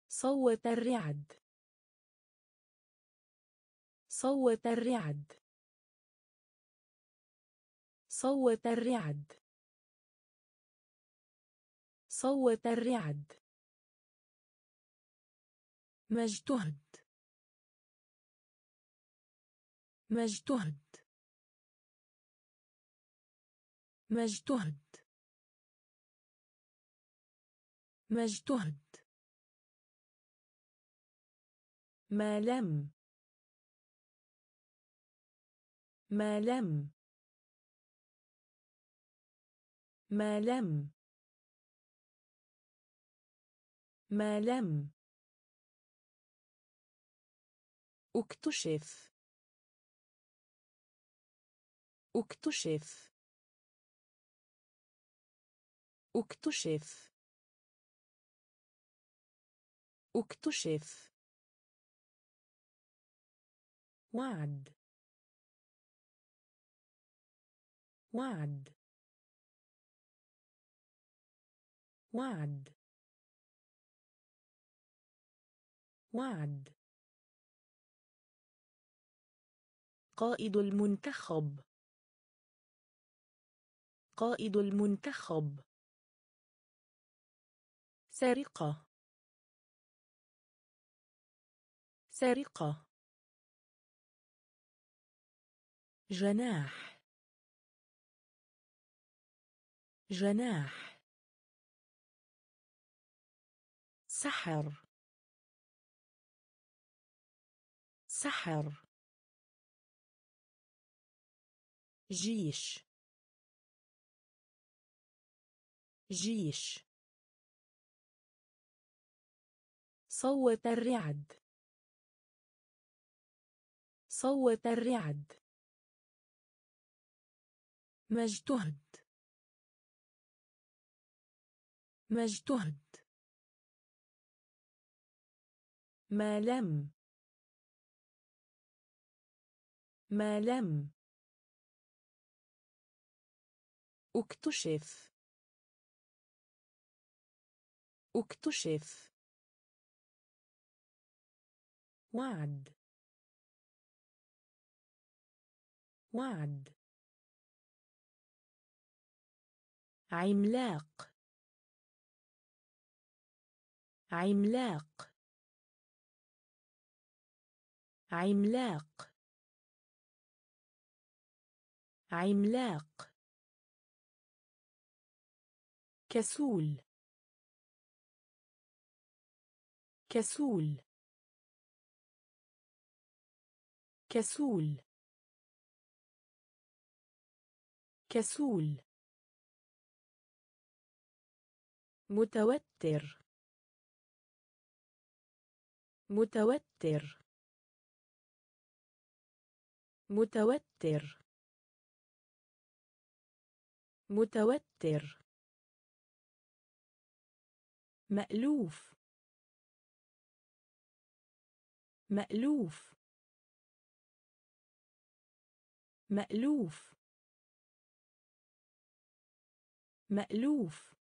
صوت الرعد. صوت الرعد. صوت الرعد. صوت الرعد. مجتهد مجتهد مجتهد مجتهد ما لم. ما لم. ما لم. ما لم. اكتشف. اكتشف. اكتشف. اكتشف. وعد. وعد. وعد. وعد قائد المنتخب. قائد المنتخب. سرقة. سرقة. جناح. جناح. سحر. سحر. جيش. جيش. صوت الرعد. صوت الرعد. مجتهد. مجتهد. ما لم. ما لم. اكتشف. اكتشف. وعد. وعد. عملاق. عملاق. عملاق. عملاق. كسول. كسول. كسول. كسول. متوتر. متوتر. متوتر. متوتر. مألوف. مألوف. مألوف. مألوف.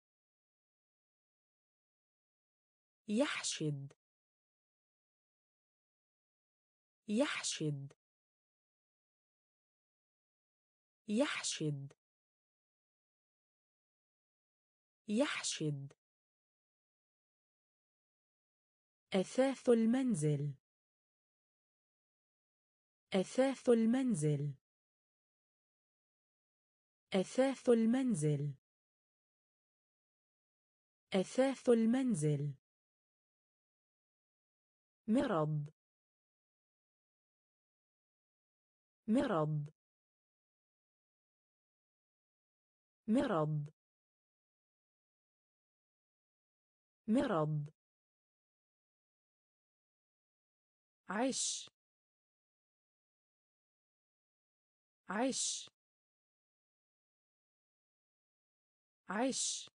يحشد. يحشد. يحشد. يحشد. أثاث المنزل. أثاث المنزل. أثاث المنزل. أثاث المنزل. مرض. مرض. مرض. مرض. عش. عش. عش.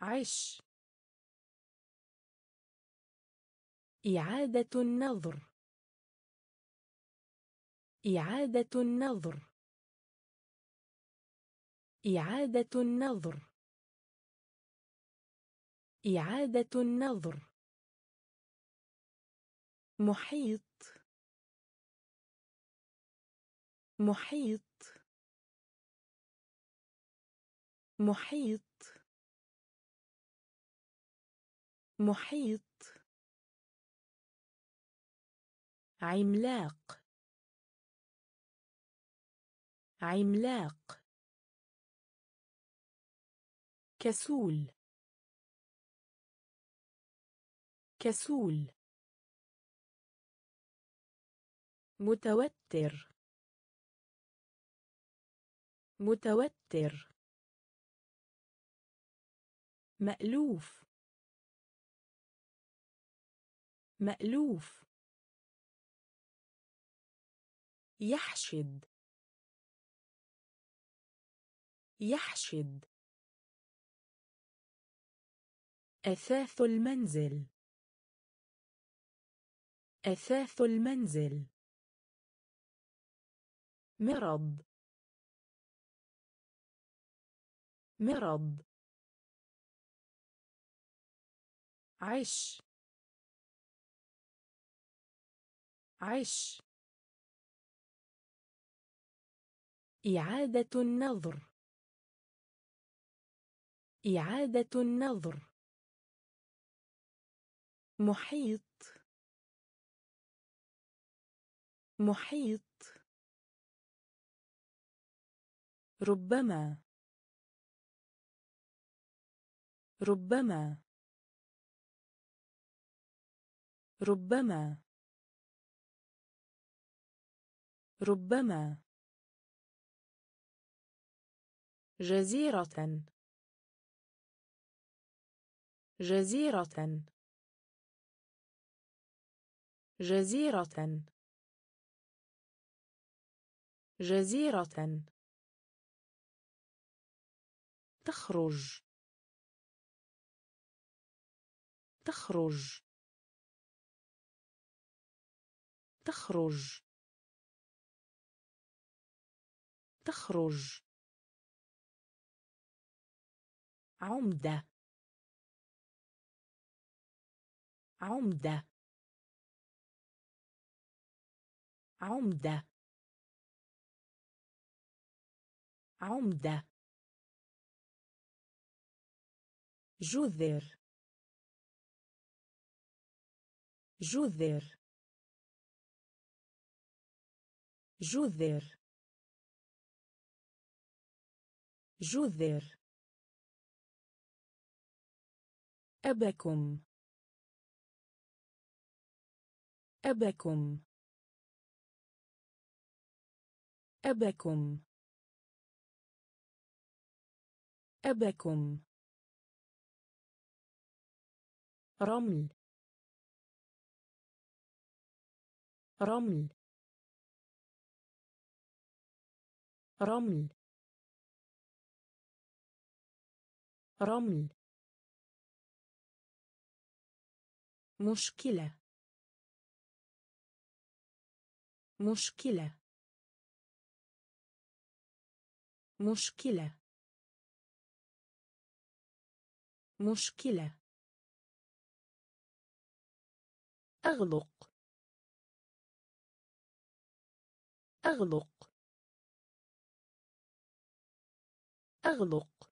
عش. إعادة النظر. إعادة النظر. إعادة النظر. إعادة النظر. محيط. محيط. محيط. محيط. عملاق. عملاق. كسول. كسول. متوتر. متوتر. مألوف. مألوف. يحشد. يحشد. أثاث المنزل. أثاث المنزل. مرض. مرض. عش. عش. إعادة النظر. إعادة النظر. محيط. محيط. ربما. ربما. ربما. ربما. جزيرة. جزيرة. جزيرة. جزيرة. تخرج. تخرج. تخرج. تخرج. عمدة. عمدة. عمدة. عمدة. جذر. جذر. جذر. جذر. أبكم. أبكم. أبكم. أبكم رمل. رمل. رمل. رمل. مشكلة. مشكلة. مشكلة. مشكلة. أغلق. أغلق. أغلق.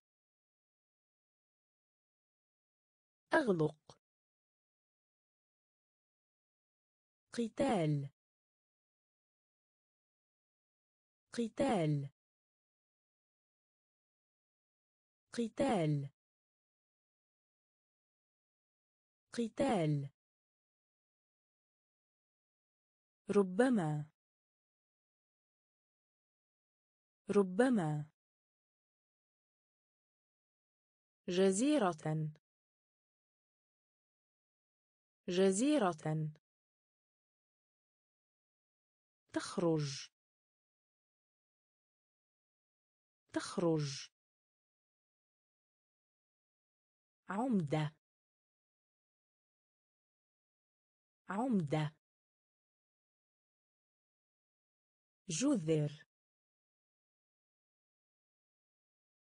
أغلق. قتال. قتال. قتال. قتال. ربما. ربما. جزيرة. جزيرة. تخرج. تخرج. عمدة. عمدة. جذر.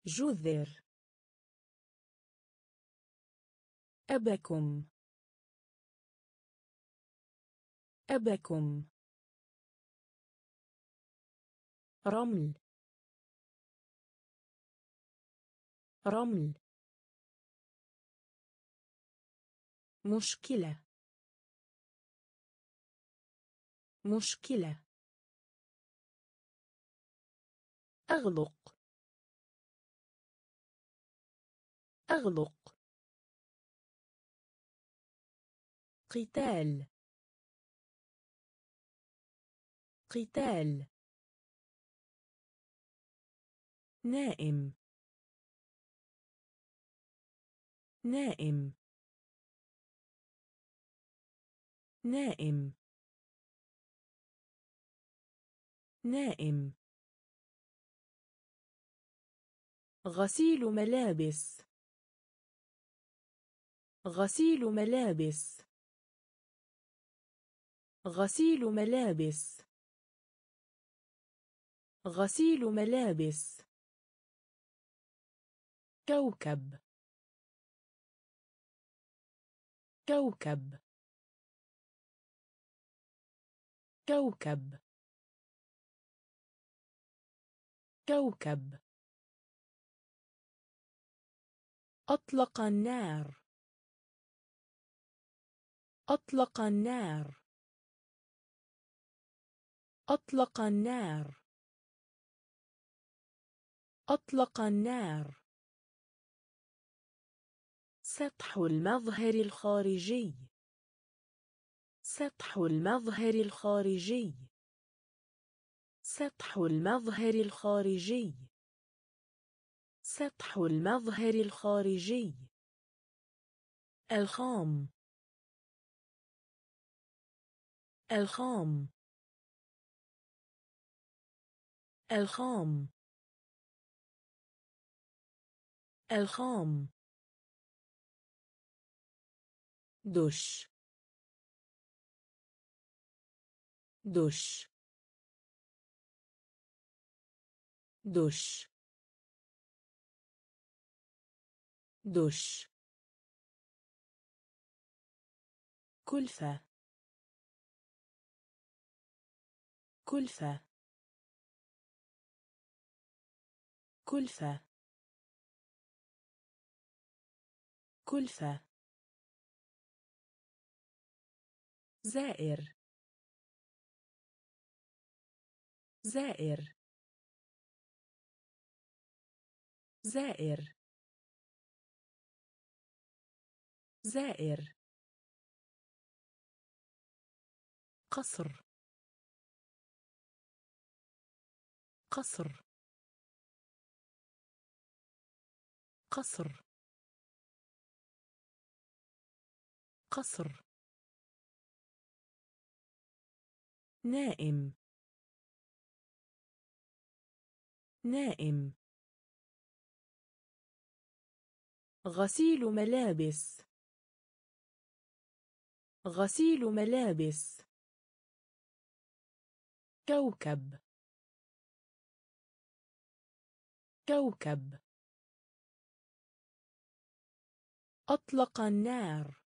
جذر. أبكم. أبكم. رمل. رمل. مشكلة. مشكلة. أغلق. أغلق. قتال. قتال. نائم. نائم. نائم. نائم. غسيل ملابس. غسيل ملابس. غسيل ملابس. غسيل ملابس. كوكب. كوكب. كوكب. كوكب أطلق النار. أطلق النار. أطلق النار. أطلق النار. سطح المظهر الخارجي. سطح المظهر الخارجي. سطح المظهر الخارجي. سطح المظهر الخارجي. الخام. الخام. الخام. الخام. دش. دش. دش دش كلفة. كلفة. كلفة. كلفة. زائر. زائر. زائر. زائر. قصر. قصر. قصر. قصر. نائم. نائم. غسيل ملابس. غسيل ملابس. كوكب. كوكب. أطلق النار.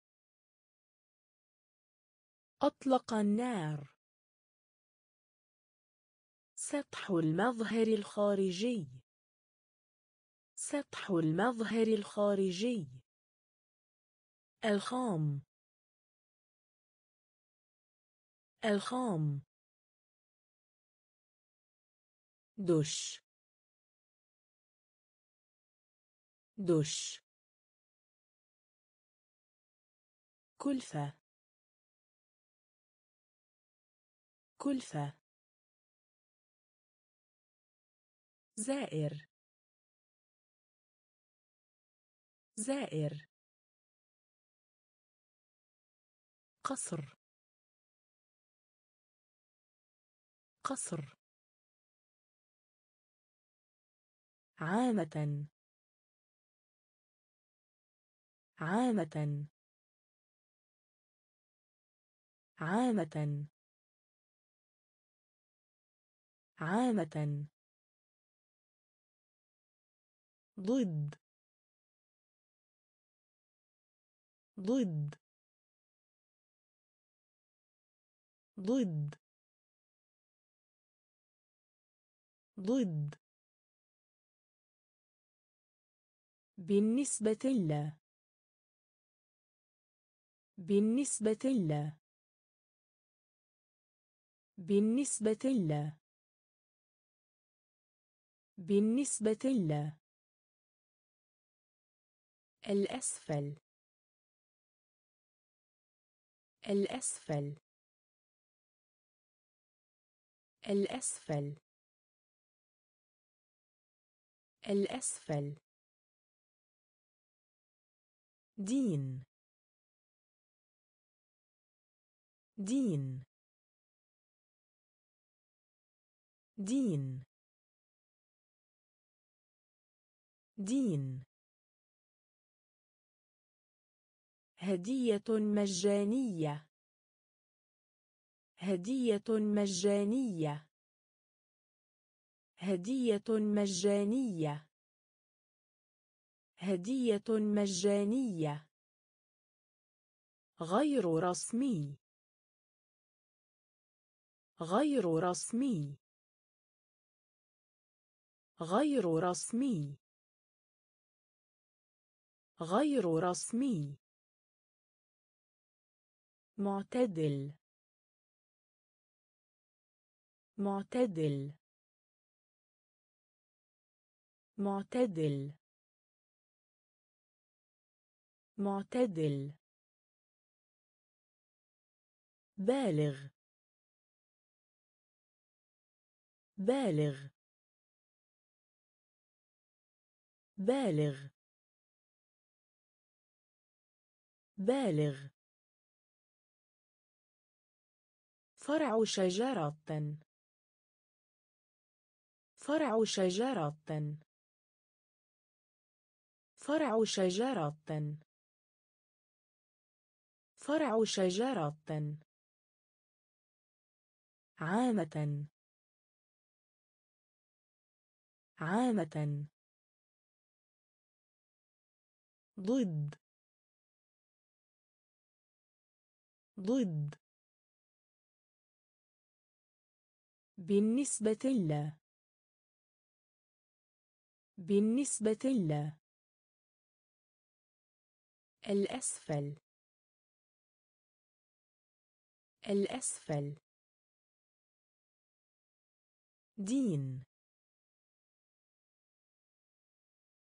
أطلق النار. سطح المظهر الخارجي. سطح المظهر الخارجي. الخام. الخام. دش. دش. كلفة. كلفة. زائر. زائر. قصر. قصر. عامة. عامة. عامة. عامة. ضد. ضد. ضد. ضد. بالنسبة ل بالنسبة ل بالنسبة ل بالنسبة ل الأسفل. الأسفل. الأسفل. الأسفل. دين. دين. دين. دين. هدية مجانية. هدية مجانية. هدية مجانية. هدية مجانية. غير رسمي. غير رسمي. غير رسمي. غير رسمي. معتدل. معتدل. معتدل. معتدل. بالغ. بالغ. بالغ. بالغ. فرع شجرة. فرع شجرة. فرع شجرة. فرع شجرة. عامة. عامة. ضد. ضد. بالنسبة ل. بالنسبة ل. الأسفل. الأسفل. دين.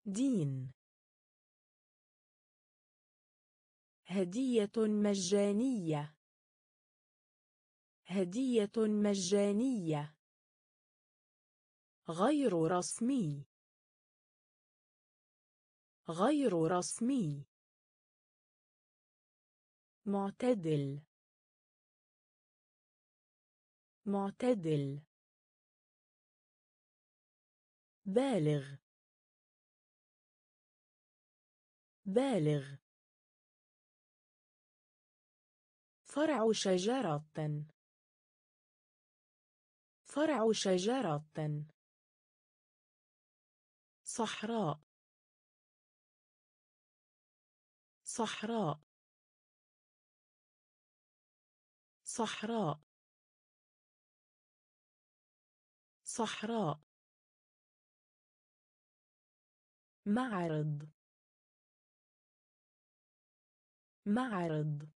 دين. هدية مجانية. هدية مجانية. غير رسمي. غير رسمي. معتدل. معتدل. بالغ. بالغ. فرع شجرة. فرع شجرة. صحراء. صحراء. صحراء. صحراء. معرض. معرض.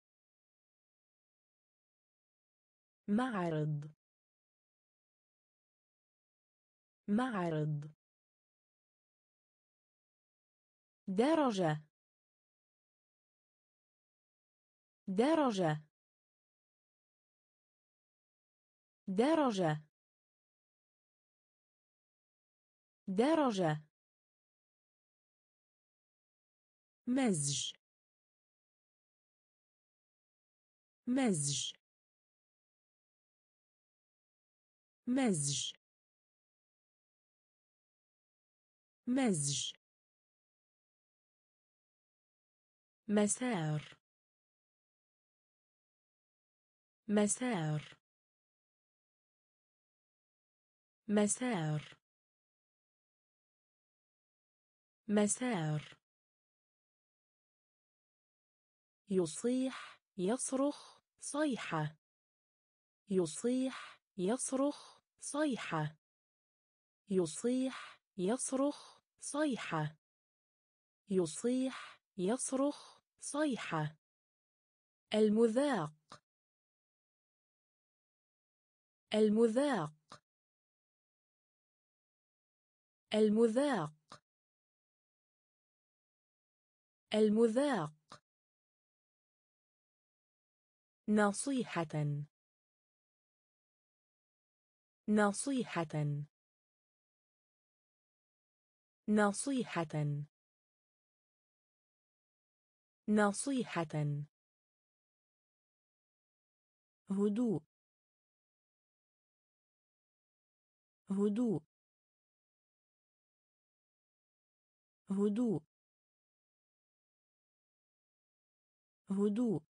معرض. معرض. درجة. درجة. درجة. درجة. مزج. مزج. مزج. مزج. مسار. مسار. مسار. مسار. يصيح يصرخ صيحة. يصيح يصرخ صيحة. يصيح يصرخ صيحة. يصيح يصرخ صيحة. المذاق. المذاق. المذاق. المذاق. نصيحة. نصيحة. نصيحة. نصيحة. هدوء. هدوء. هدوء. هدوء.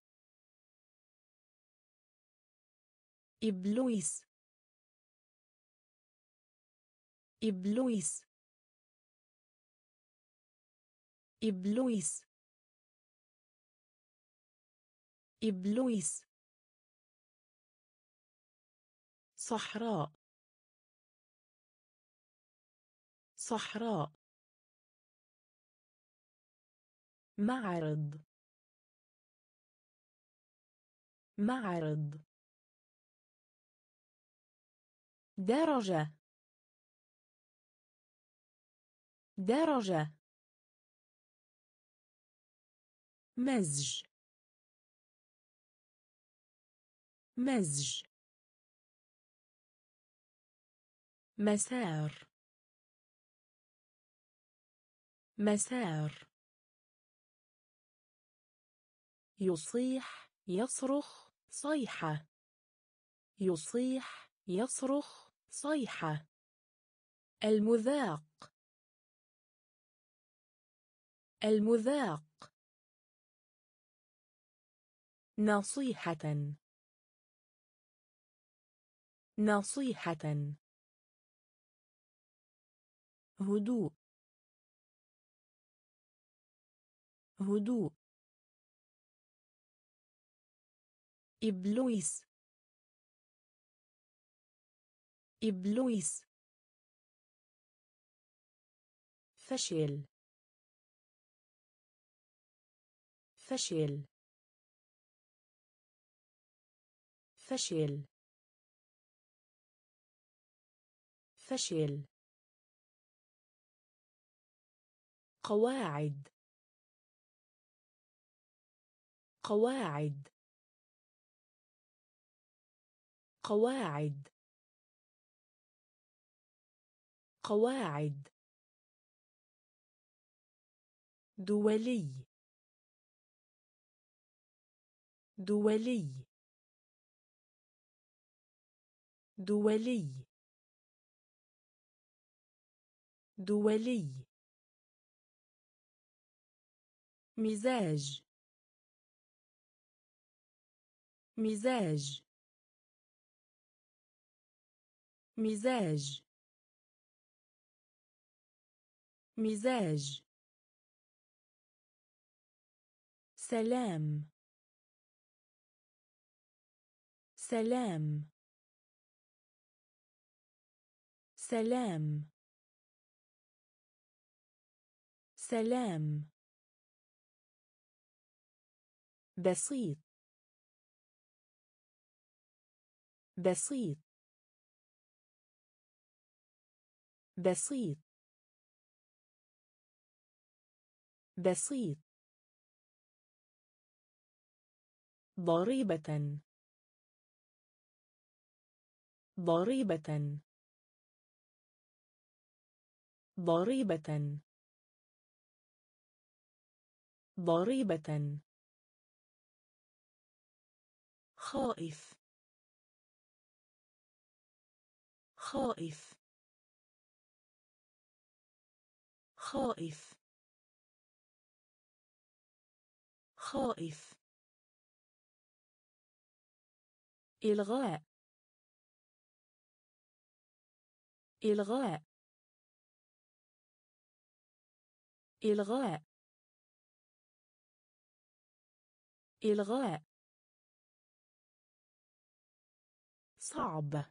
إبلويس إبلويس إبلويس إبلويس صحراء. صحراء. معرض. معرض. درجة. درجة. مزج. مزج. مسار. مسار. يصيح يصرخ صيحة. يصيح يصرخ صيحة. المذاق. المذاق. نصيحة. نصيحة. هدوء. هدوء. إبلويس إبلويس فشل. فشل. فشل. فشل. قواعد. قواعد. قواعد. قواعد. دولي. دولي. دولي. دولي. مزاج. مزاج. مزاج. مزاج. سلام. سلام. سلام. سلام. بسيط. بسيط. بسيط. بسيط. ضريبة. ضريبة. ضريبة. ضريبة. خائف. خائف. خائف. خائف. إلغاء. إلغاء. إلغاء. إلغاء. صعب.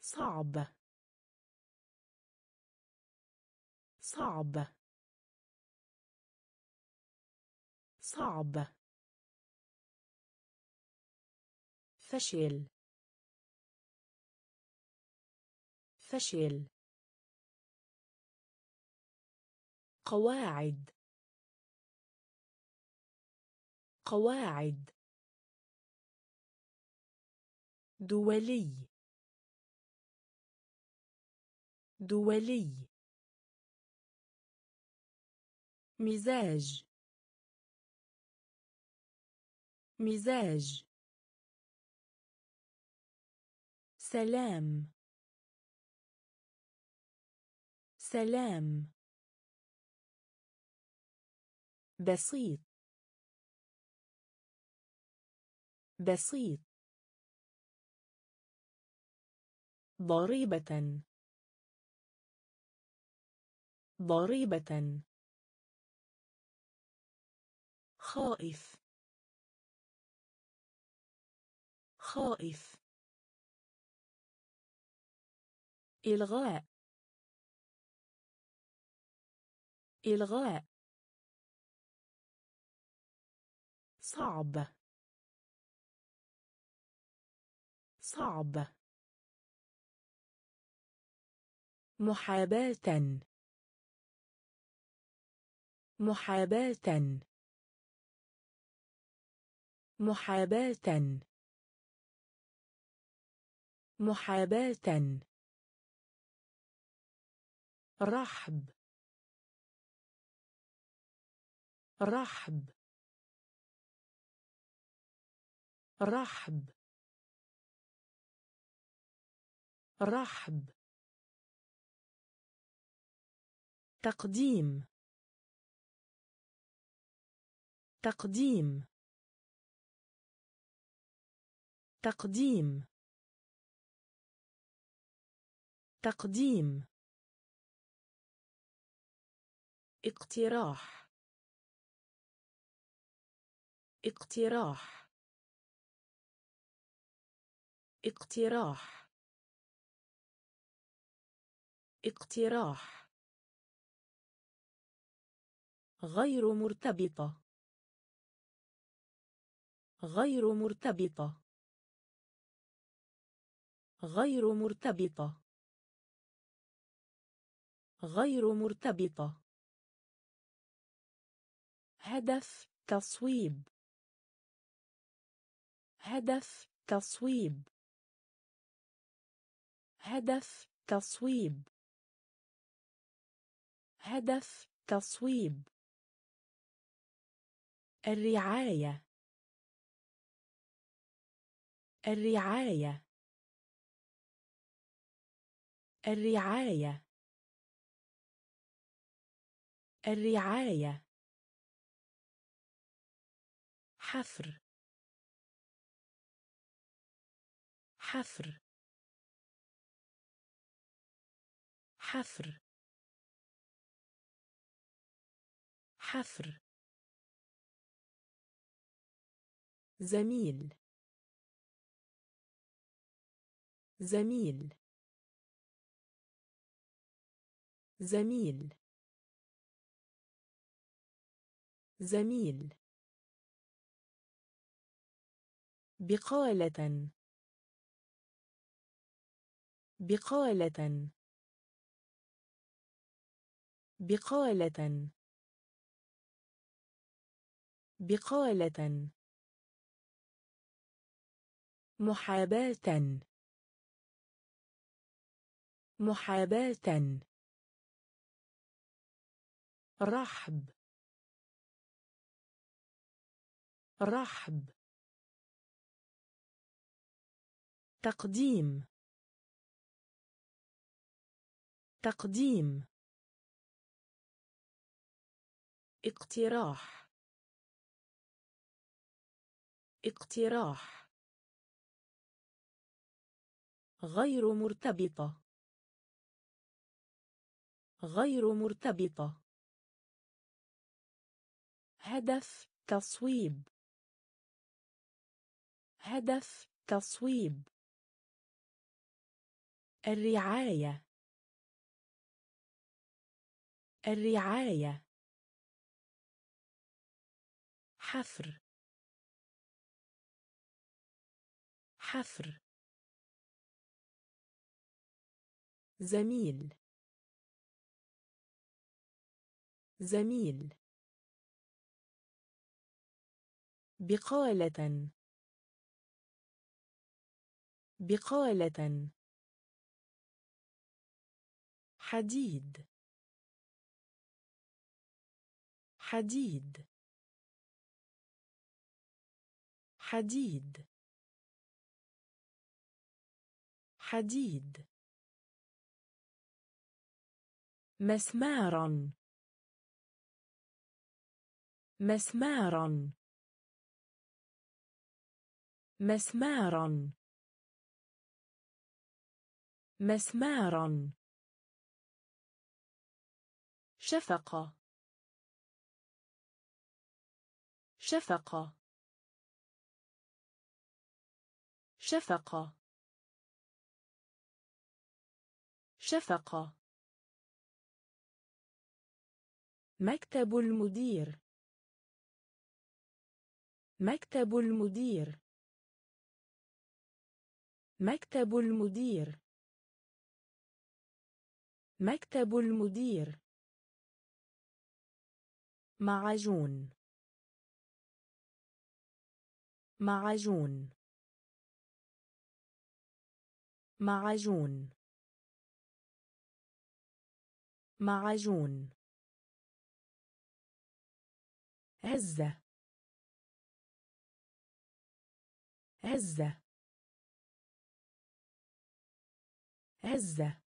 صعب. صعب. صعب. فشل. فشل. قواعد. قواعد. دولي. دولي. مزاج. مزاج. سلام. سلام. بسيط. بسيط. ضريبة. ضريبة. خائف. خائف. إلغاء. إلغاء. صعب. صعب. محاباة. محاباة. محاباة. محاباة. رحب. رحب. رحب. رحب. تقديم. تقديم. تقديم. تقديم. اقتراح. اقتراح. اقتراح. اقتراح. غير مرتبطة. غير مرتبطة. غير مرتبطة. غير مرتبطة. هدف تصويب. هدف تصويب. هدف تصويب. هدف تصويب. الرعاية. الرعاية. الرعاية. الرعاية. حفر. حفر. حفر. حفر. زميل. زميل. زميل. زميل. بقالة. بقالة. بقالة. بقالة. محاباة. محاباة. رحب. رحب. تقديم. تقديم. اقتراح. اقتراح. غير مرتبطة. غير مرتبطة. هدف تصويب. هدف تصويب. الرعاية. الرعاية. حفر. حفر. زميل. زميل. بقالة. بقالة. حديد. حديد. حديد. حديد. مسمارا. مسمارا. مسمارا. مسمارا. شفقة. شفقة. شفقة. شفقة. مكتب المدير. مكتب المدير. مكتب المدير. مكتب المدير. معجون. معجون. معجون. معجون. هزة هزة هزة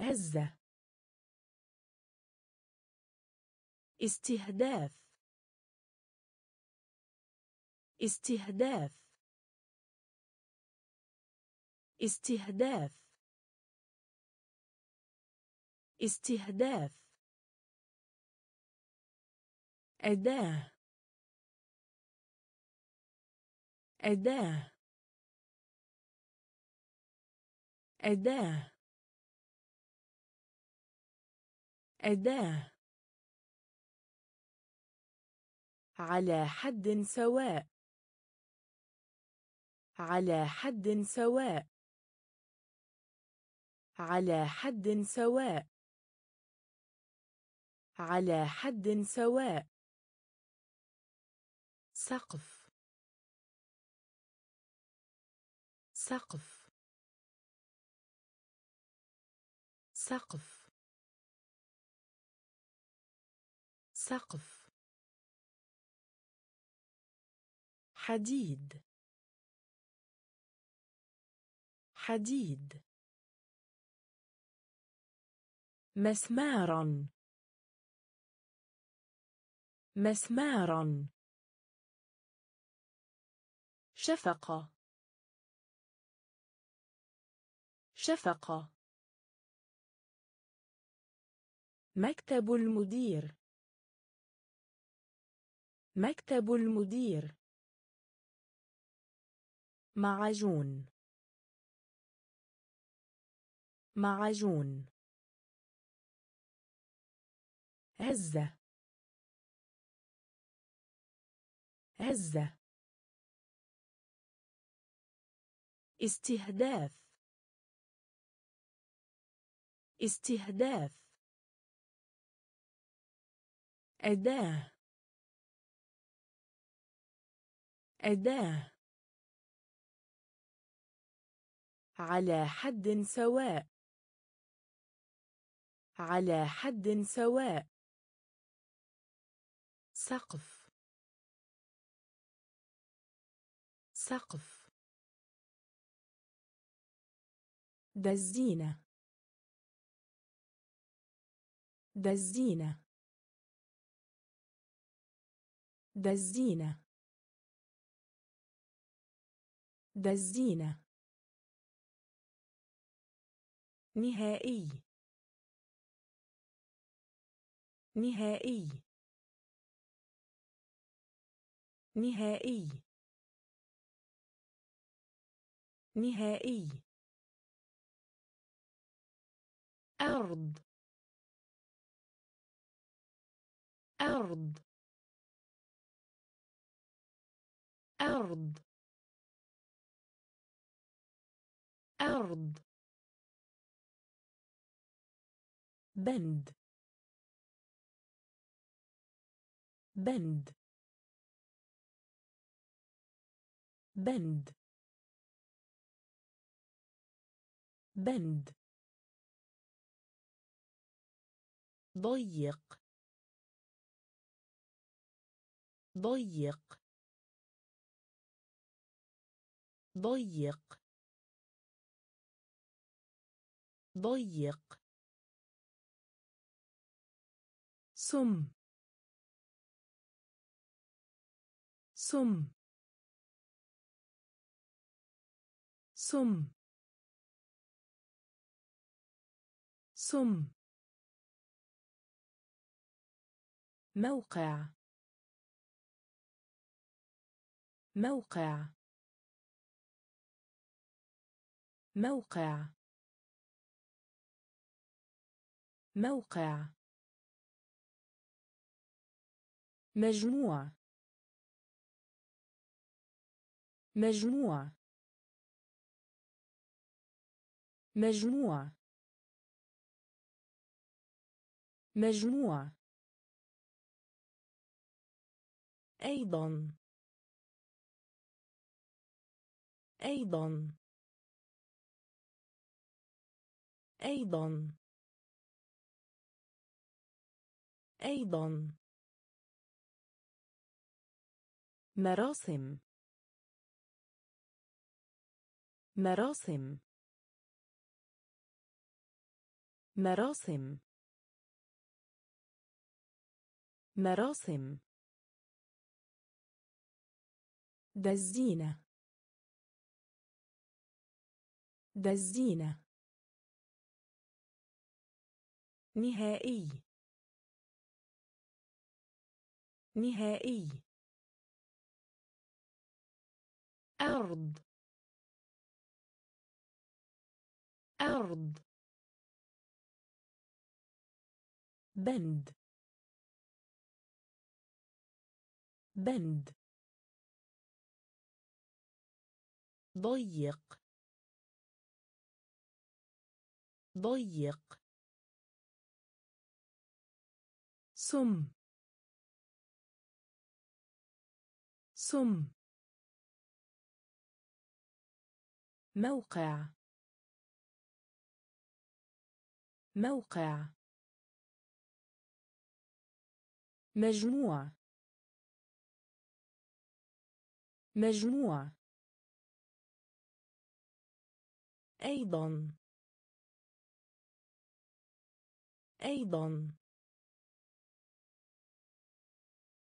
هزة استهداف. استهداف. استهداف. استهداف. أداة. أداة. أداة. أداة. على حد سواء. على حد سواء. على حد سواء. على حد سواء. سقف. سقف. سقف. سقف. حديد. حديد. مسمارا. مسمارا. شفقة. شفقة. مكتب المدير. مكتب المدير. معجون. معجون. هزة هزة استهداف. استهداف. أداة. أداة. على حد سواء. على حد سواء. سقف. سقف. دزينة. دزينة. دزينة. دزينة. نهائي. نهائي. نهائي. نهائي. أرض. أرض. أرض. أرض. بند. بند. بند. بند. ضيق. ضيق. ضيق. ضيق. سم. سم. سم. سم. موقع. موقع. موقع. موقع. مجموع. مجموع. مجموع مجموع أيضا. أيضا. أيضا. أيضا. مراسم. مراسم. مراسم. مراسم. دزينة. دزينة. نهائي. نهائي. أرض. أرض. بند. بند. ضيق. ضيق. سم. سم. موقع. موقع. مجموع مجموع أيضا. أيضا.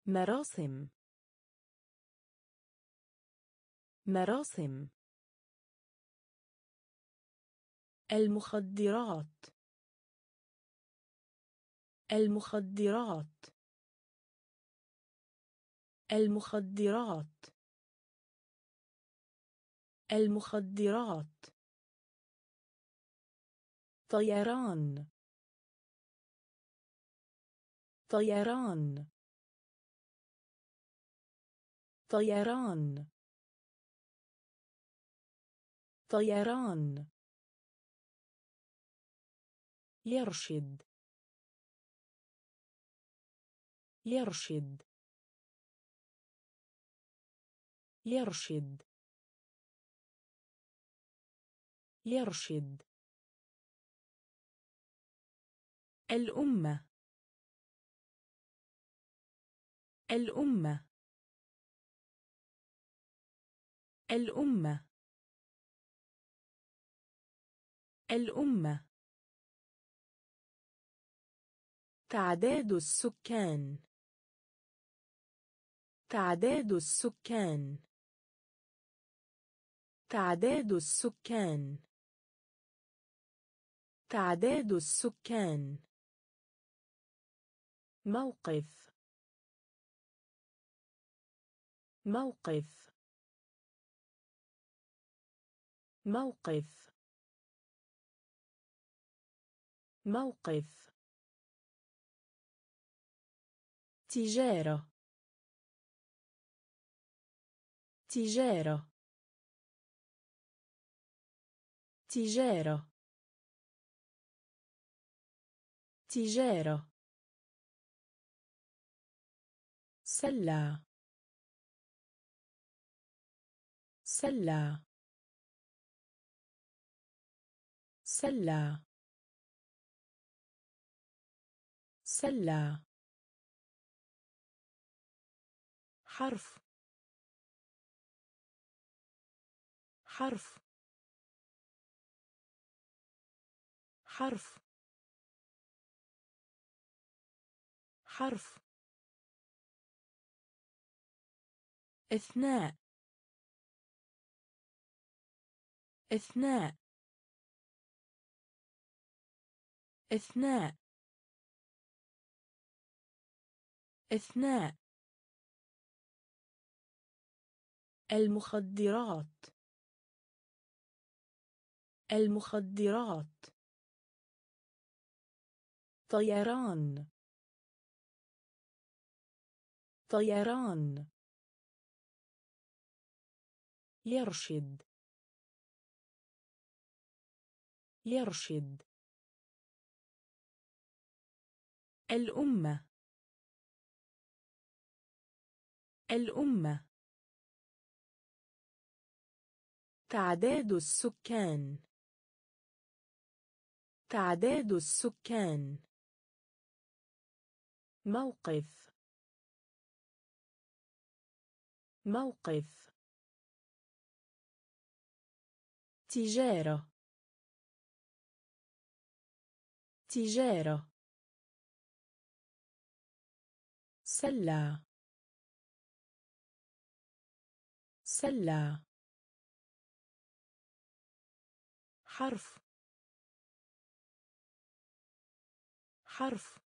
مراسم. مراسم. المخدرات. المخدرات. المخدرات. المخدرات. طيران. طيران. طيران. طيران. يرشد. يرشد. يرشد يرشد الأمة. الأمة. الأمة. الأمة. تعداد السكان. تعداد السكان. تعداد السكان. تعداد السكان. موقف. موقف. موقف. موقف. تجارة. تجارة. تجارة تجارة سلة سلة سلة سلة حرف حرف حرف. حرف. إثناء. إثناء. إثناء. إثناء. المخدرات. المخدرات. طيران. طيران. يرشد. يرشد. الأمة. الأمة. تعداد السكان. تعداد السكان. موقف. موقف. تجارة. تجارة. سلة. سلة. حرف. حرف.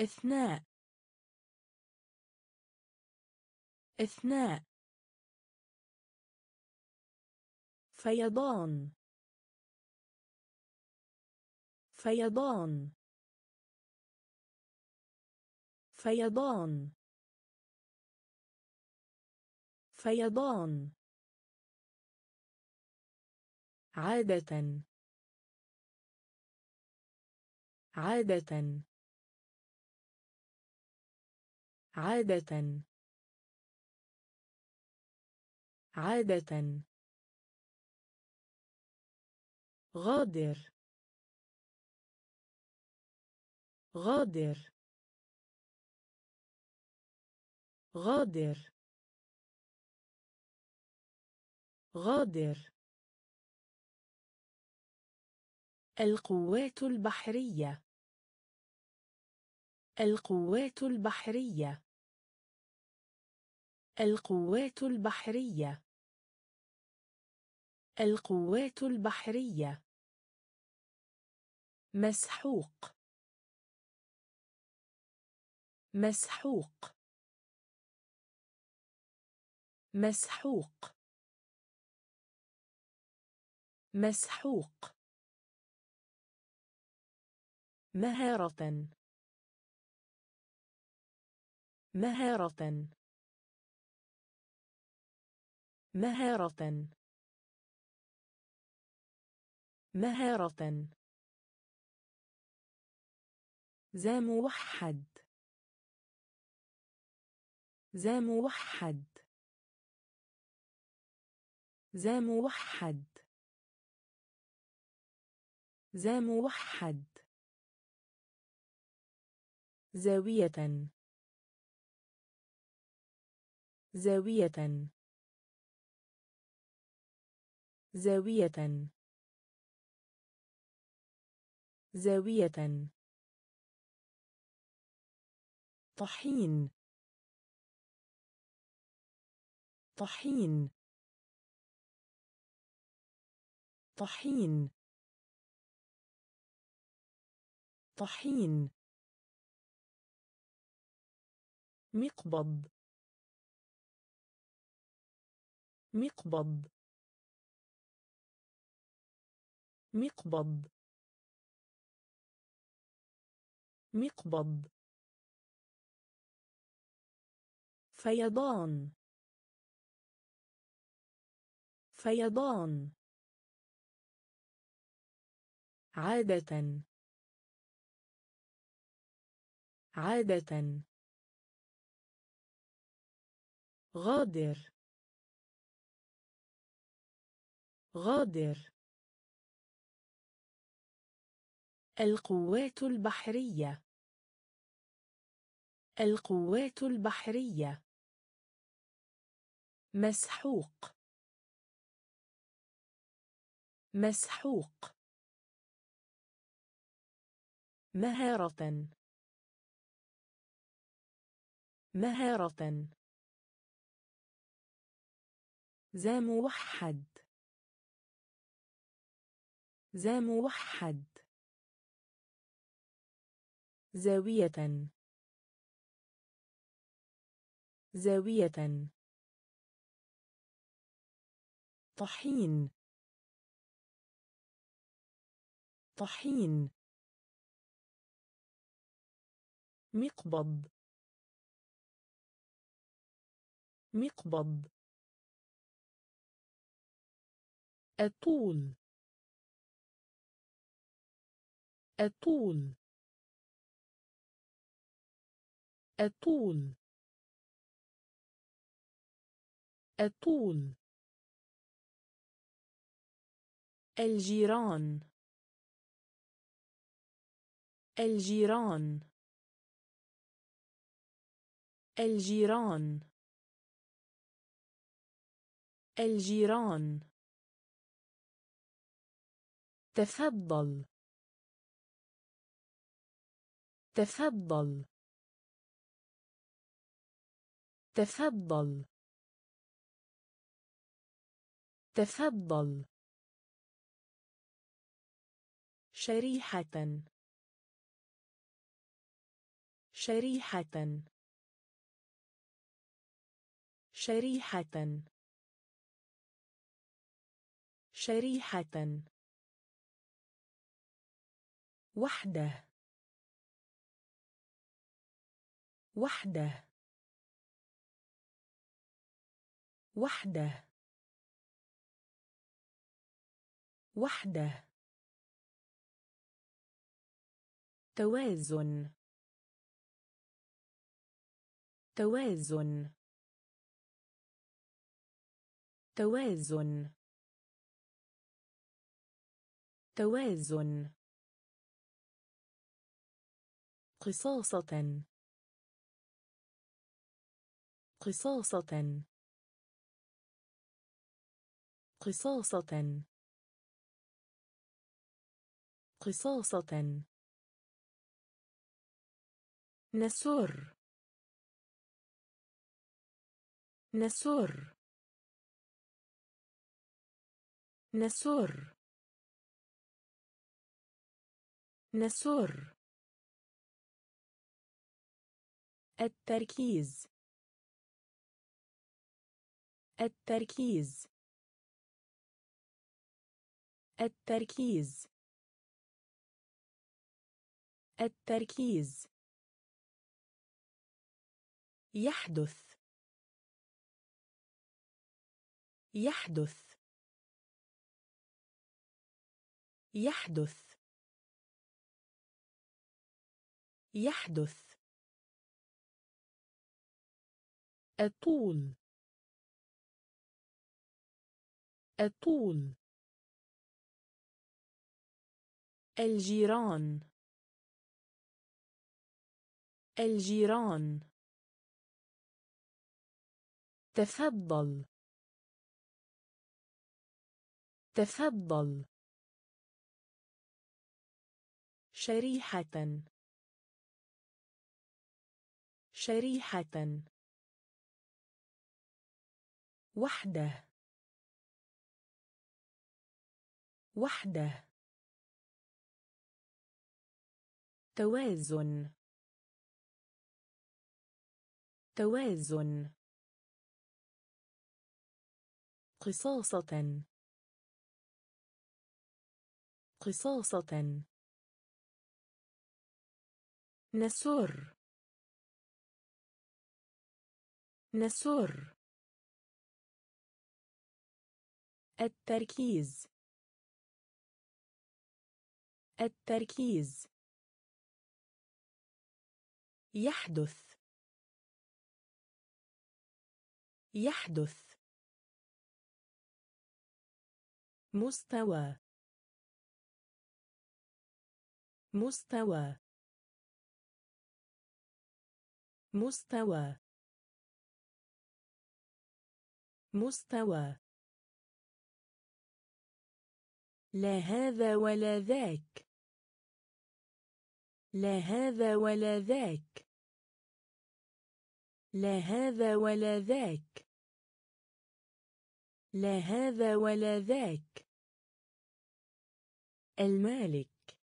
أثناء. أثناء. فيضان. فيضان. فيضان. فيضان. عادة. عادة. عادة. عادة. غادر. غادر. غادر. غادر. القوات البحرية. القوات البحرية. القوات البحرية. القوات البحرية. مسحوق. مسحوق. مسحوق. مسحوق. مهارة. مهارة. مهارة. مهارة. ذا موحد. ذا موحد. ذا موحد. ذا موحد. زاوية. زاوية. زاوية. زاوية. طحين. طحين. طحين. طحين. مقبض. مقبض. مقبض. مقبض. فيضان. فيضان. عادة. عادة. غادر. غادر. القوات البحرية. القوات البحرية. مسحوق. مسحوق. مهارة. مهارة. ذا موحد. ذا موحد. زاوية. زاوية. طحين. طحين. مقبض. مقبض. الطول الطول الطول. الطول. الجيران. الجيران. الجيران. الجيران. تفضل. تفضل. تفضل. تفضل. شريحة. شريحة. شريحة. شريحة. وحده. وحده. وحده. وحده. توازن. توازن. توازن. توازن. قصاصة. قصاصة. قصاصة. قصاصة. نسر. نسر. نسر. نسر. التركيز. التركيز. التركيز. التركيز. يحدث. يحدث. يحدث. يحدث. الطول. الطول. الجيران. الجيران. تفضل. تفضل. شريحة. شريحة. وحده. وحده. توازن. توازن. قصاصة. قصاصة. نسر. نسر. التركيز. التركيز. يحدث. يحدث. مستوى. مستوى. مستوى. مستوى. لا هذا ولا ذاك. لا هذا ولا ذاك. لا هذا ولا ذاك. لا هذا ولا ذاك. المالك.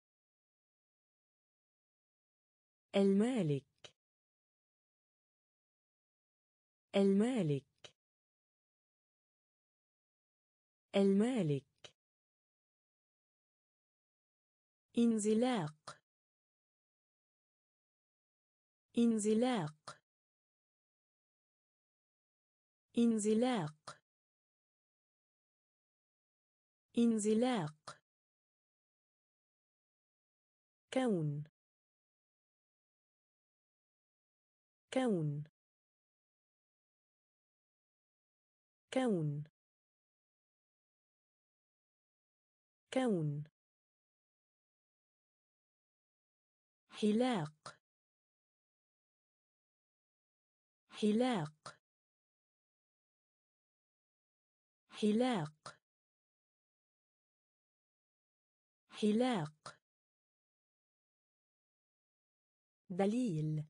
المالك. المالك. المالك. انزلاق. انزلاق. انزلاق. انزلاق. كون. كون. كون. كون. حلاق. حلاق. حلاق. حلاق. دليل.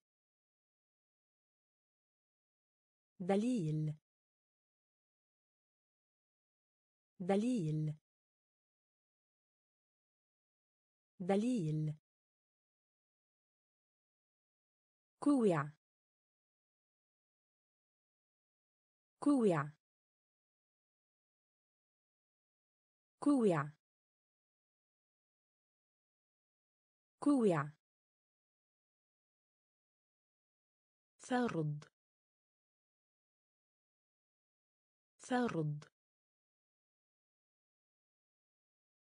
دليل. دليل. دليل. كوع. كوع كوع كوع فرض فرض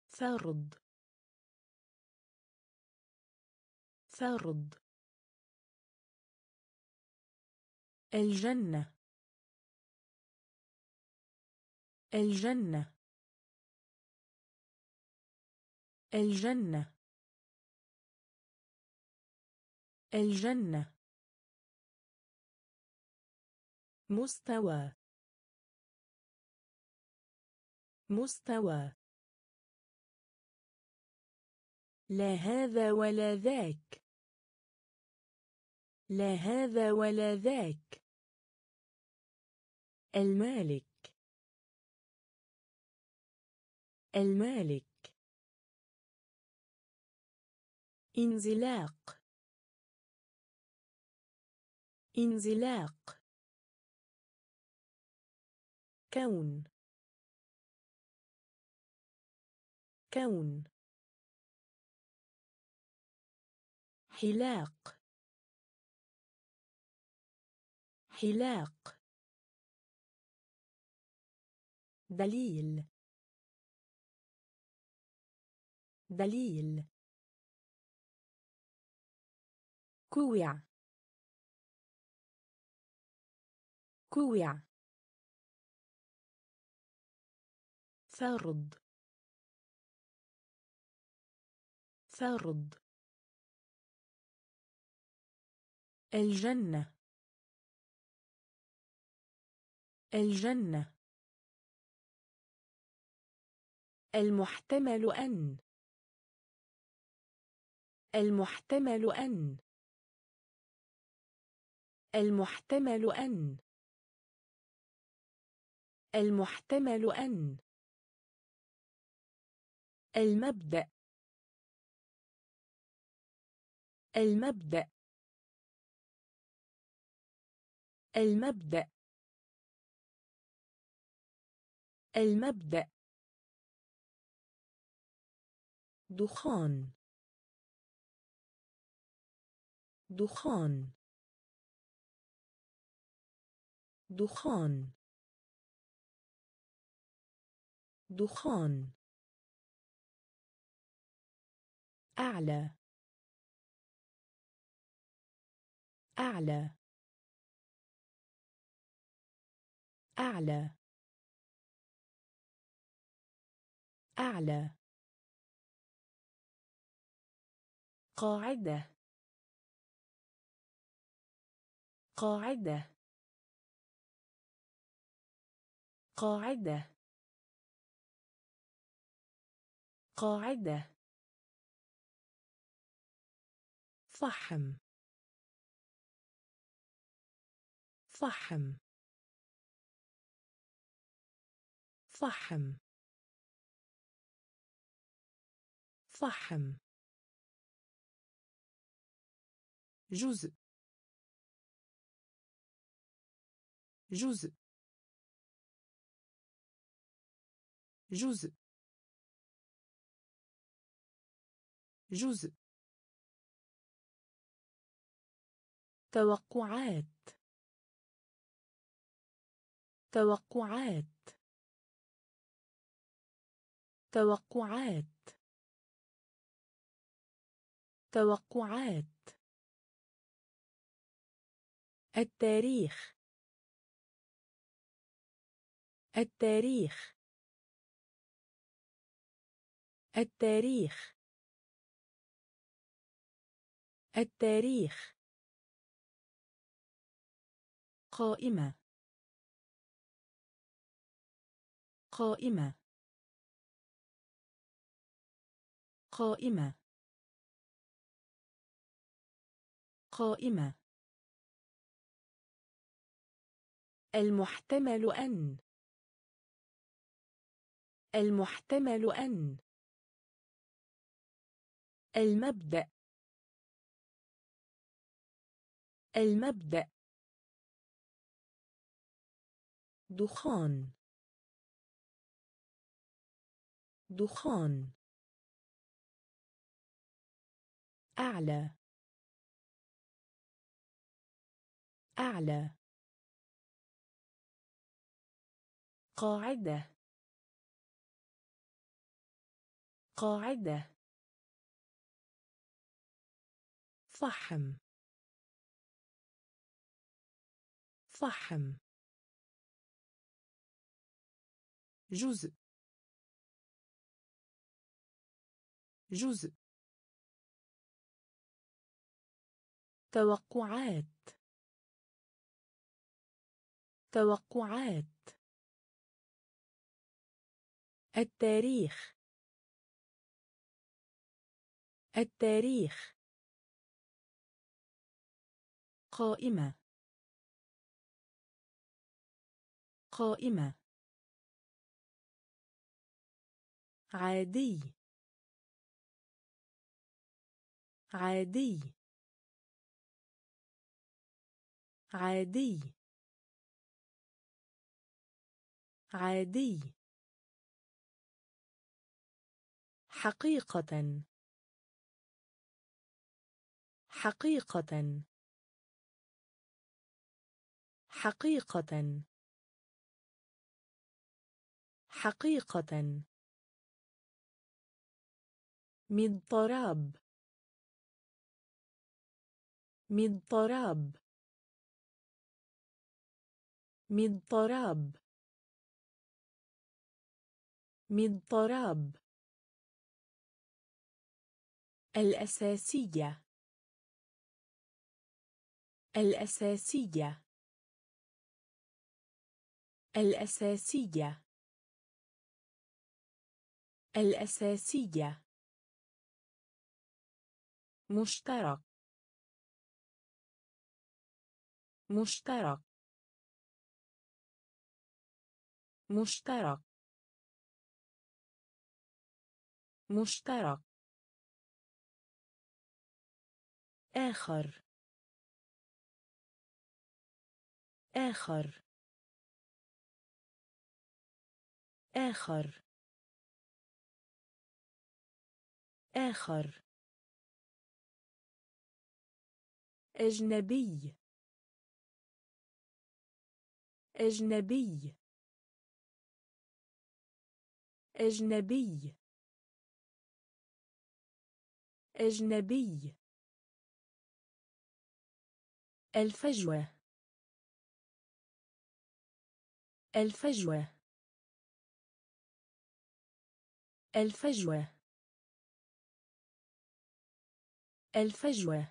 فرض فرض الجنة. الجنة. الجنة. الجنة. مستوى. مستوى. لا هذا ولا ذاك. لا هذا ولا ذاك. المالك. المالك. انزلاق. انزلاق. كون. كون. حلاق. حلاق. دليل. دليل. كوع. كوع. فرض فرض الجنة. الجنة. المحتمل أن. المحتمل أن. المحتمل أن. المحتمل أن. المبدأ. المبدأ. المبدأ. المبدأ. دخان. دخان. دخان. دخان. أعلى. أعلى. أعلى. أعلى. قاعدة. قاعدة. قاعدة. قاعدة. فحم. فحم. فحم. فحم. جزء. جزء جزء جزء توقعات. توقعات. توقعات. توقعات. التاريخ. التاريخ. التاريخ. التاريخ. قائمة. قائمة. قائمة. قائمة. المحتمل أن. المحتمل أن. المبدأ. المبدأ. دخان. دخان. أعلى. أعلى. قاعدة. قاعدة. فحم. فحم. جزء. جزء. توقعات. توقعات. التاريخ. التاريخ. قائمة. قائمة. عادي. عادي. عادي. عادي. حقيقة. حقيقة. حقيقة. حقيقة. من طراب. من طراب. من طراب. من طراب. الأساسية. الأساسية. الأساسية. الأساسية. مشترك. مشترك. مشترك. مشترك. آخر. آخر. آخر. آخر. أجنبي. أجنبي. أجنبي. أجنبي. الفجوة. الفجوة. الفجوة. الفجوة.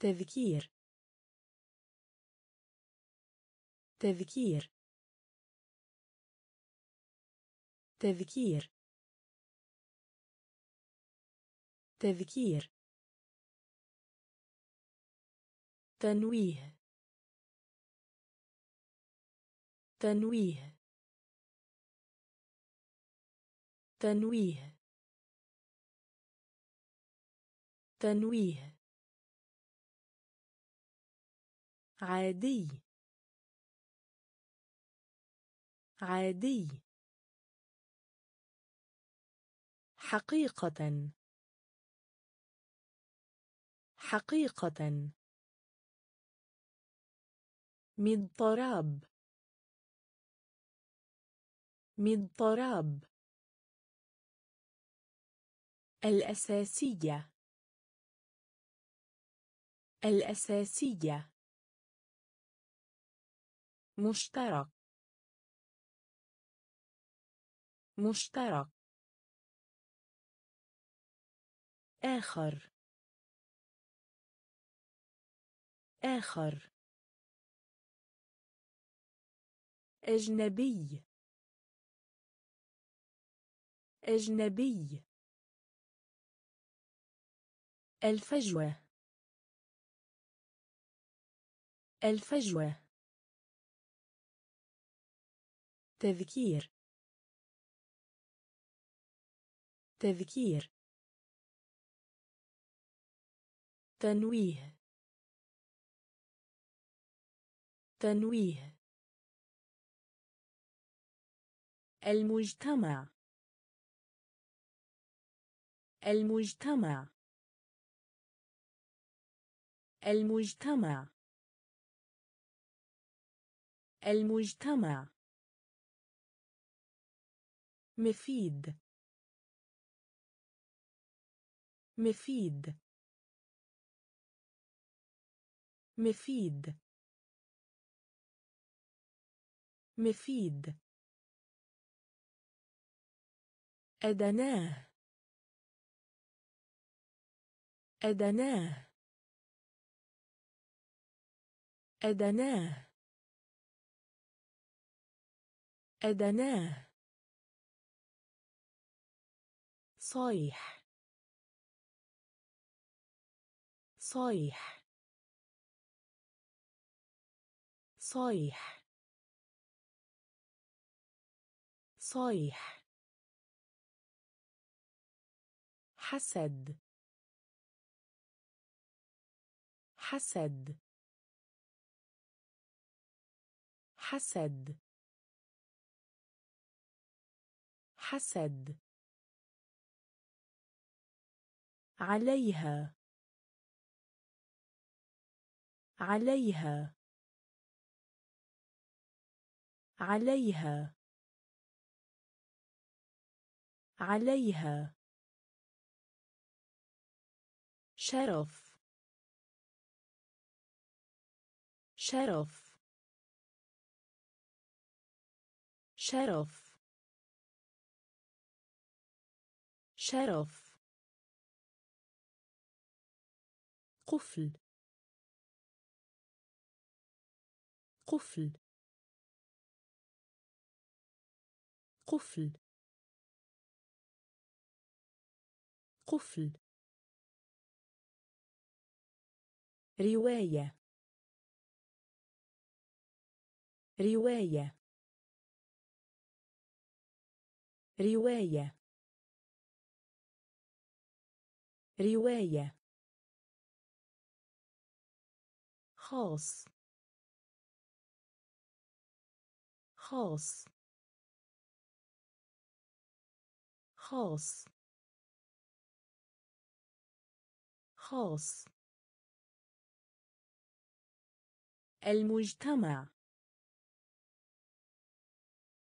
تذكير. تذكير. تذكير. تذكير. تنويه. تنويه. تنويه. تنويه. عادي. عادي. حقيقة. حقيقة. من طراب من طراب. الأساسية. الأساسية. مشترك. مشترك. آخر. آخر. أجنبي. أجنبي. الفجوة. الفجوة. تذكير. تذكير. تنويه. تنويه. المجتمع. المجتمع. المجتمع. المجتمع. مفيد. مفيد. مفيد. مفيد. أدناه. أدناه. أدناه. أدناه. صيح. صيح. صيح. صيح. حسد. حسد. حسد. حسد. عليها. عليها. عليها. عليها. شرف. شرف شرف شرف. قفل قفل. قفل. قفل. رواية. رواية. رواية. رواية. خاص. خاص. خاص. خاص. المجتمع.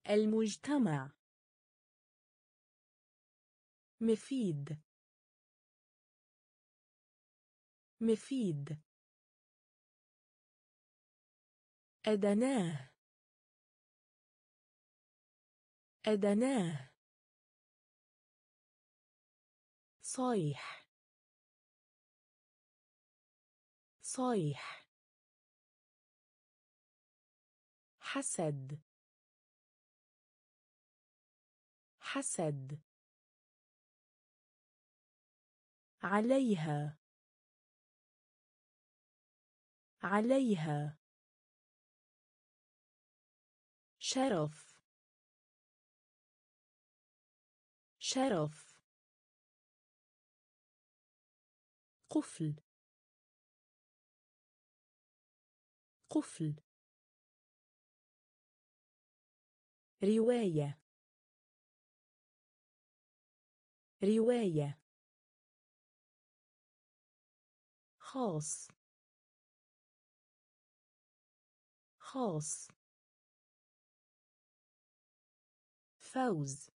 المجتمع. مفيد. مفيد. أدناه. أدناه. صيح. صيح. حسد. حسد. عليها. عليها. شرف. شرف. قفل. قفل. رواية. رواية. خاص. خاص. فوز.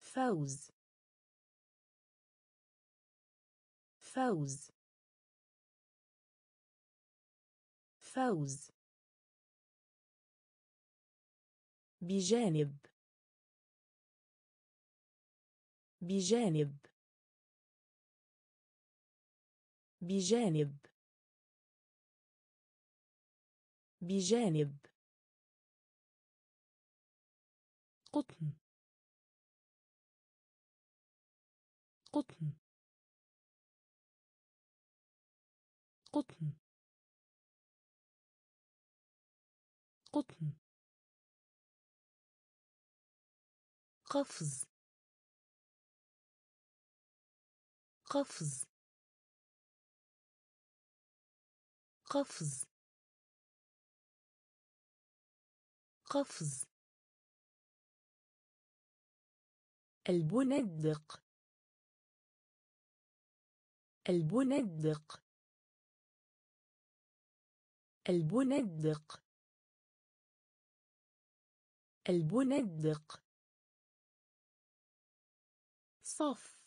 فوز. فوز. فوز. بجانب. بجانب. بجانب. بجانب. قطن. قطن. قطن. قطن. قفز. قفز. قفز. قفز. البندق. البندق. البندق. البندق. صف.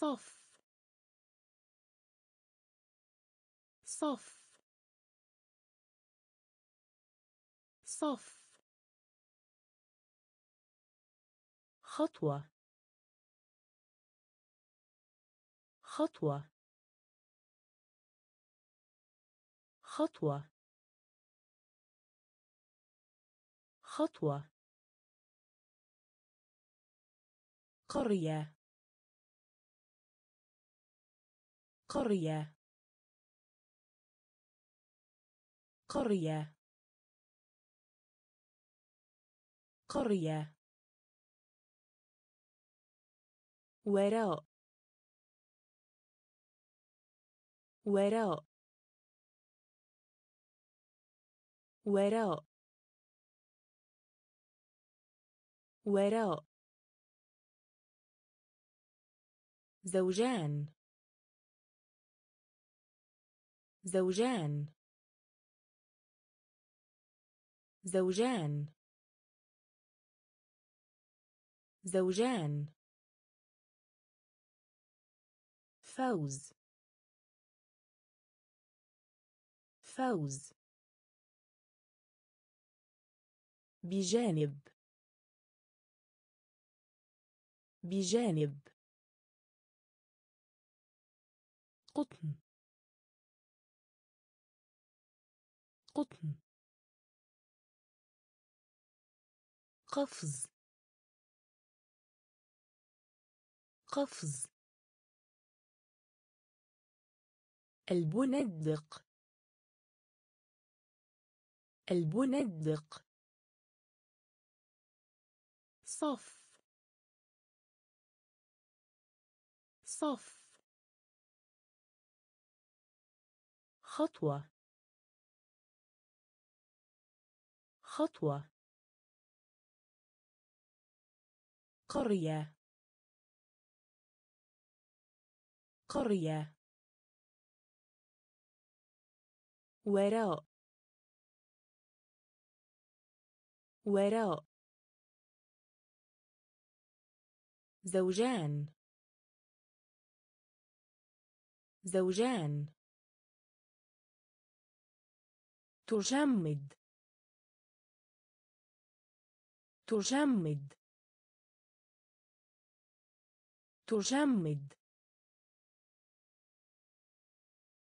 صف. صف. صف. خطوة. خطوة. خطوة. خطوة. قرية. قرية. قرية. قرية. وراء. وراء. وراء. وراء. زوجان. زوجان. زوجان. زوجان. فوز. فوز. بجانب. بجانب. قطن. قطن. قفز. قفز. البندق. البندق. صف. صف. خطوة. خطوة. قرية. قرية. وراء. وراء. زوجان. زوجان. تجمد. تجمد. تجمد.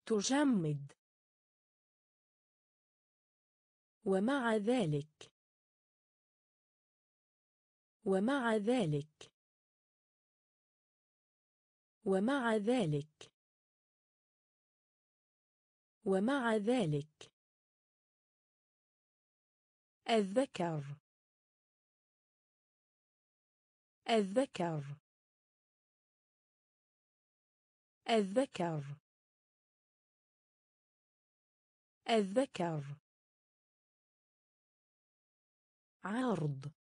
تجمد. ومع ذلك. ومع ذلك. ومع ذلك. ومع ذلك. الذكر. الذكر. الذكر. الذكر. عرض.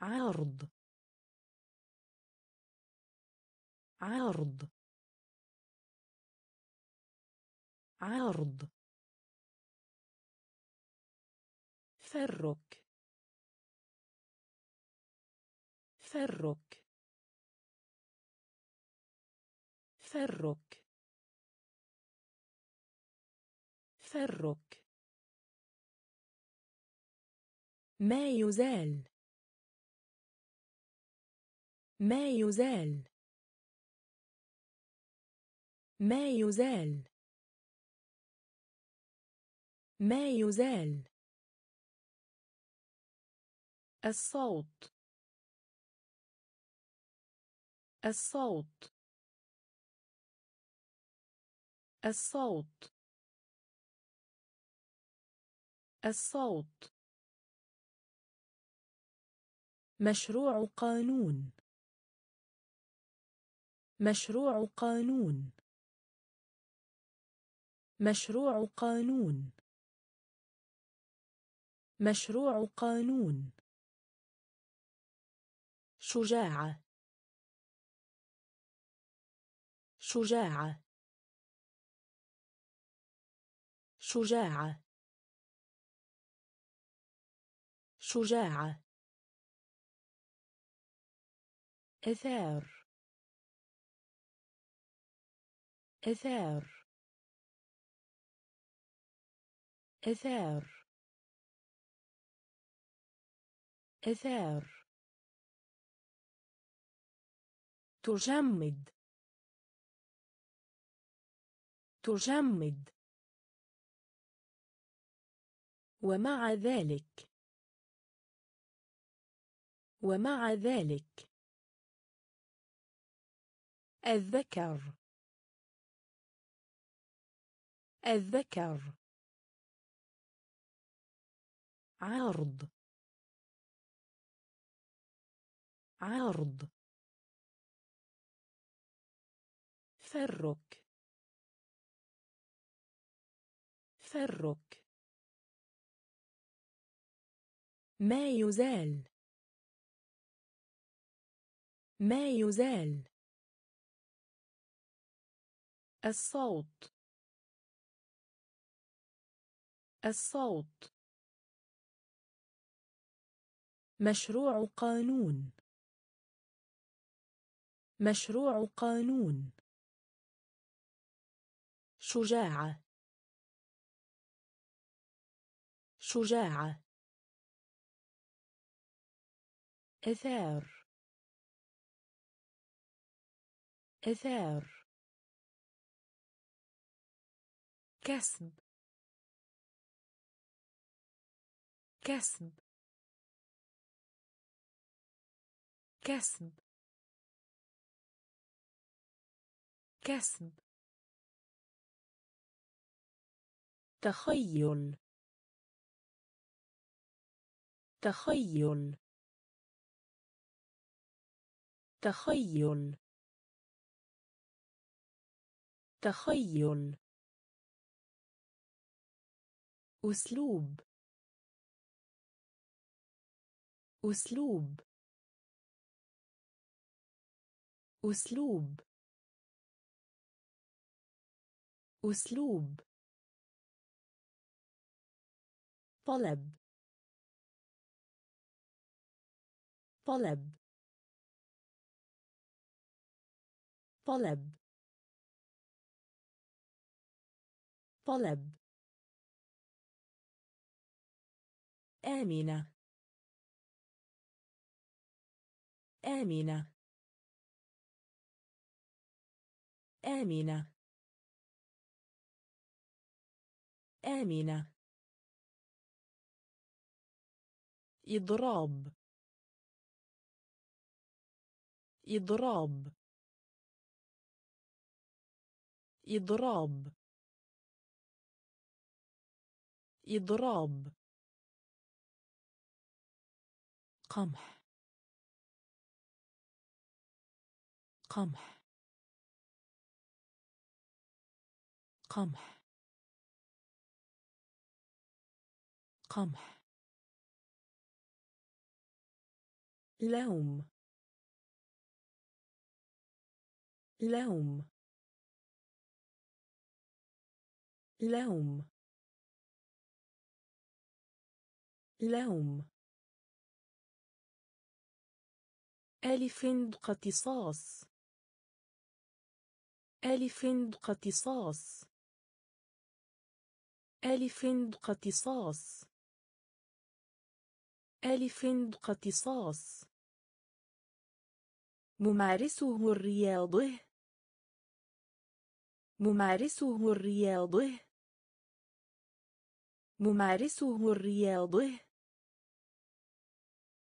عرض. عرض. عرض. فرك. فرك فرك فرك ما يزال. ما يزال. ما يزال. ما يزال. الصوت. الصوت. الصوت. الصوت. مشروع قانون. مشروع قانون. مشروع قانون. مشروع قانون. شجاعة. شجاعة. شجاعة. شجاعة. إثار. إثار. إثار. إثار. تجمد. تجمد. ومع ذلك. ومع ذلك. الذكر. الذكر. عرض. عرض. فرك. فرك ما يزال. ما يزال. الصوت. الصوت. مشروع قانون. مشروع قانون. شجاعة. شجاعة. إثار. إثار. كسب. كسب. كسب. كسب. تخيل. تخيل. تخيل. تخيل. أسلوب. أسلوب. أسلوب. أسلوب. طلب. طلب. طلب. طلب. آمنة. آمنة. آمنة. آمنة. إضراب إضراب إضراب إضراب قمح. قمح. قمح. قمح. لوم. لوم لوم لوم ألف اقتصاص ألف اقتصاص ألف اقتصاص ألف اقتصاص ممارسه الرياضه. ممارسه الرياضه. ممارسه الرياضه.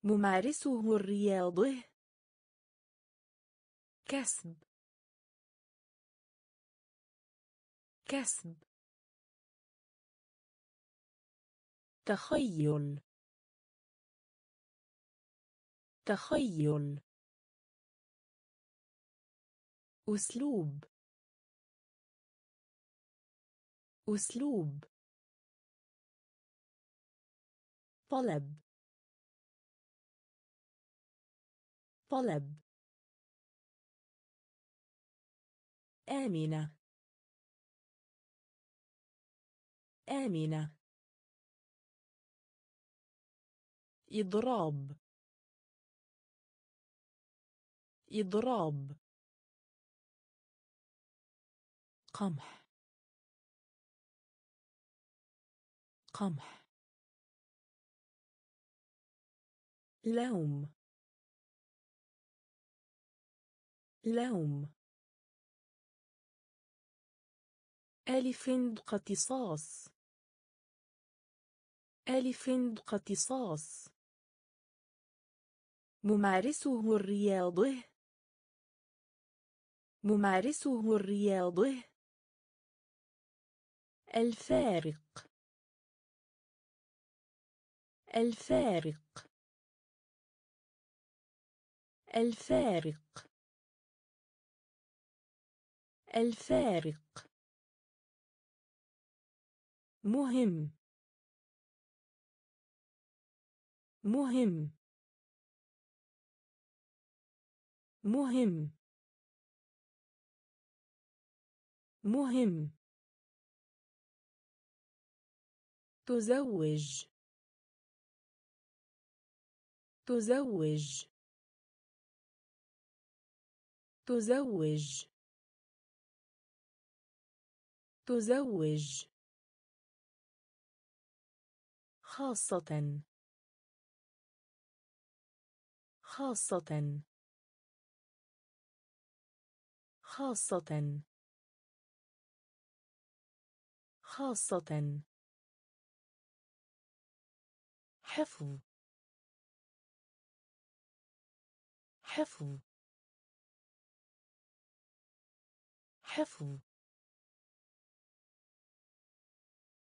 ممارسه الرياضه. كسب. كسب. تخيل. تخيل. أسلوب. أسلوب. طلب. طلب. آمنة. آمنة. إضراب. إضراب. قمح. قمح. لوم. لوم. ألف اقتصاص ألف اقتصاص ممارسه الرياضه. ممارسه الرياضه. الفارق. الفارق. الفارق. الفارق. مهم. مهم. مهم. مهم. تزوج. تزوج. تزوج. تزوج. خاصة. خاصة. خاصة. خاصة. حفظ. حفظ. حفظ.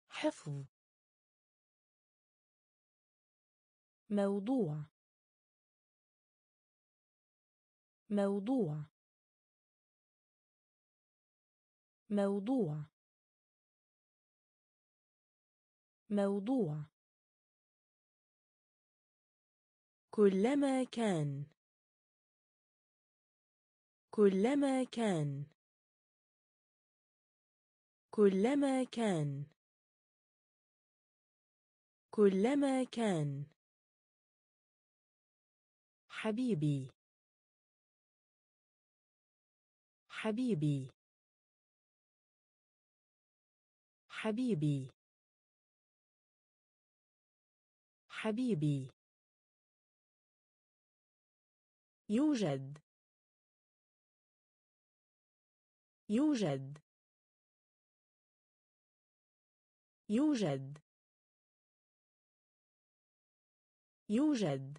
حفظ. موضوع. موضوع. موضوع. موضوع. كلما كان. كلما كان. كلما كان. كلما كان. حبيبي. حبيبي. حبيبي. حبيبي. يوجد. يوجد. يوجد. يوجد.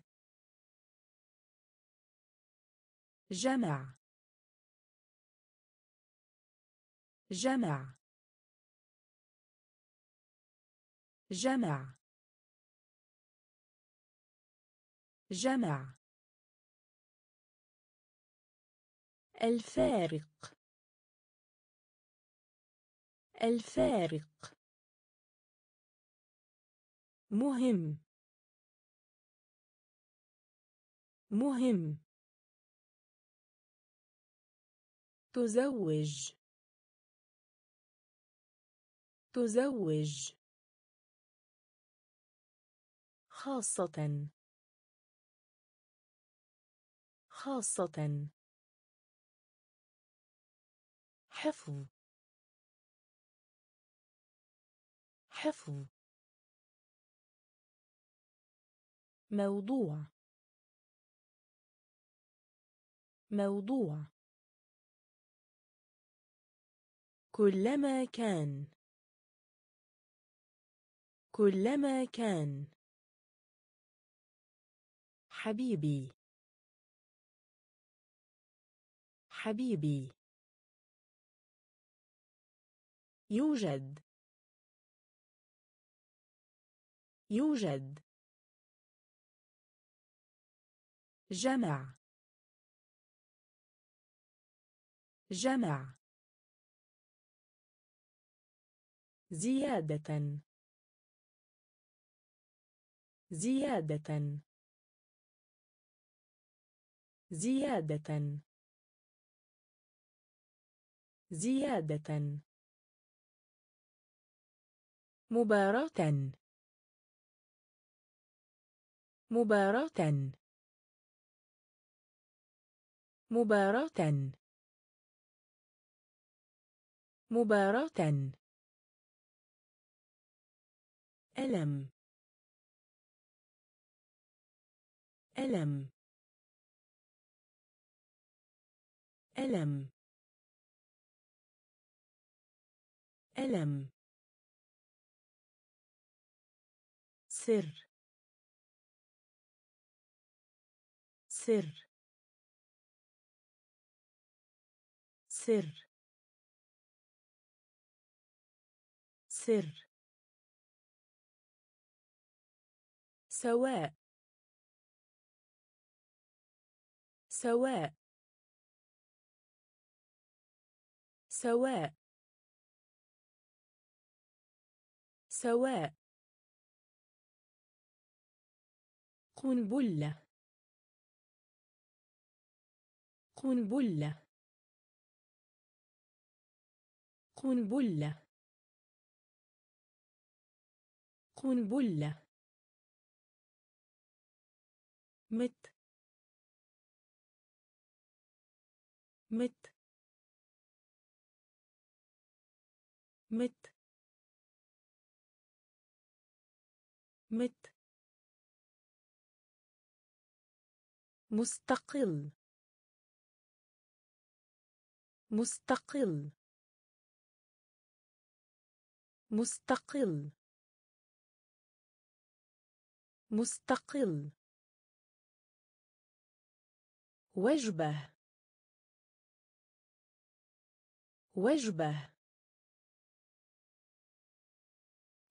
جمع. جمع. جمع. جمع. الفارق. الفارق. مهم. مهم. تزوج. تزوج. خاصة. خاصة. حفظ. حفظ. موضوع. موضوع. كلما كان. كلما كان. حبيبي. حبيبي. يوجد. يوجد. جمع. جمع. زيادة. زيادة. زيادة. زيادة. مباراة. مباراة. مباراة. مباراة. ألم. ألم. ألم. ألم. سر. سر. سر. سر. سواء. سواء. سواء. سواء. قنبلة. قنبلة. قنبلة. قنبلة. مت. مت. مت. مت. مستقل. مستقل. مستقل. مستقل. وجبة. وجبة.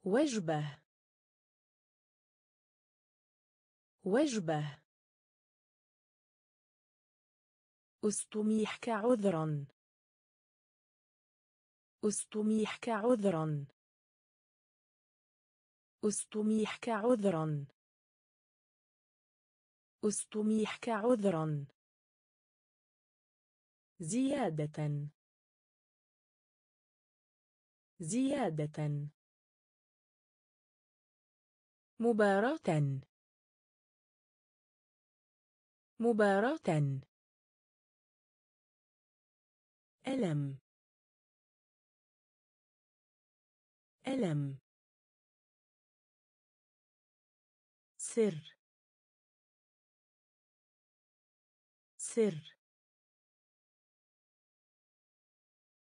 وجبة. وجبة. أستميحك عذرا. أستميحك عذرا أستميحك عذرا أستميحك عذرا زيادة. زيادة. مباراة. مباراة. ألم. ألم. سر. سر.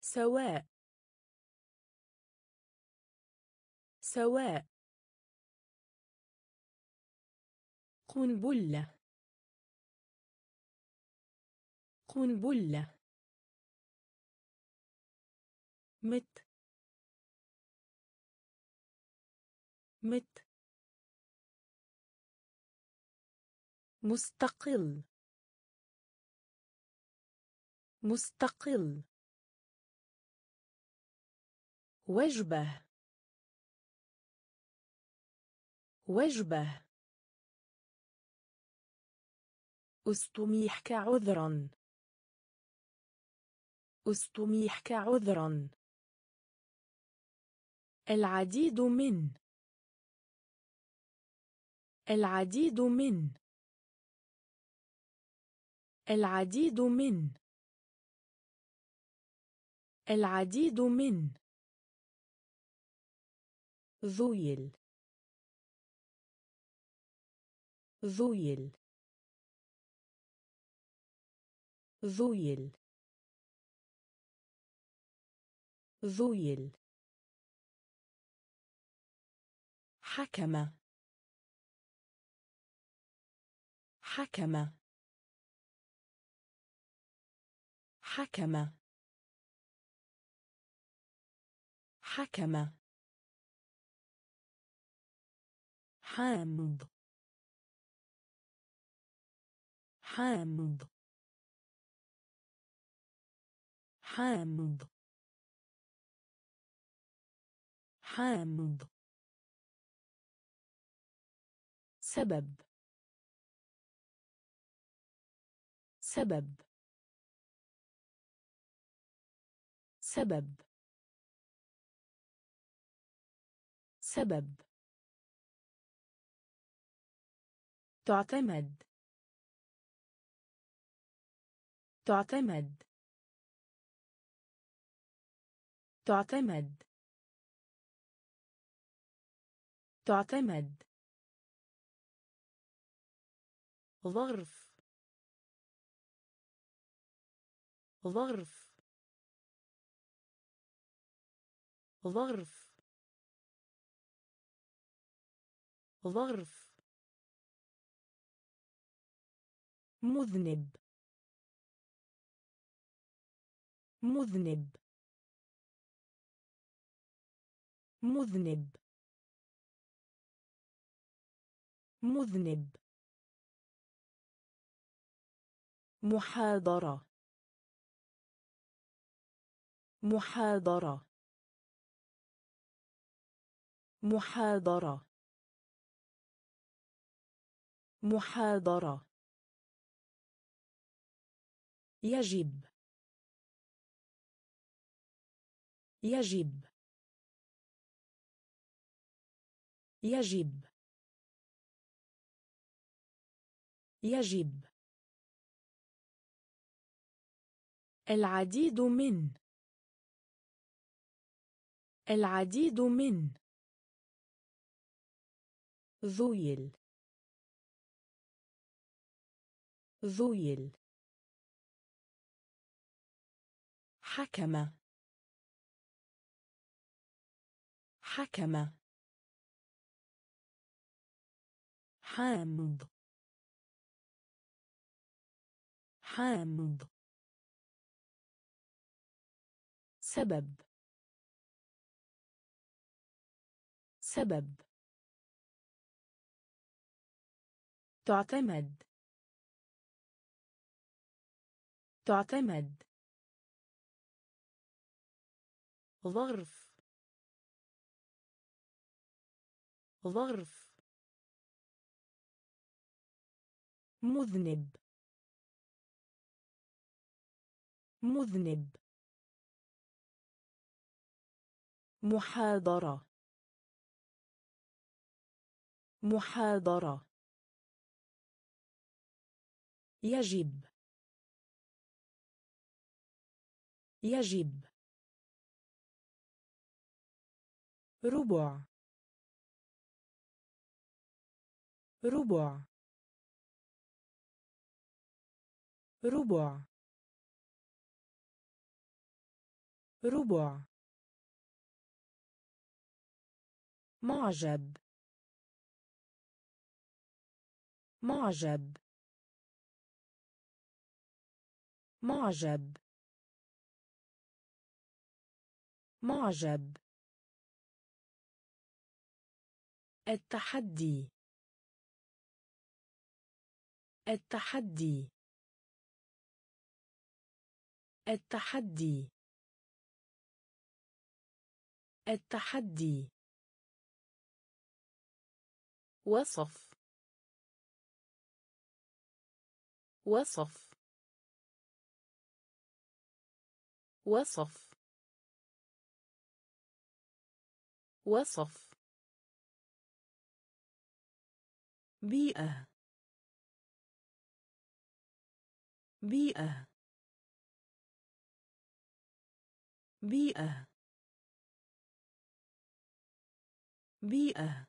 سواء. سواء. قنبلة. قنبلة. مت. مت. مستقل. مستقل. وجبة. وجبة. أستميحك عذرا أستميحك عذرا العديد من. العديد من. العديد من. العديد من. ذويل. ذويل. ذويل. ذويل. حكم حكم. حكم. حكم. حامض. حامض. حامض. حامض. سبب. سبب. سبب. سبب. تعتمد. تعتمد. تعتمد. تعتمد. ظرف. ظرف. ظرف. ظرف. مذنب. مذنب. مذنب. مذنب. محاضرة. محاضرة. محاضرة. محاضرة. يجب. يجب. يجب. يجب. العديد من العديد من. ذويل. ذويل. حكم حكم حامض. حامض. سبب. سبب. تعتمد. تعتمد. ظرف. ظرف. مذنب. مذنب. محاضرة. محاضرة. يجب. يجب. ربع. ربع. ربع. ربع. معجب. معجب. معجب. معجب. التحدي. التحدي. التحدي. التحدي. وصف. وصف. وصف. وصف. بيئة. بيئة. بيئة. بيئة.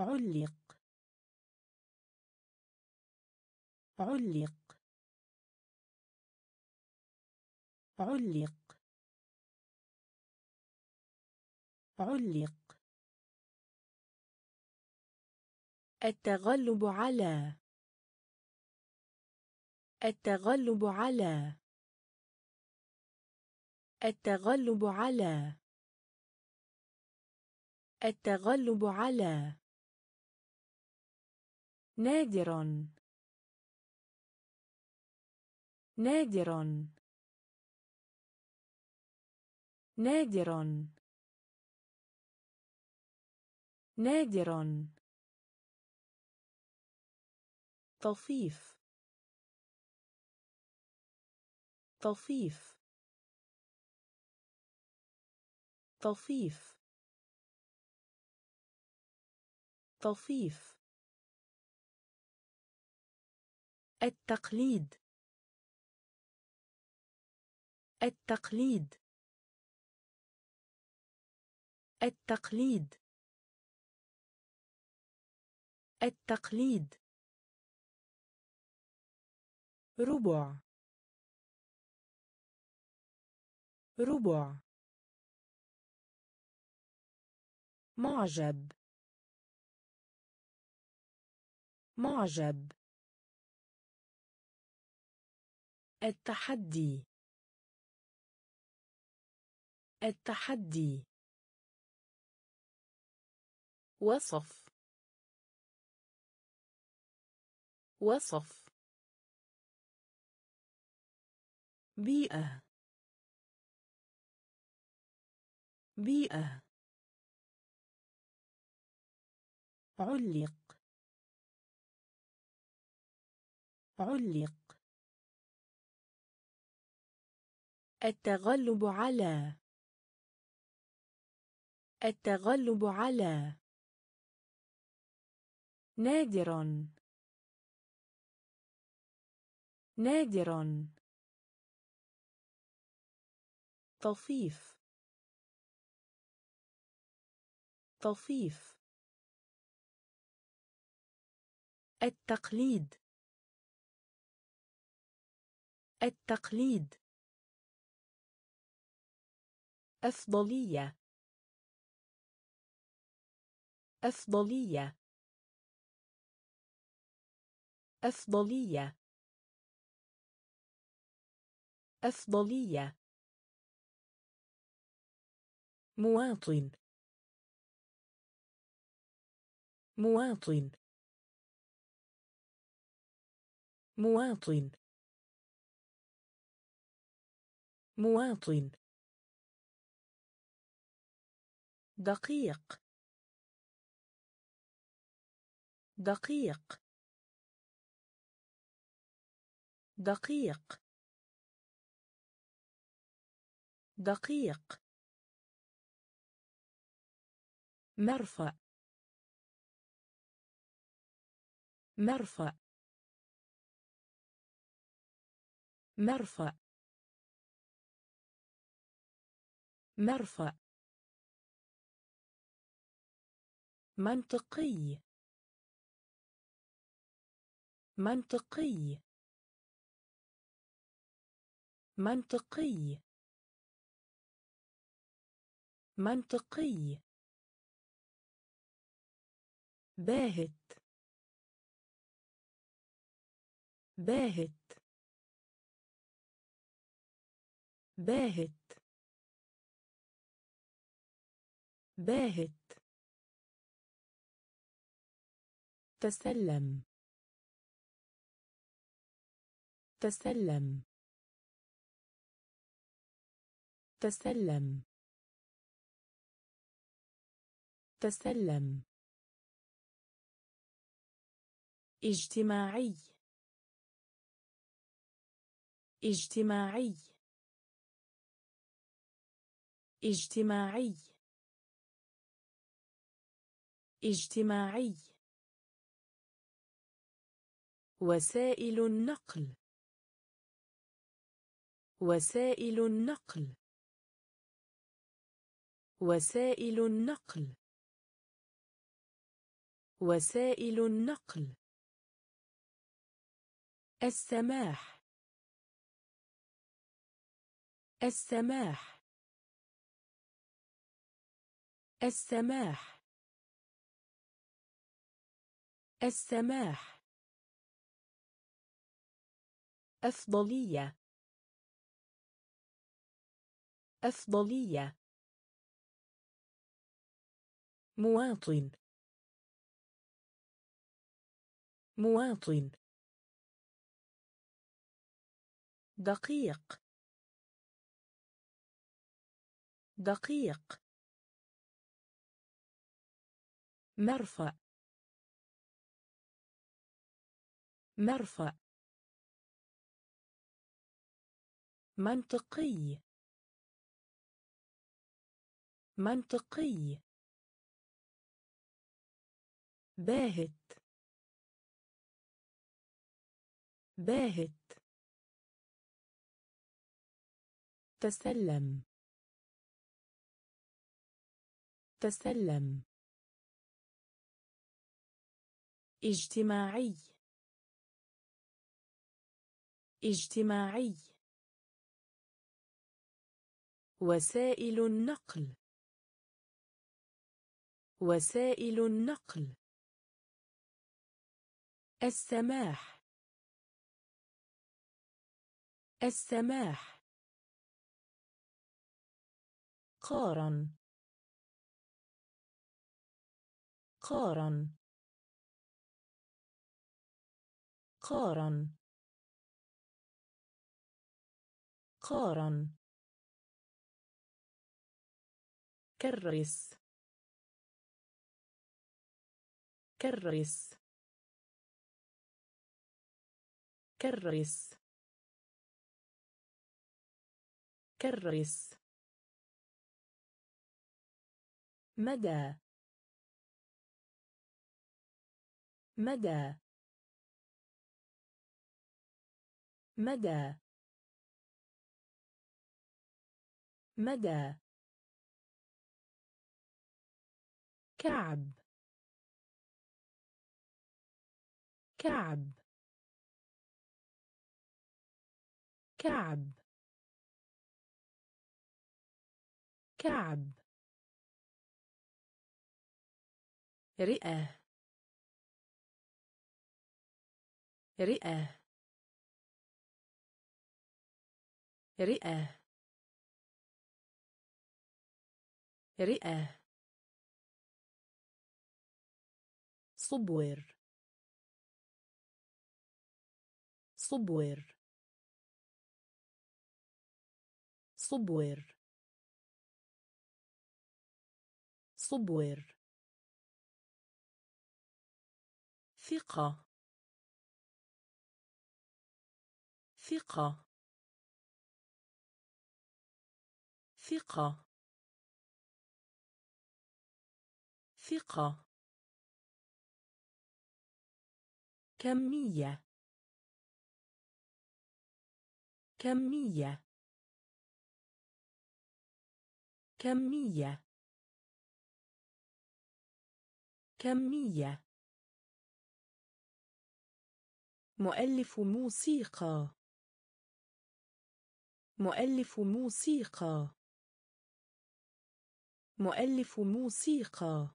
علق. علق. علق. علق. التغلب على. التغلب على. التغلب على. التغلب على. نادر. نادر نادر نادر طفيف. طفيف. طفيف. طفيف. التقليد. التقليد. التقليد. التقليد. ربع. ربع. معجب. معجب. التحدي. التحدي. وصف. وصف. بيئة. بيئة. علق. علق. التغلب على. التغلب على. نادر. نادر. طفيف طفيف التقليد. التقليد. أفضلية. أفضلية. أفضلية. أفضلية. مواطن. مواطن. مواطن. مواطن. دقيق. دقيق. دقيق. دقيق. مرفأ. مرفأ. مرفأ. مرفأ. منطقي. منطقي. منطقي. منطقي. باهت. باهت. باهت. باهت. تسلم. تسلم. تسلم. تسلم. اجتماعي. اجتماعي. اجتماعي. اجتماعي. وسائل النقل. وسائل النقل. وسائل النقل. وسائل النقل. السماح. السماح. السماح. السماح. أفضلية. أفضلية. مواطن. مواطن. دقيق. دقيق. مرفأ. مرفأ. منطقي. منطقي. باهت. باهت. تسلم. تسلم. اجتماعي. اجتماعي. وسائل النقل. وسائل النقل. السماح. السماح. قارن. قارن. قارن. قارن. كرس. كرس كرس كرس مدى. مدى. مدى. مدى. كعب. كعب. كعب. كعب. رئة. رئة. رئة. رئة. صبور. صبور صبور صبور ثقة ثقة ثقة ثقة كمية كمية. كمية. كمية. مؤلف موسيقى. مؤلف موسيقى. مؤلف موسيقى.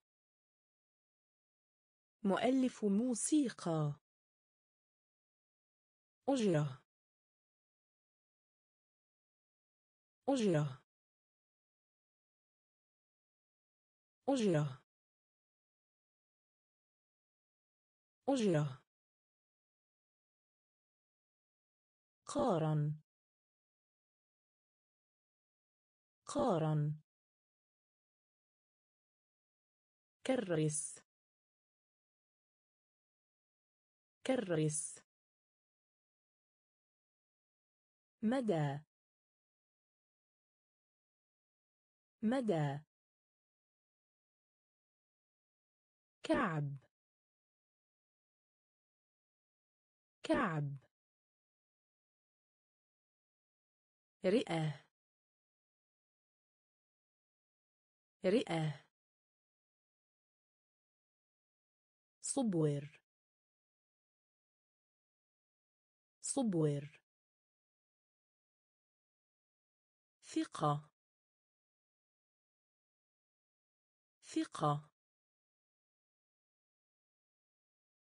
مؤلف موسيقى. أجرة. أجرة أجرة أجرة قارن. قارن. كرس. كرس. مدى. مدى كعب كعب رئة رئة صبور صبور ثقة ثقة.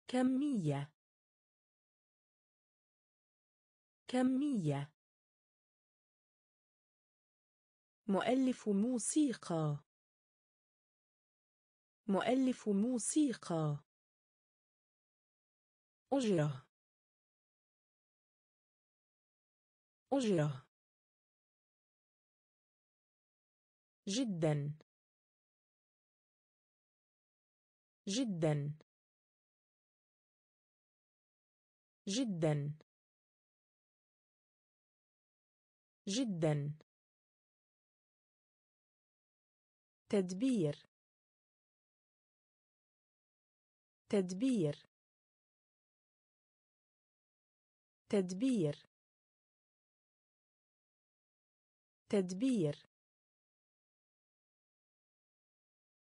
كمية. كمية. مؤلف موسيقى. مؤلف موسيقى. أجرة. أجرة. جدا. جدا. جدا. جدا. تدبير. تدبير. تدبير. تدبير.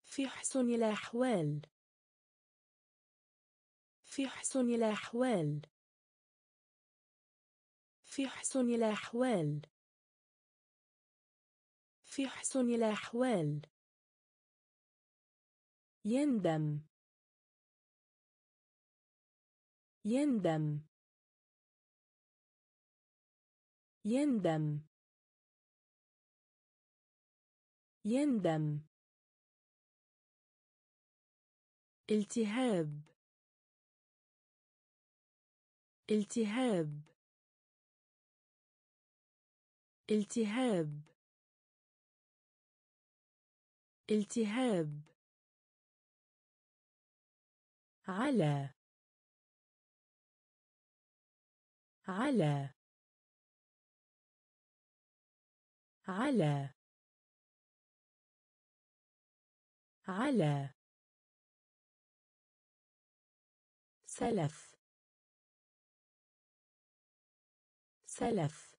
في حسن الأحوال. في حسن الأحوال. في حسن الأحوال. في حسن الأحوال. يندم. يندم. يندم. يندم. التهاب. التهاب. التهاب. التهاب. على. على. على. على. سلف. سلف.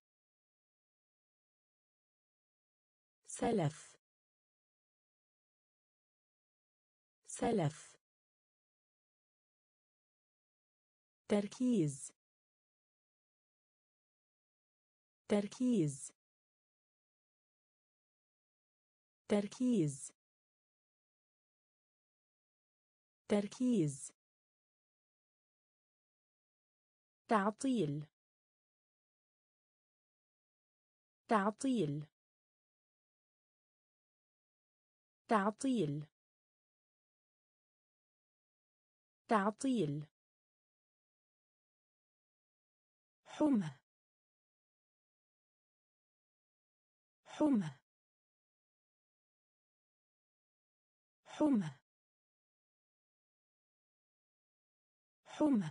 سلف. سلف. تركيز. تركيز. تركيز. تركيز. تعطيل. تعطيل. تعطيل. تعطيل. حمى. حمى. حمى. حمى.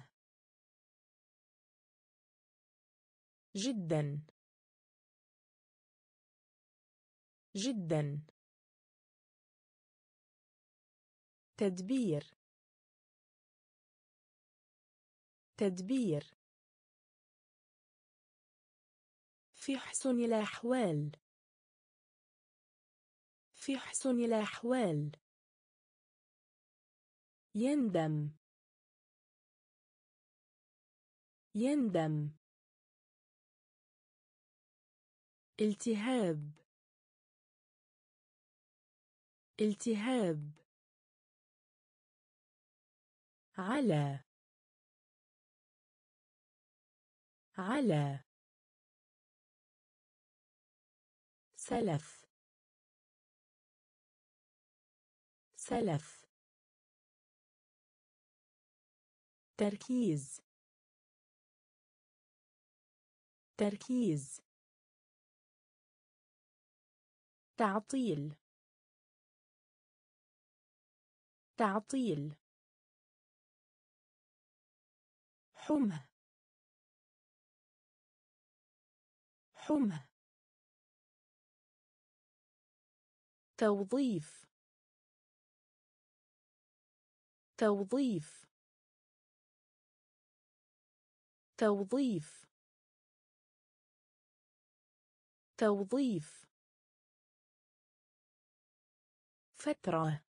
جدا. جدا. تدبير. تدبير. في حسن الأحوال. في حسن الأحوال. يندم. يندم. التهاب. التهاب على على سلف سلف تركيز تركيز تعطيل تعطيل حمى. حمى. توظيف. توظيف. توظيف. توظيف. فترة.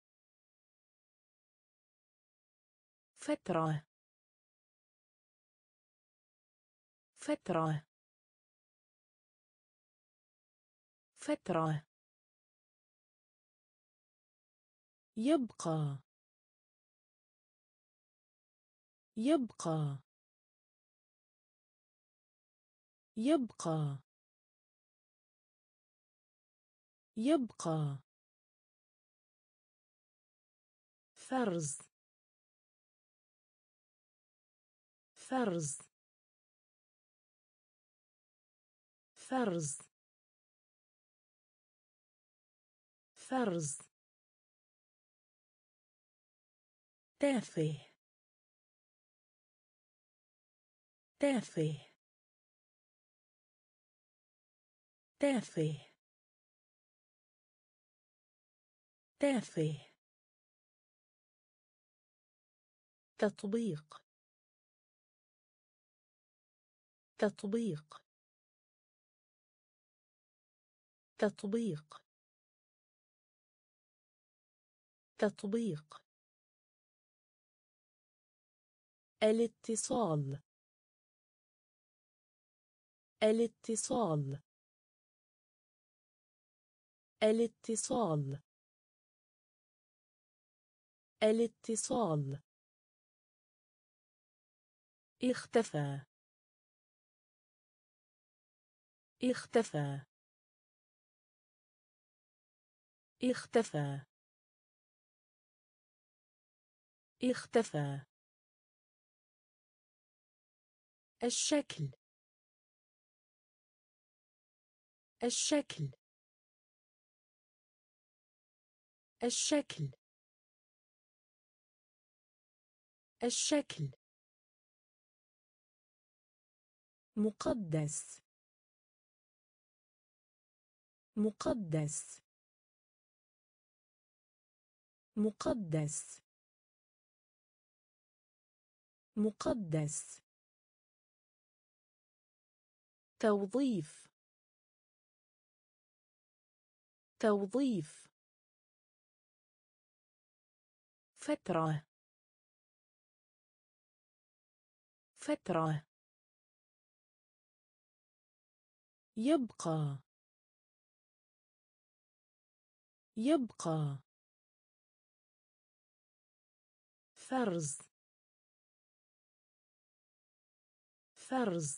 فترة. فترة. فترة. يبقى. يبقى. يبقى. يبقى. فرز. فرز فرز فرز تافه. تافه. تافه. تافه. تطبيق. تطبيق. تطبيق. تطبيق. الاتصال. الاتصال. الاتصال. الاتصال. اختفى. اختفى. اختفى. اختفى. الشكل. الشكل. الشكل. الشكل. مقدس. مقدس. مقدس. مقدس. توظيف. توظيف. فترة. فترة. يبقى. يبقى. فرز. فرز.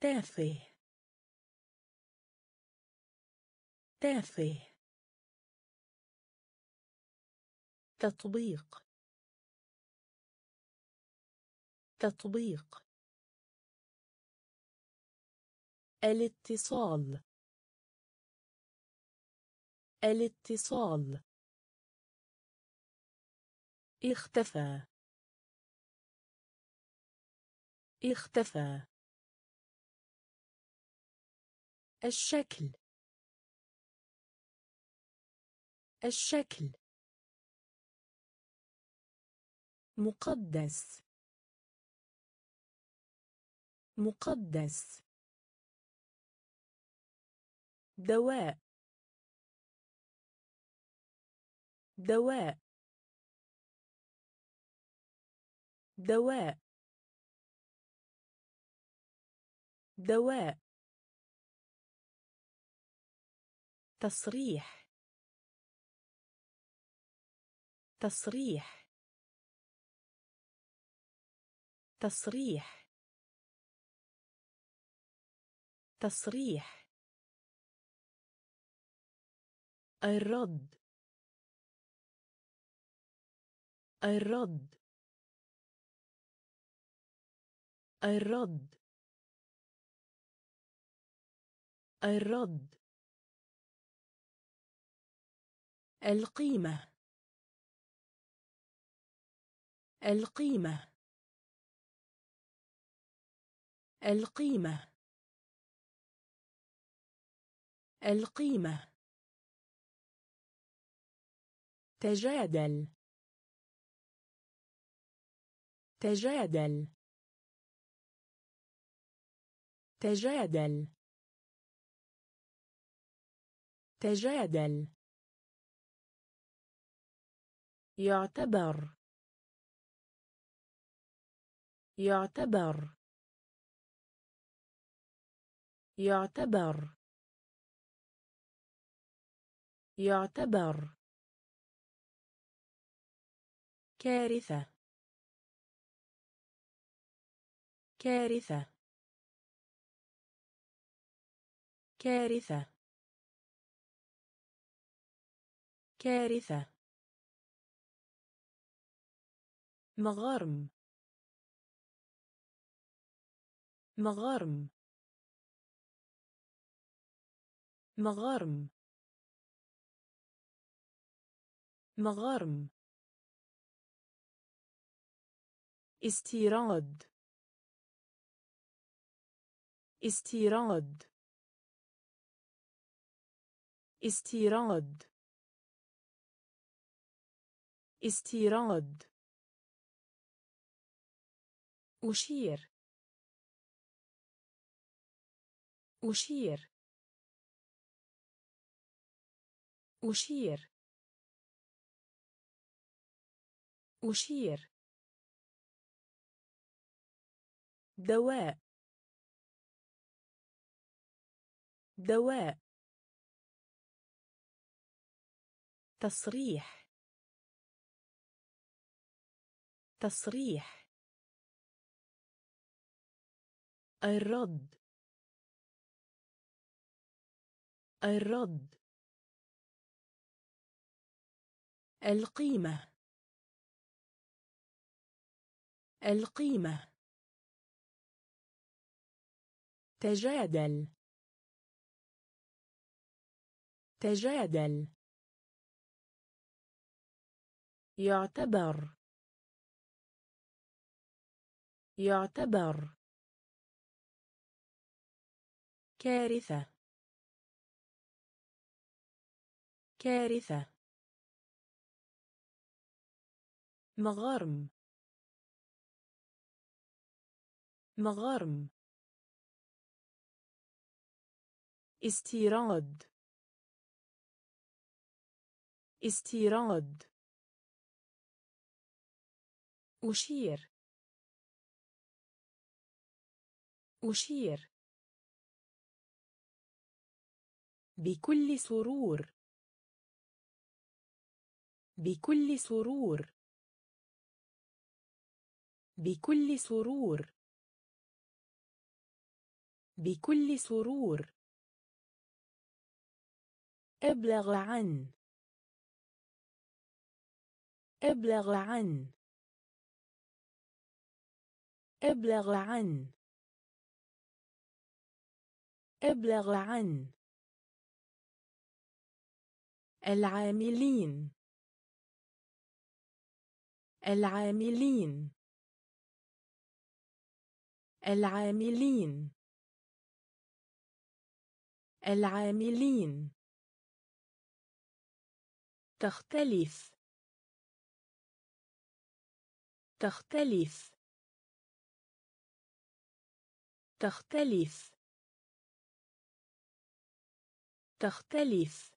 تافه. تافه. تطبيق. تطبيق. الاتصال. الاتصال. اختفى. اختفى. الشكل. الشكل. مقدس. مقدس. دواء. دواء. دواء. دواء. تصريح. تصريح. تصريح. تصريح. الرد. الرد. الرد. الرد. القيمة. القيمة. القيمة. القيمة. تجادل. تجادل. تجادل. تجادل. يعتبر. يعتبر. يعتبر. يعتبر. كارثة. كارثة. كارثة. كارثة. مغارم. مغارم. مغارم. مغارم. استيراد. استيراد. استيراد. استيراد. أشير. أشير. أشير. أشير. دواء. دواء. تصريح. تصريح. الرد. الرد. القيمة. القيمة. تجادل. تجادل. يعتبر. يعتبر. كارثة. كارثة. مغارم. مغارم. استيراد. استيراد. أشير. أشير. بكل سرور. بكل سرور. بكل سرور. بكل سرور. أبلغ عن. ابلغ عن. ابلغ عن. ابلغ عن. العاملين. العاملين. العاملين. العاملين. تختلف. تختلف. تختلف. تختلف.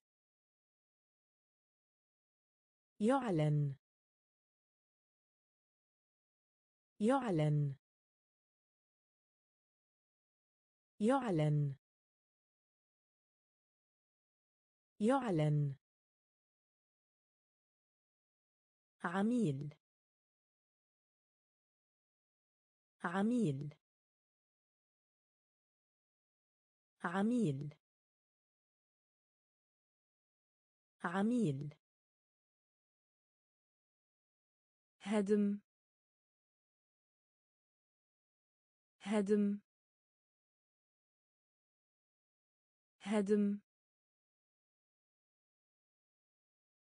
يعلن. يعلن. يعلن. يعلن. عميل. عميل. عميل. عميل. هدم. هدم. هدم.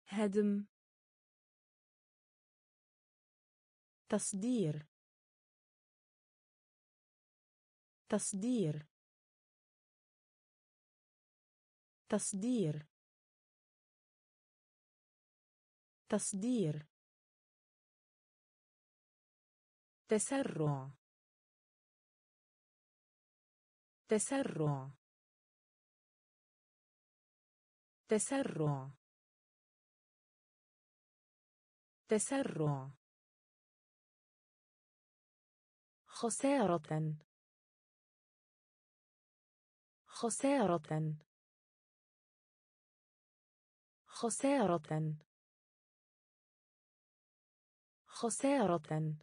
هدم. تصدير. تصدير. تصدير. تصدير. تسرع. تسرع. تسرع. تسرع. خسارة. خسارة. خسارة. خسارة.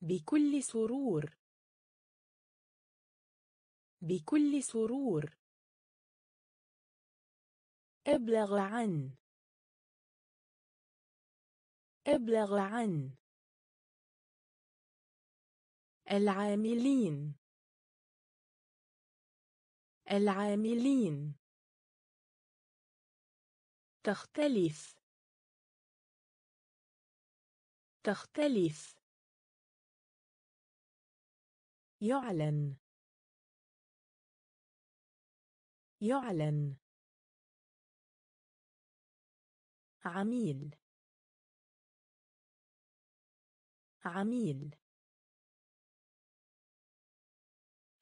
بكل سرور. بكل سرور. أبلغ عن. أبلغ عن. العاملين. العاملين. تختلف. تختلف. يعلن. يعلن. عميل. عميل.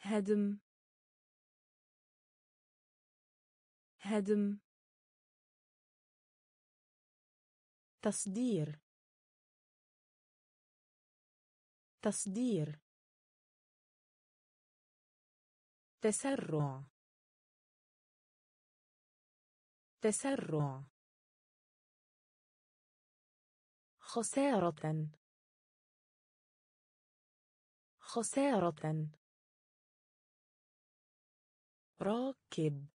هدم. هدم. تصدير. تصدير. تسرع. تسرع. خسارة. خسارة. راكب.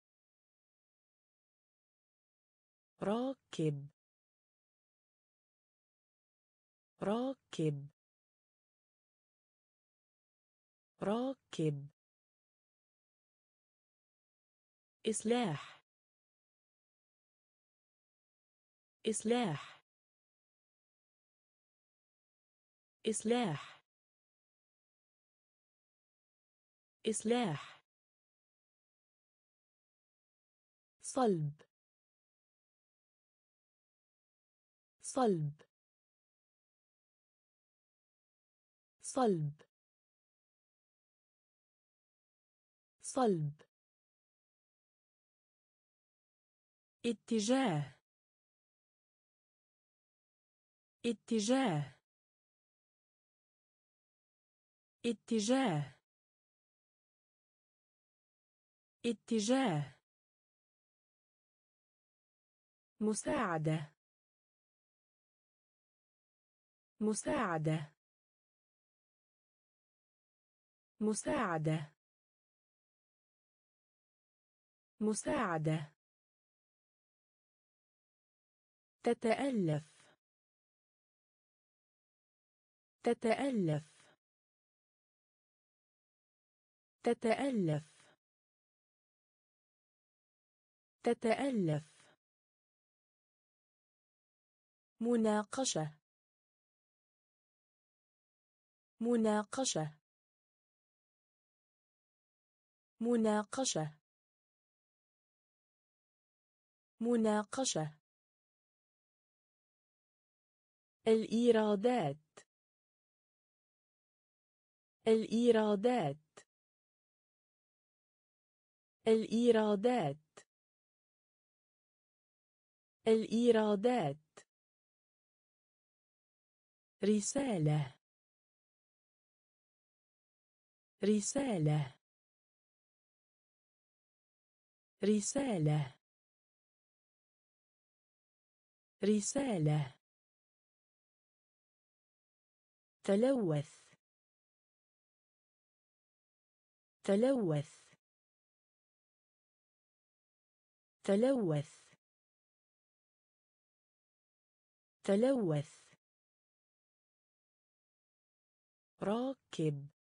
راكب. راكب. راكب. إصلاح إصلاح إصلاح إصلاح صلب. صلب. صلب. صلب. اتجاه. اتجاه. اتجاه. اتجاه. مساعدة. مساعدة. مساعدة. مساعدة. تتألف. تتألف. تتألف. تتألف. مناقشة. مناقشة. مناقشة. مناقشة. الإيرادات. الإيرادات. الإيرادات. الإيرادات. رسالة. رسالة. رسالة. رسالة. تلوث. تلوث. تلوث. تلوث. راكب.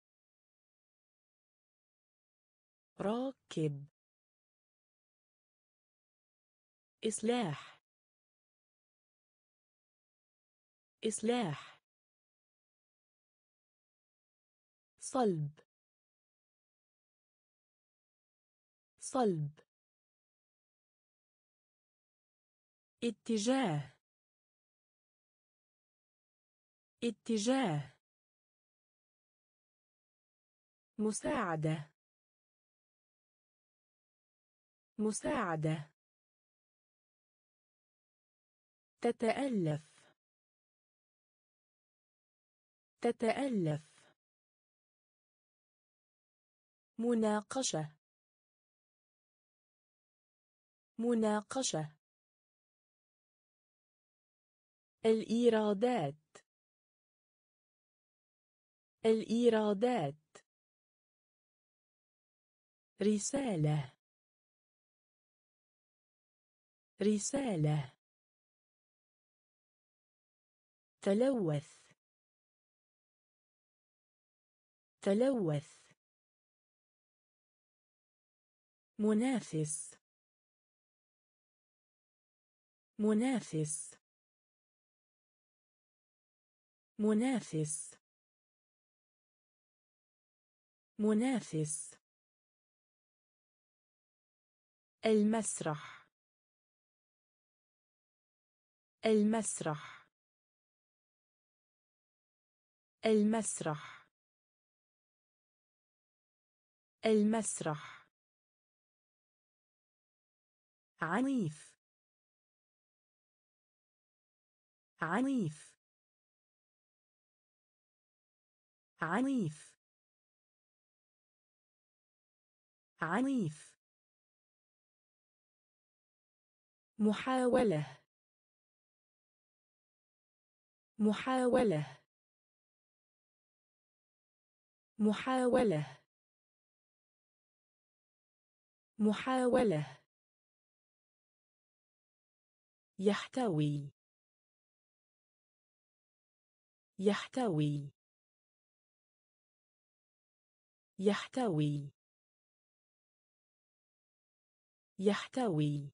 راكب. إصلاح. إصلاح. صلب. صلب. اتجاه. اتجاه. مساعدة. مساعدة. تتألف. تتألف. مناقشة. مناقشة. الإيرادات. الإيرادات. رسالة. رسالة. تلوث. تلوث. منافس. منافس. منافس. منافس. المسرح. المسرح. المسرح. المسرح. عنيف. عنيف. عنيف. عنيف. محاولة. محاولة. محاولة. محاولة. يحتوي. يحتوي. يحتوي. يحتوي.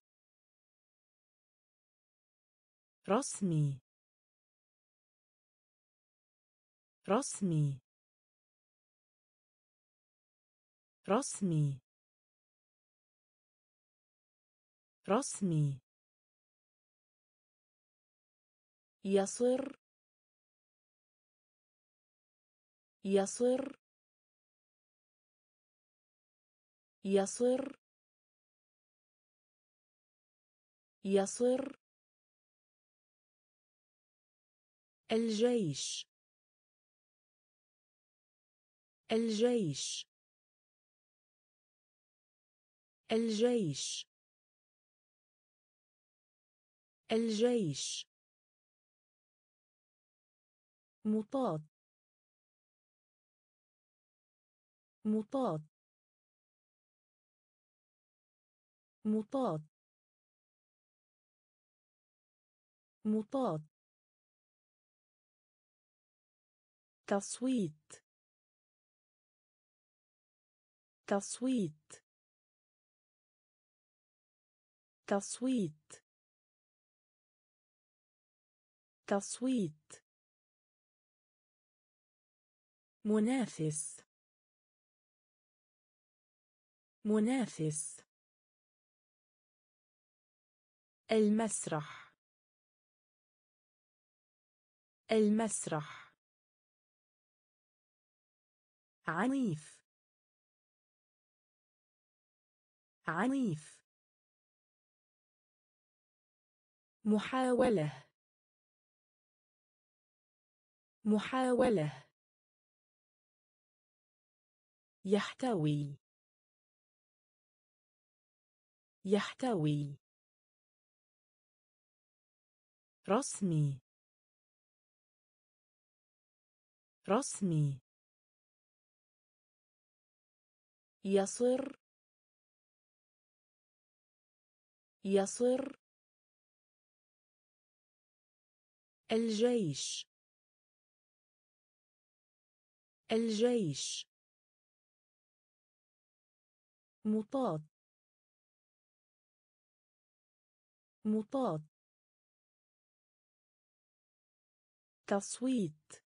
رسمي. رسمي. رسمي. رسمي. يصر. يصر. يصر. يصر. الجيش. الجيش. الجيش. الجيش. مطاط. مطاط. مطاط. مطاط. تصويت. تصويت. تصويت. تصويت. منافس. منافس. المسرح. المسرح. عنيف. عنيف. محاولة. محاولة. يحتوي. يحتوي. رسمي. رسمي. يصر. يصر الجيش. الجيش. مطاط. مطاط. تصويت.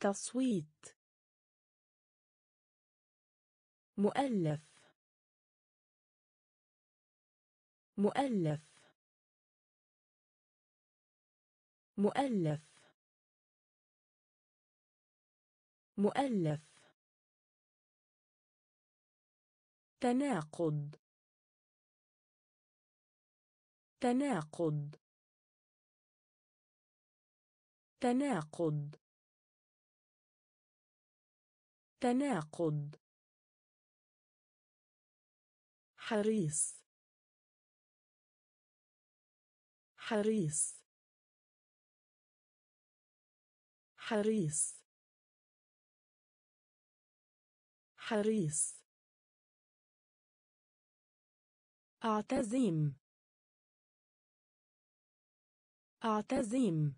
تصويت. مؤلف. مؤلف. مؤلف. مؤلف. تناقض. تناقض. تناقض. تناقض. حريص. حريص. حريص. حريص. أعتزم. أعتزم.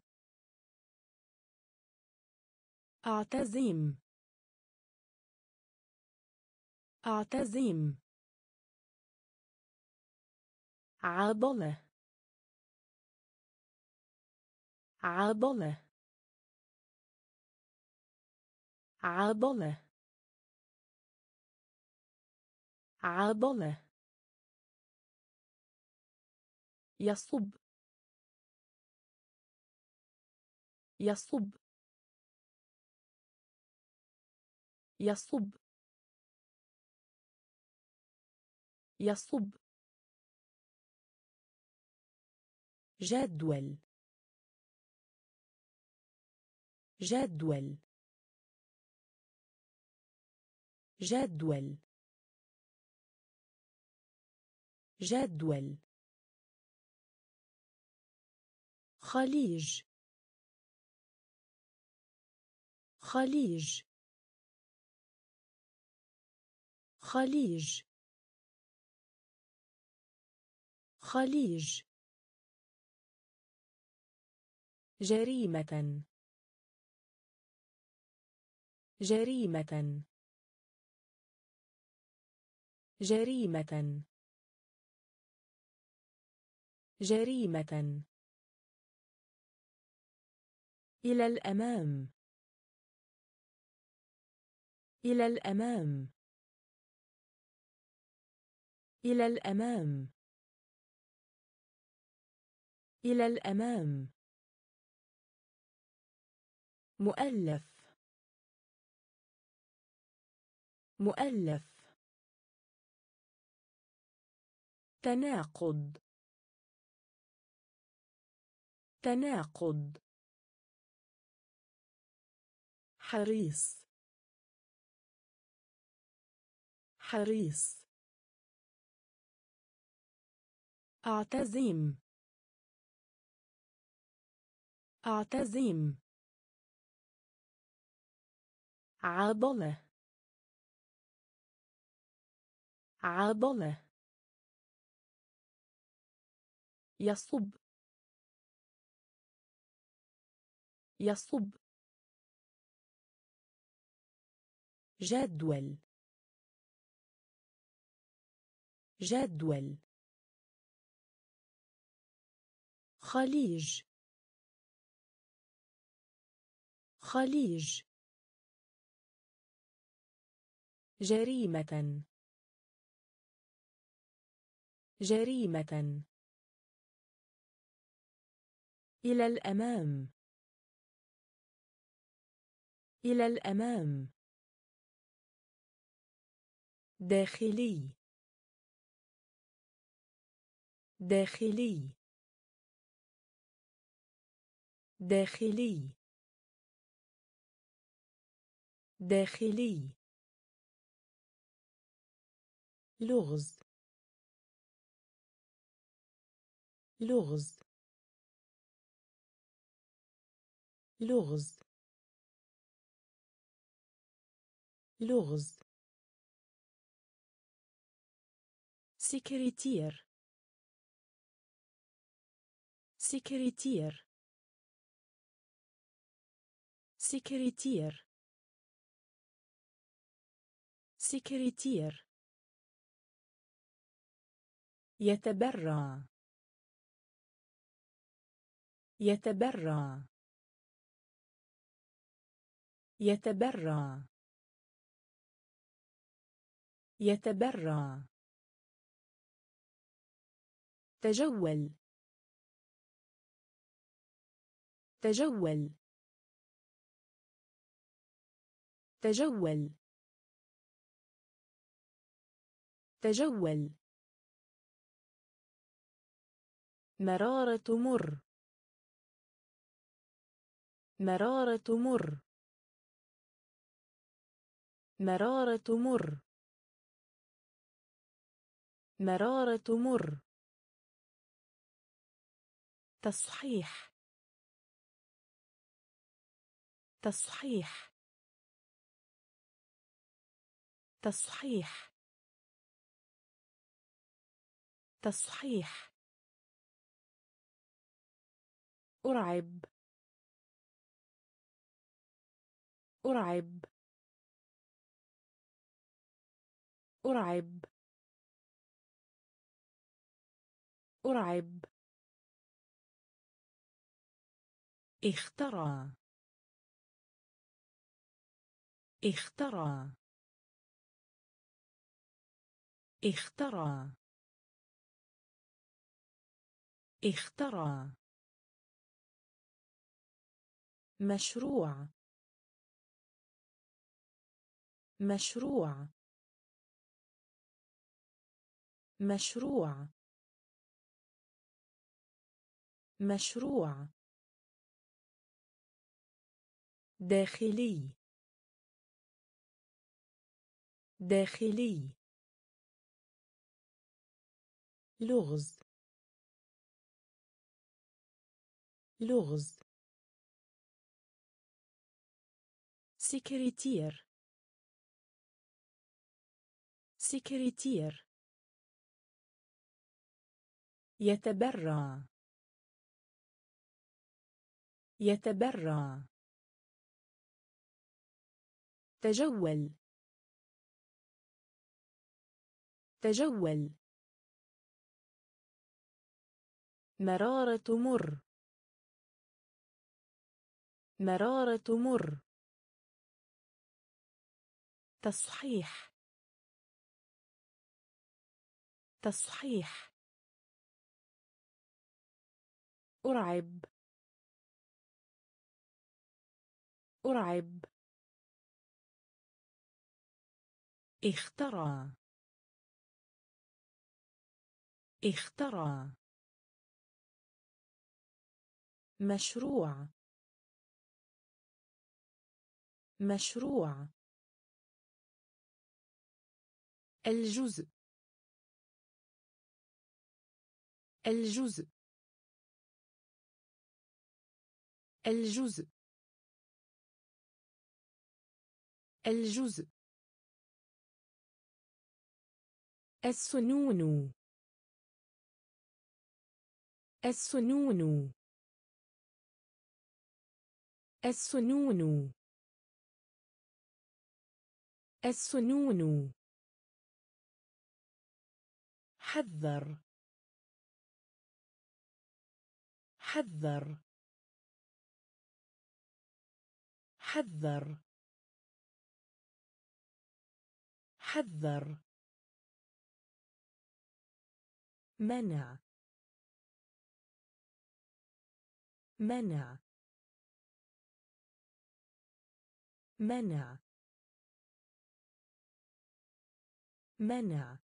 أعتزم. أعتزم. عضلة. عضلة. عضلة. عضلة. يصب. يصب. يصب. يصب. جدول. جدول. جدول. جدول. خليج. خليج. خليج. خليج. جريمة. جريمة. جريمة. جريمة. إلى الأمام. إلى الأمام. إلى الأمام. إلى الأمام. مؤلف. مؤلف. تناقض. تناقض. حريص. حريص. أعتزم. أعتزم. عضلة. عضلة. يصب. يصب. جدول. جدول. خليج. خليج. جريمة. جريمة. إلى الأمام. إلى الأمام. داخلي. داخلي. داخلي. داخلي. لغز. لغز لغز لغز. سكرتير سكرتير سكرتير سكرتير يتبرع. يتبرع. يتبرع. يتبرع. تجول. تجول. تجول. تجول. مرارة مر. مرارة مر مرارة مر مرارة مر تصحيح. تصحيح. تصحيح. تصحيح. أرعب. أرعب. أرعب. أرعب. اخترع. اخترع. اخترع. اخترع. مشروع. مشروع مشروع مشروع. داخلي داخلي. لغز لغز. سكرتير. سكرتير يتبرع. يتبرع. تجول. تجول. مرارة مر مرارة مر تصحيح. تصحيح أرعب. أرعب. اخترع. اخترع. مشروع. مشروع. الجزء. الجزء. الجزء. الجزء. السنون. السنون. السنون. السنون. حذر. حذر. حذر. حذر. منع. منع. منع. منع.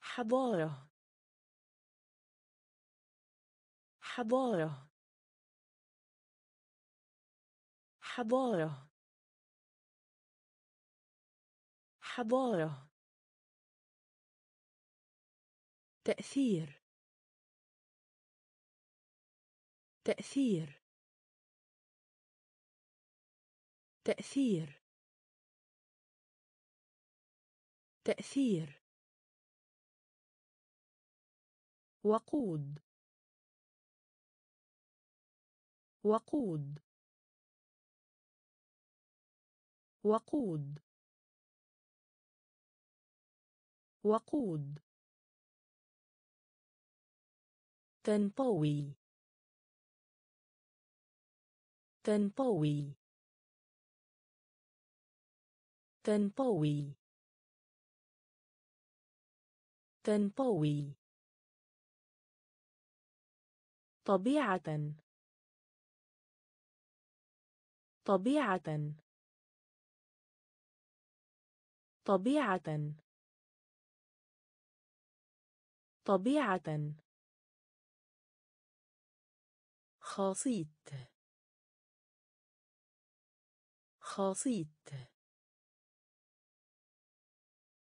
حضارة. حضارة. حضارة. حضارة. تأثير. تأثير. تأثير. تأثير. وقود. وقود. وقود. وقود. تنطوي. تنطوي. تنطوي. تنطوي. طبيعة. طبيعة. طبيعة. طبيعة. خاصيت. خاصيت.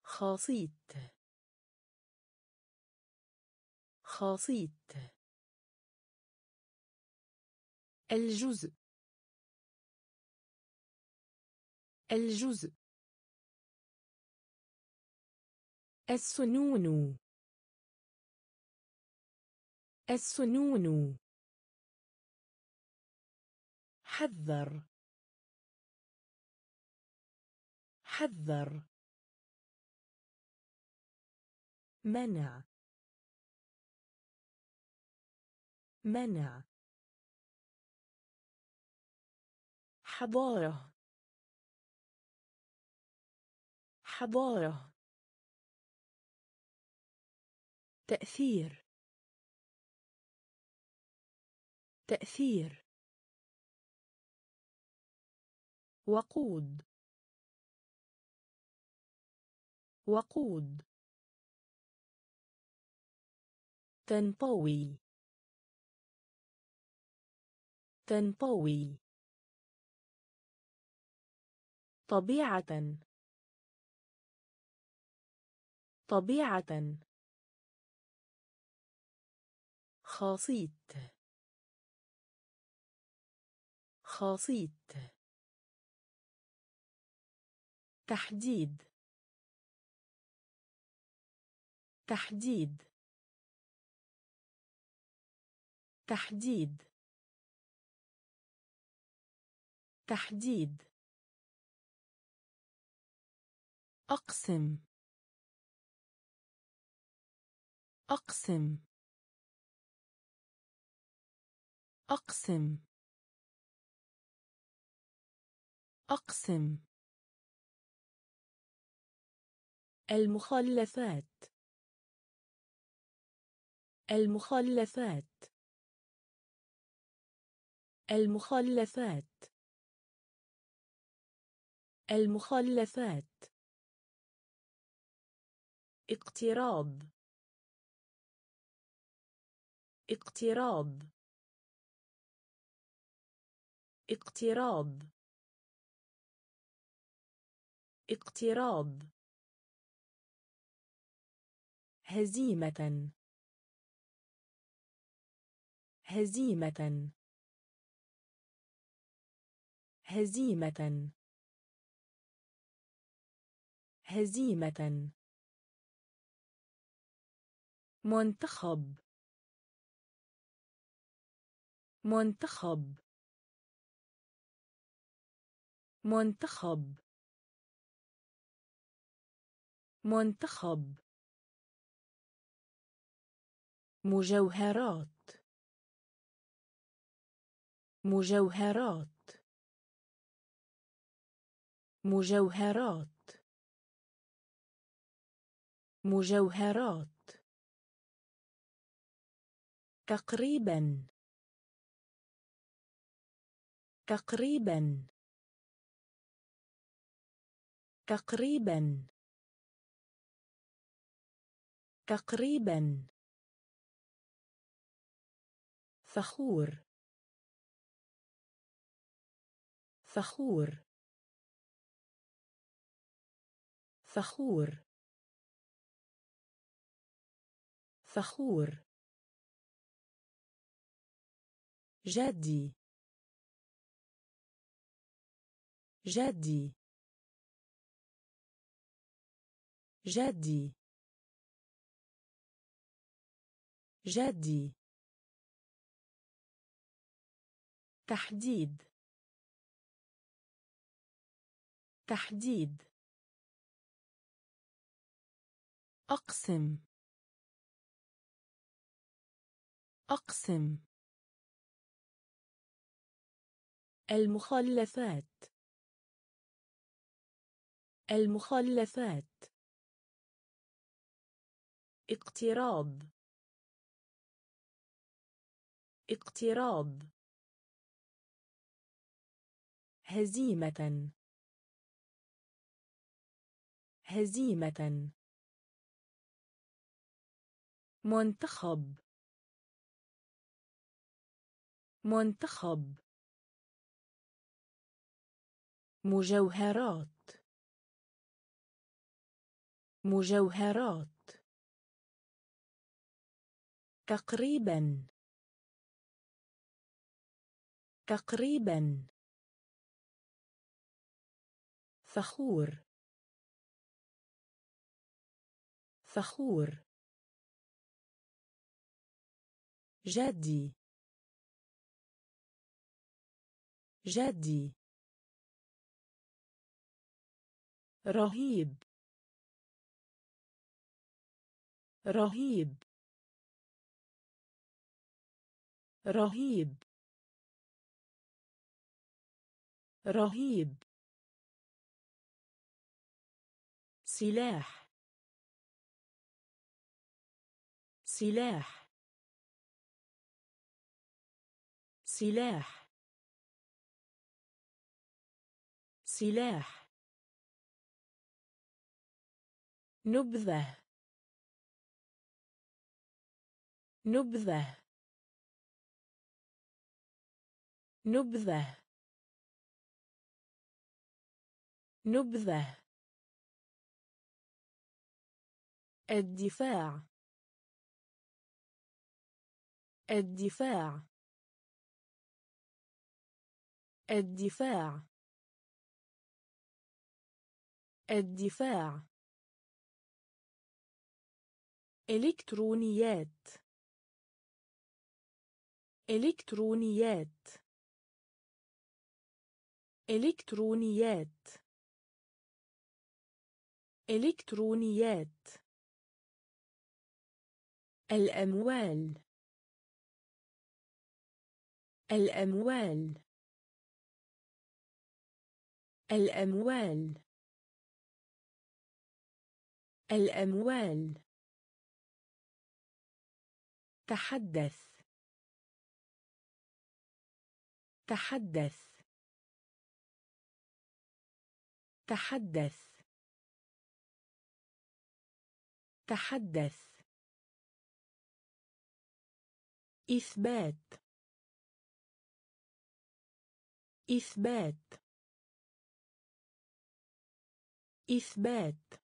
خاصيت. خاصيت. الجزء. الجزء. السنون. السنون. حذر. حذر. منع. منع. حضارة. حضارة. تأثير. تأثير. وقود. وقود. تنطوي. تنطوي. طبيعة. طبيعة. خاصيت. خاصيت. تحديد. تحديد. تحديد. تحديد. أقسم. أقسم. أقسم. أقسم. المخلفات. المخلفات. المخلفات. المخلفات. اقتراض اقتراض اقتراض اقتراض هزيمة. هزيمة. هزيمة. هزيمة. منتخب. منتخب. منتخب. منتخب. مجوهرات. مجوهرات. مجوهرات. مجوهرات. تقريبا. تقريبا. تقريبا. تقريبا. فخور. فخور. فخور. فخور. جدي. جدي. جدي. جدي. تحديد. تحديد. أقسم. أقسم. المخلفات. المخلفات. اقتراض اقتراض هزيمة. هزيمة. منتخب. منتخب. مجوهرات. مجوهرات. تقريبا. تقريبا. فخور. فخور. جدي. جدي. رهيب. رهيب. رهيب. رهيب. سلاح. سلاح. سلاح. سلاح. نبذة. نبذة. نبذة. نبذة. الدفاع. الدفاع. الدفاع. الدفاع. إلكترونيات. إلكترونيات. إلكترونيات. إلكترونيات. الأموال. الأموال. الأموال. الأموال. تحدث. تحدث. تحدث. تحدث. إثبات. إثبات. إثبات.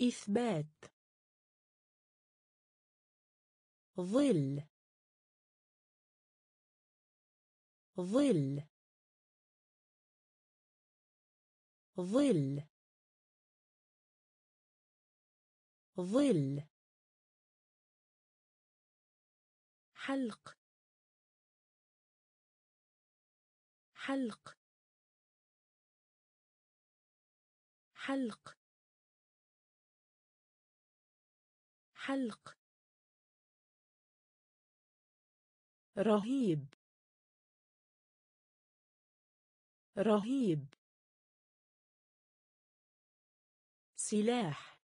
إثبات. ظل. ظل. ظل. ظل. حلق. حلق. حلق. حلق. رهيب. رهيب. سلاح.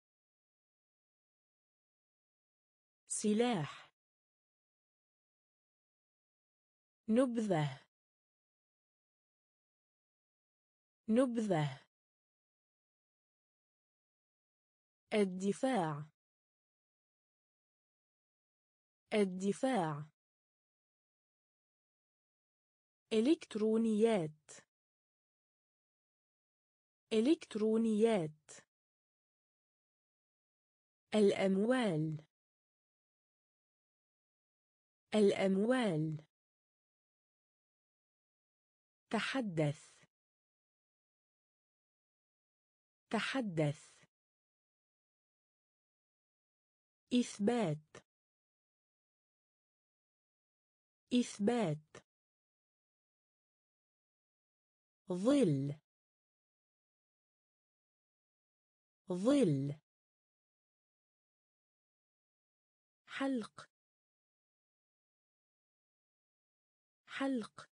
سلاح. نبذة. نبذة. الدفاع. الدفاع. إلكترونيات. إلكترونيات الأموال. الأموال. تحدث. تحدث. إثبات. إثبات. ظل. ظل. حلق. حلق.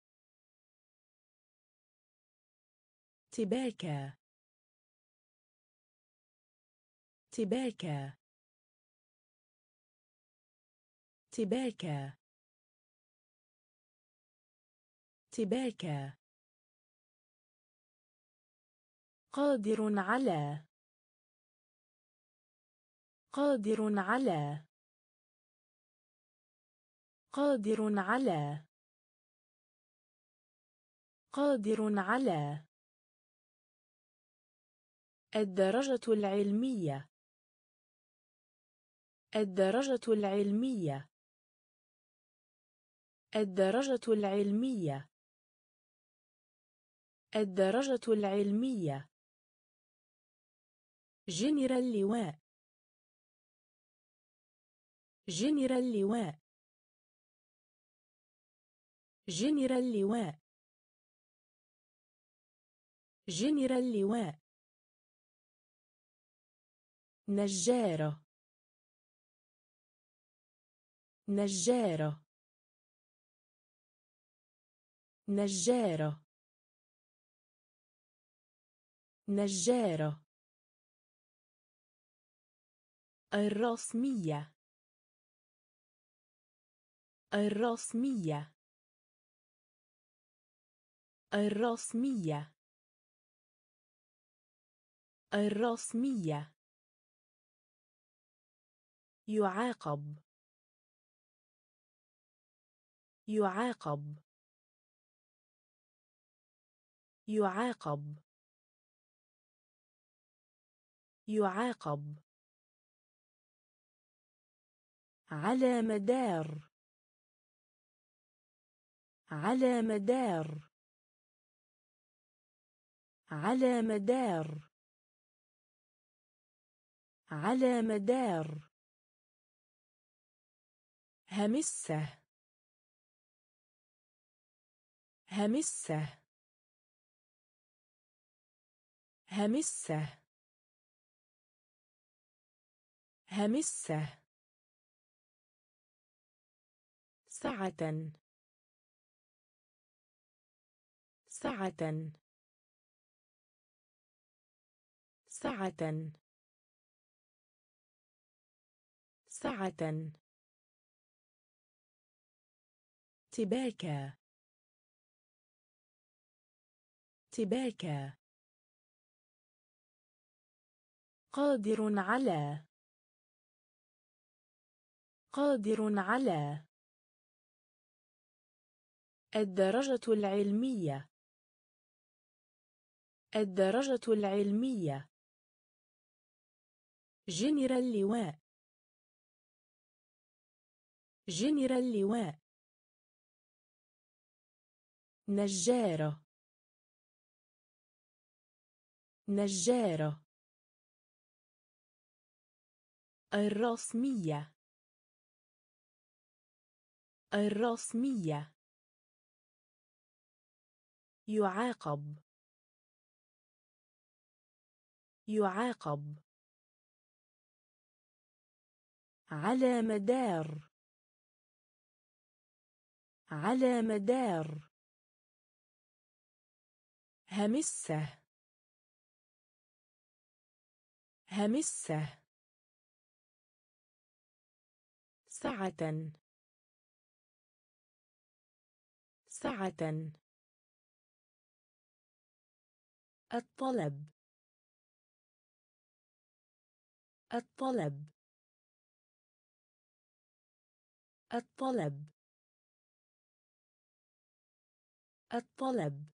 تباكى. تباكى. تباكى. تباكى. قادر على. قادر على. قادر على. قادر على. الدرجة العلمية. الدرجة العلمية. الدرجة العلمية. الدرجة العلمية. جنرال لواء. جنرال لواء جنرال لواء جنرال لواء نجارة نجارة نجارة نجارة الرسمية الرسمية. الرسمية. الرسمية. يعاقب. يعاقب. يعاقب. يعاقب. على مدار. على مدار. على مدار. على مدار. همسة. همسة. همسة. همسة. سعة سعة سعة سعة تباكى تباكى قادر على. قادر على. الدرجة العلمية. الدرجة العلمية. جنرال لواء جنرال لواء نجارة نجارة الرسمية. الرسمية. يعاقب. يعاقب. على مدار. على مدار. همسة. همسة. سعة. سعة. الطلب. الطلب. الطلب. الطلب.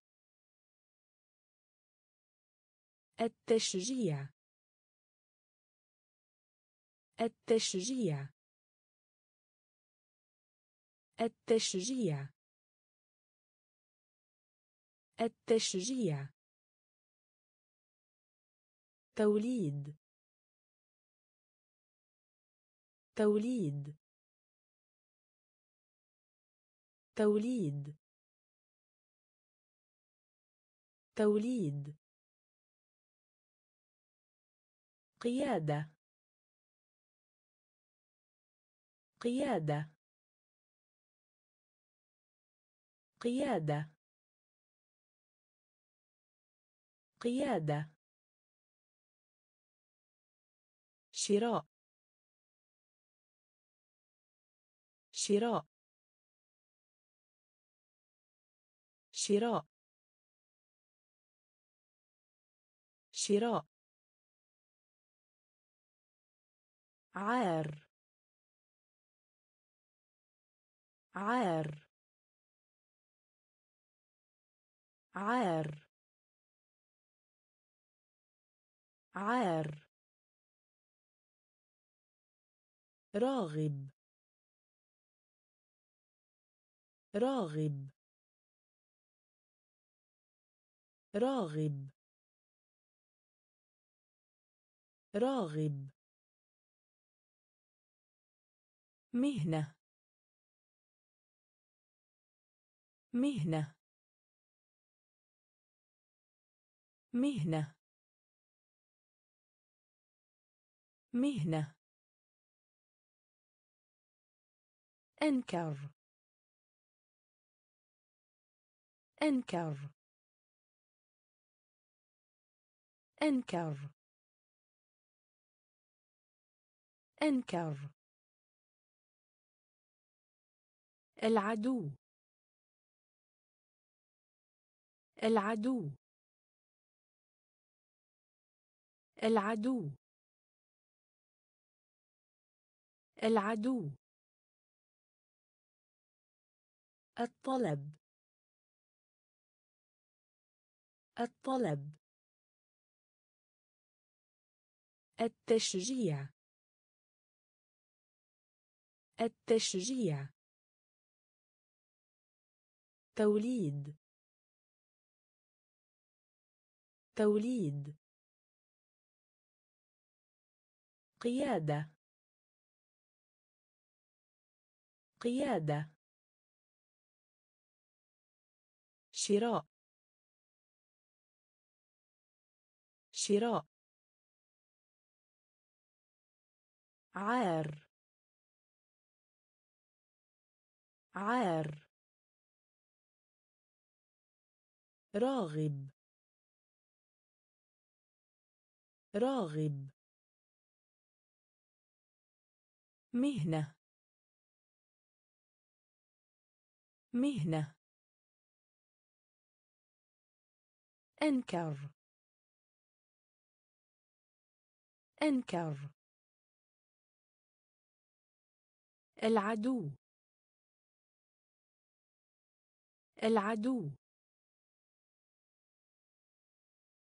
التشجيع. التشجيع. التشجيع. التشجيع. توليد. توليد. توليد. توليد. قيادة. قيادة. قيادة. قيادة. شراء. شراء. شراء. شراء. عار. عار. عار. عار. راغب. راغب راغب راغب. مهنة مهنة. مهنة. مهنة. أنكر. أنكر. أنكر. أنكر. العدو. العدو. العدو. العدو. الطلب. الطلب. التشجيع. التشجيع. توليد. توليد. قيادة. قيادة. شراء. شراء. عار. عار. راغب. راغب. مهنة. مهنة. أنكر. أنكر. العدو. العدو.